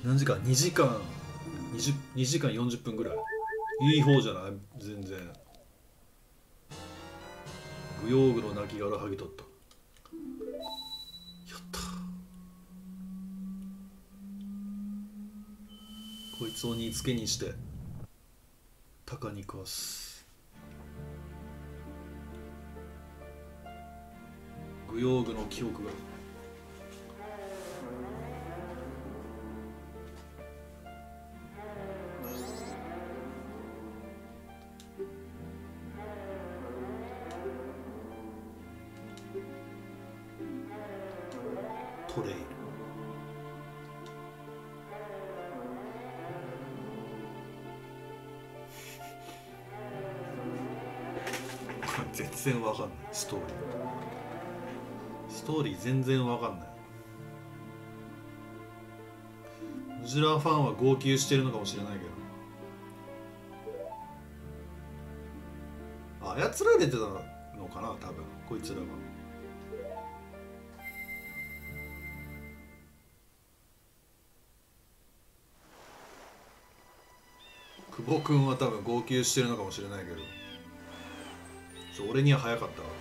何時間？2時間。20, 2時間40分ぐらい。いい方じゃない？全然。舞踊具の亡骸剥ぎ取った。やった。こいつを煮付けにして鷹に食わす。用具の記憶が。全然わかんない。ムジュラファンは号泣してるのかもしれないけど。あやつられてたのかな多分こいつらは。久保君は多分号泣してるのかもしれないけど。俺には早かったわ。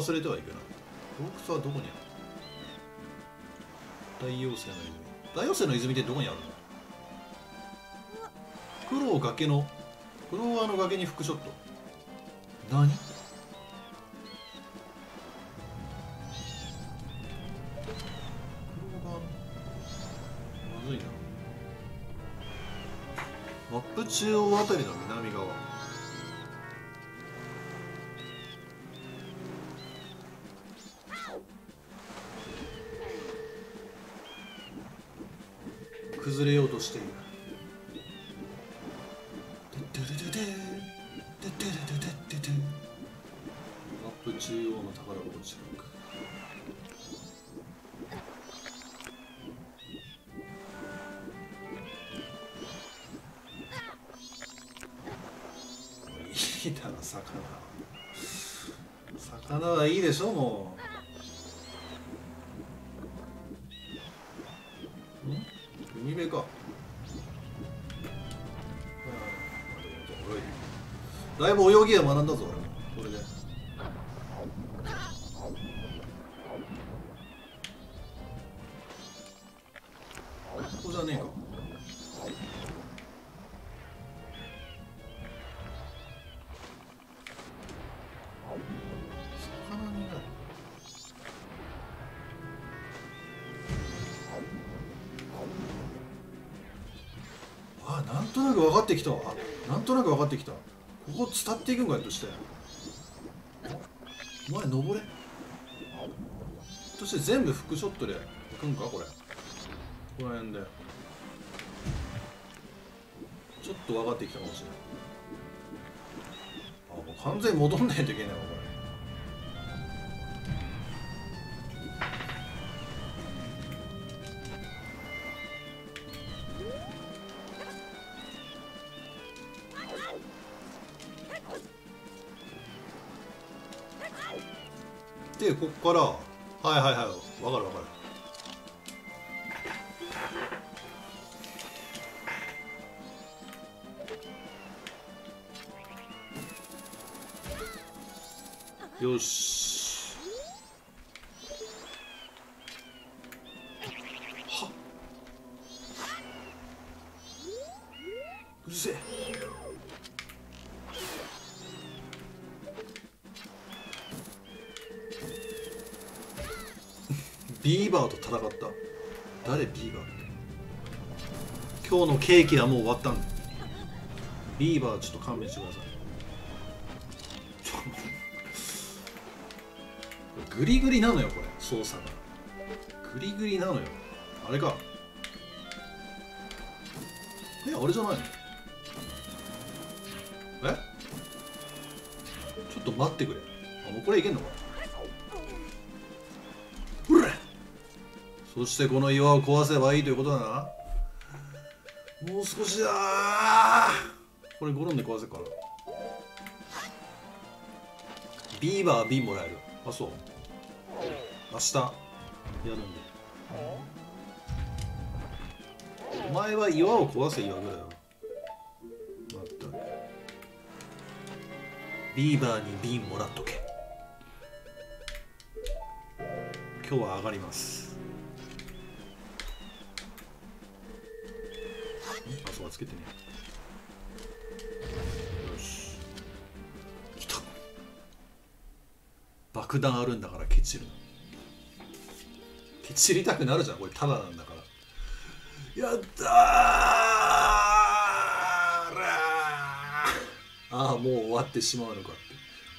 忘れてはいけない。洞窟はどこにある？大妖精の泉。大妖精の泉ってどこにあるの？黒崖の黒川の崖にフックショット。何？黒川のまずいな。マップ中央あたりの南しょもう。ん？海辺か。だいぶ泳ぎは学んだぞあなんとなく分かってきたわ。なんとなく分かってきた。ここ伝っていくんかいとして。お前登れ。そして全部フックショットで行くんかこれ。ここら辺で。ちょっと分かってきたかもしれないあもう完全に戻んないといけないわこれ。から戦った。誰ビーバー今日のケーキはもう終わったんだビーバーちょっと勘弁してください。グリグリなのよこれ操作が。グリグリなのよ。あれか。えあれじゃないの？え？ちょっと待ってくれ。あもうこれいけんのか？そしてこの岩を壊せばいいということだな。もう少しだ。これゴロンで壊せるからビーバー瓶もらえる。あそう。明日。やるんで。お前は岩を壊せ岩ぐらいよ。まったく。ビーバーに瓶もらっとけ。今日は上がります。けてね。よし。来た。爆弾あるんだからケチるな。ケチりたくなるじゃんこれタダなんだから。やったー!ああもう終わってしまうのかって。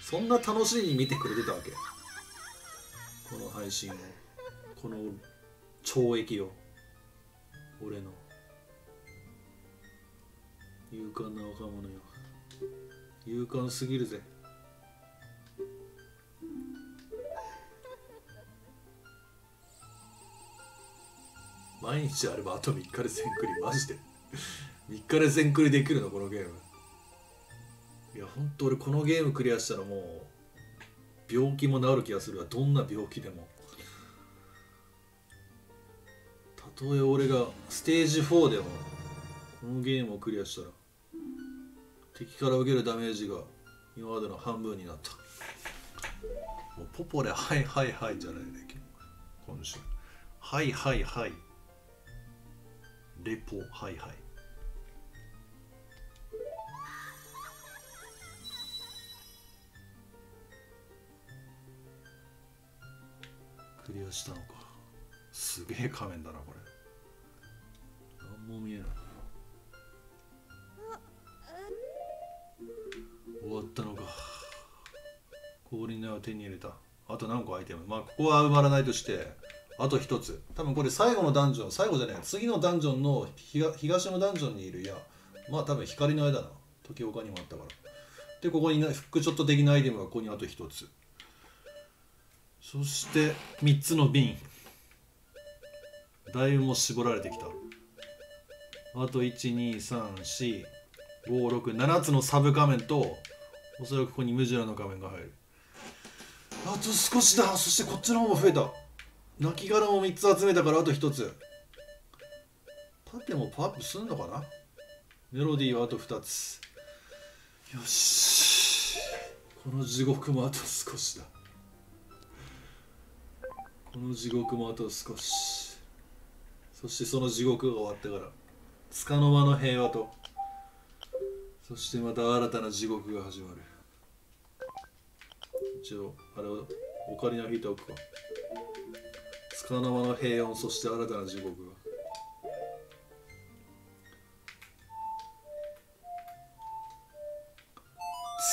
そんな楽しみに見てくれてたわけ。この配信を。この懲役を。俺の。勇敢な若者よ。勇敢すぎるぜ。毎日あればあと3日で全クリマジで。3日で全クリできるのこのゲーム。いやほんと俺このゲームクリアしたらもう病気も治る気がするわ。どんな病気でも。たとえ俺がステージ4でもこのゲームをクリアしたら。敵から受けるダメージが今までの半分になった。もうポポレはいはいはいじゃないね今週。はいはいはい。レポはいはい。クリアしたのか。すげえ仮面だなこれ。何も見えない。終わったのか。氷の矢を手に入れた。あと何個アイテム？まあここは埋まらないとしてあと一つ。多分これ最後のダンジョン最後じゃない次のダンジョンの東のダンジョンにいる矢。まあ多分光の絵だな。時岡にもあったから。でここにフックショット的なアイテムがここにあと一つ。そして3つの瓶。だいぶも絞られてきた。あと1234567つのサブ仮面とおそらくここにムジュラの仮面が入る。あと少しだ。そしてこっちの方も増えた。亡き殻も3つ集めたからあと1つ。パテもパワーアップすんのかな？メロディーはあと2つ。よし。この地獄もあと少しだ。この地獄もあと少し。そしてその地獄が終わってから束の間の平和と。そしてまた新たな地獄が始まる。一応あれをオカリナ引いておくか束の間の平穏そして新たな地獄が。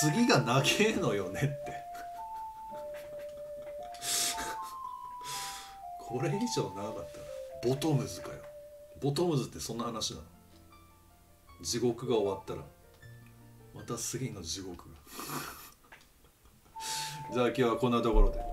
次が長えのよねって。これ以上長かったらボトムズかよ。ボトムズってそんな話なの。地獄が終わったらまた次の地獄が。じゃあ今日はこんなところで。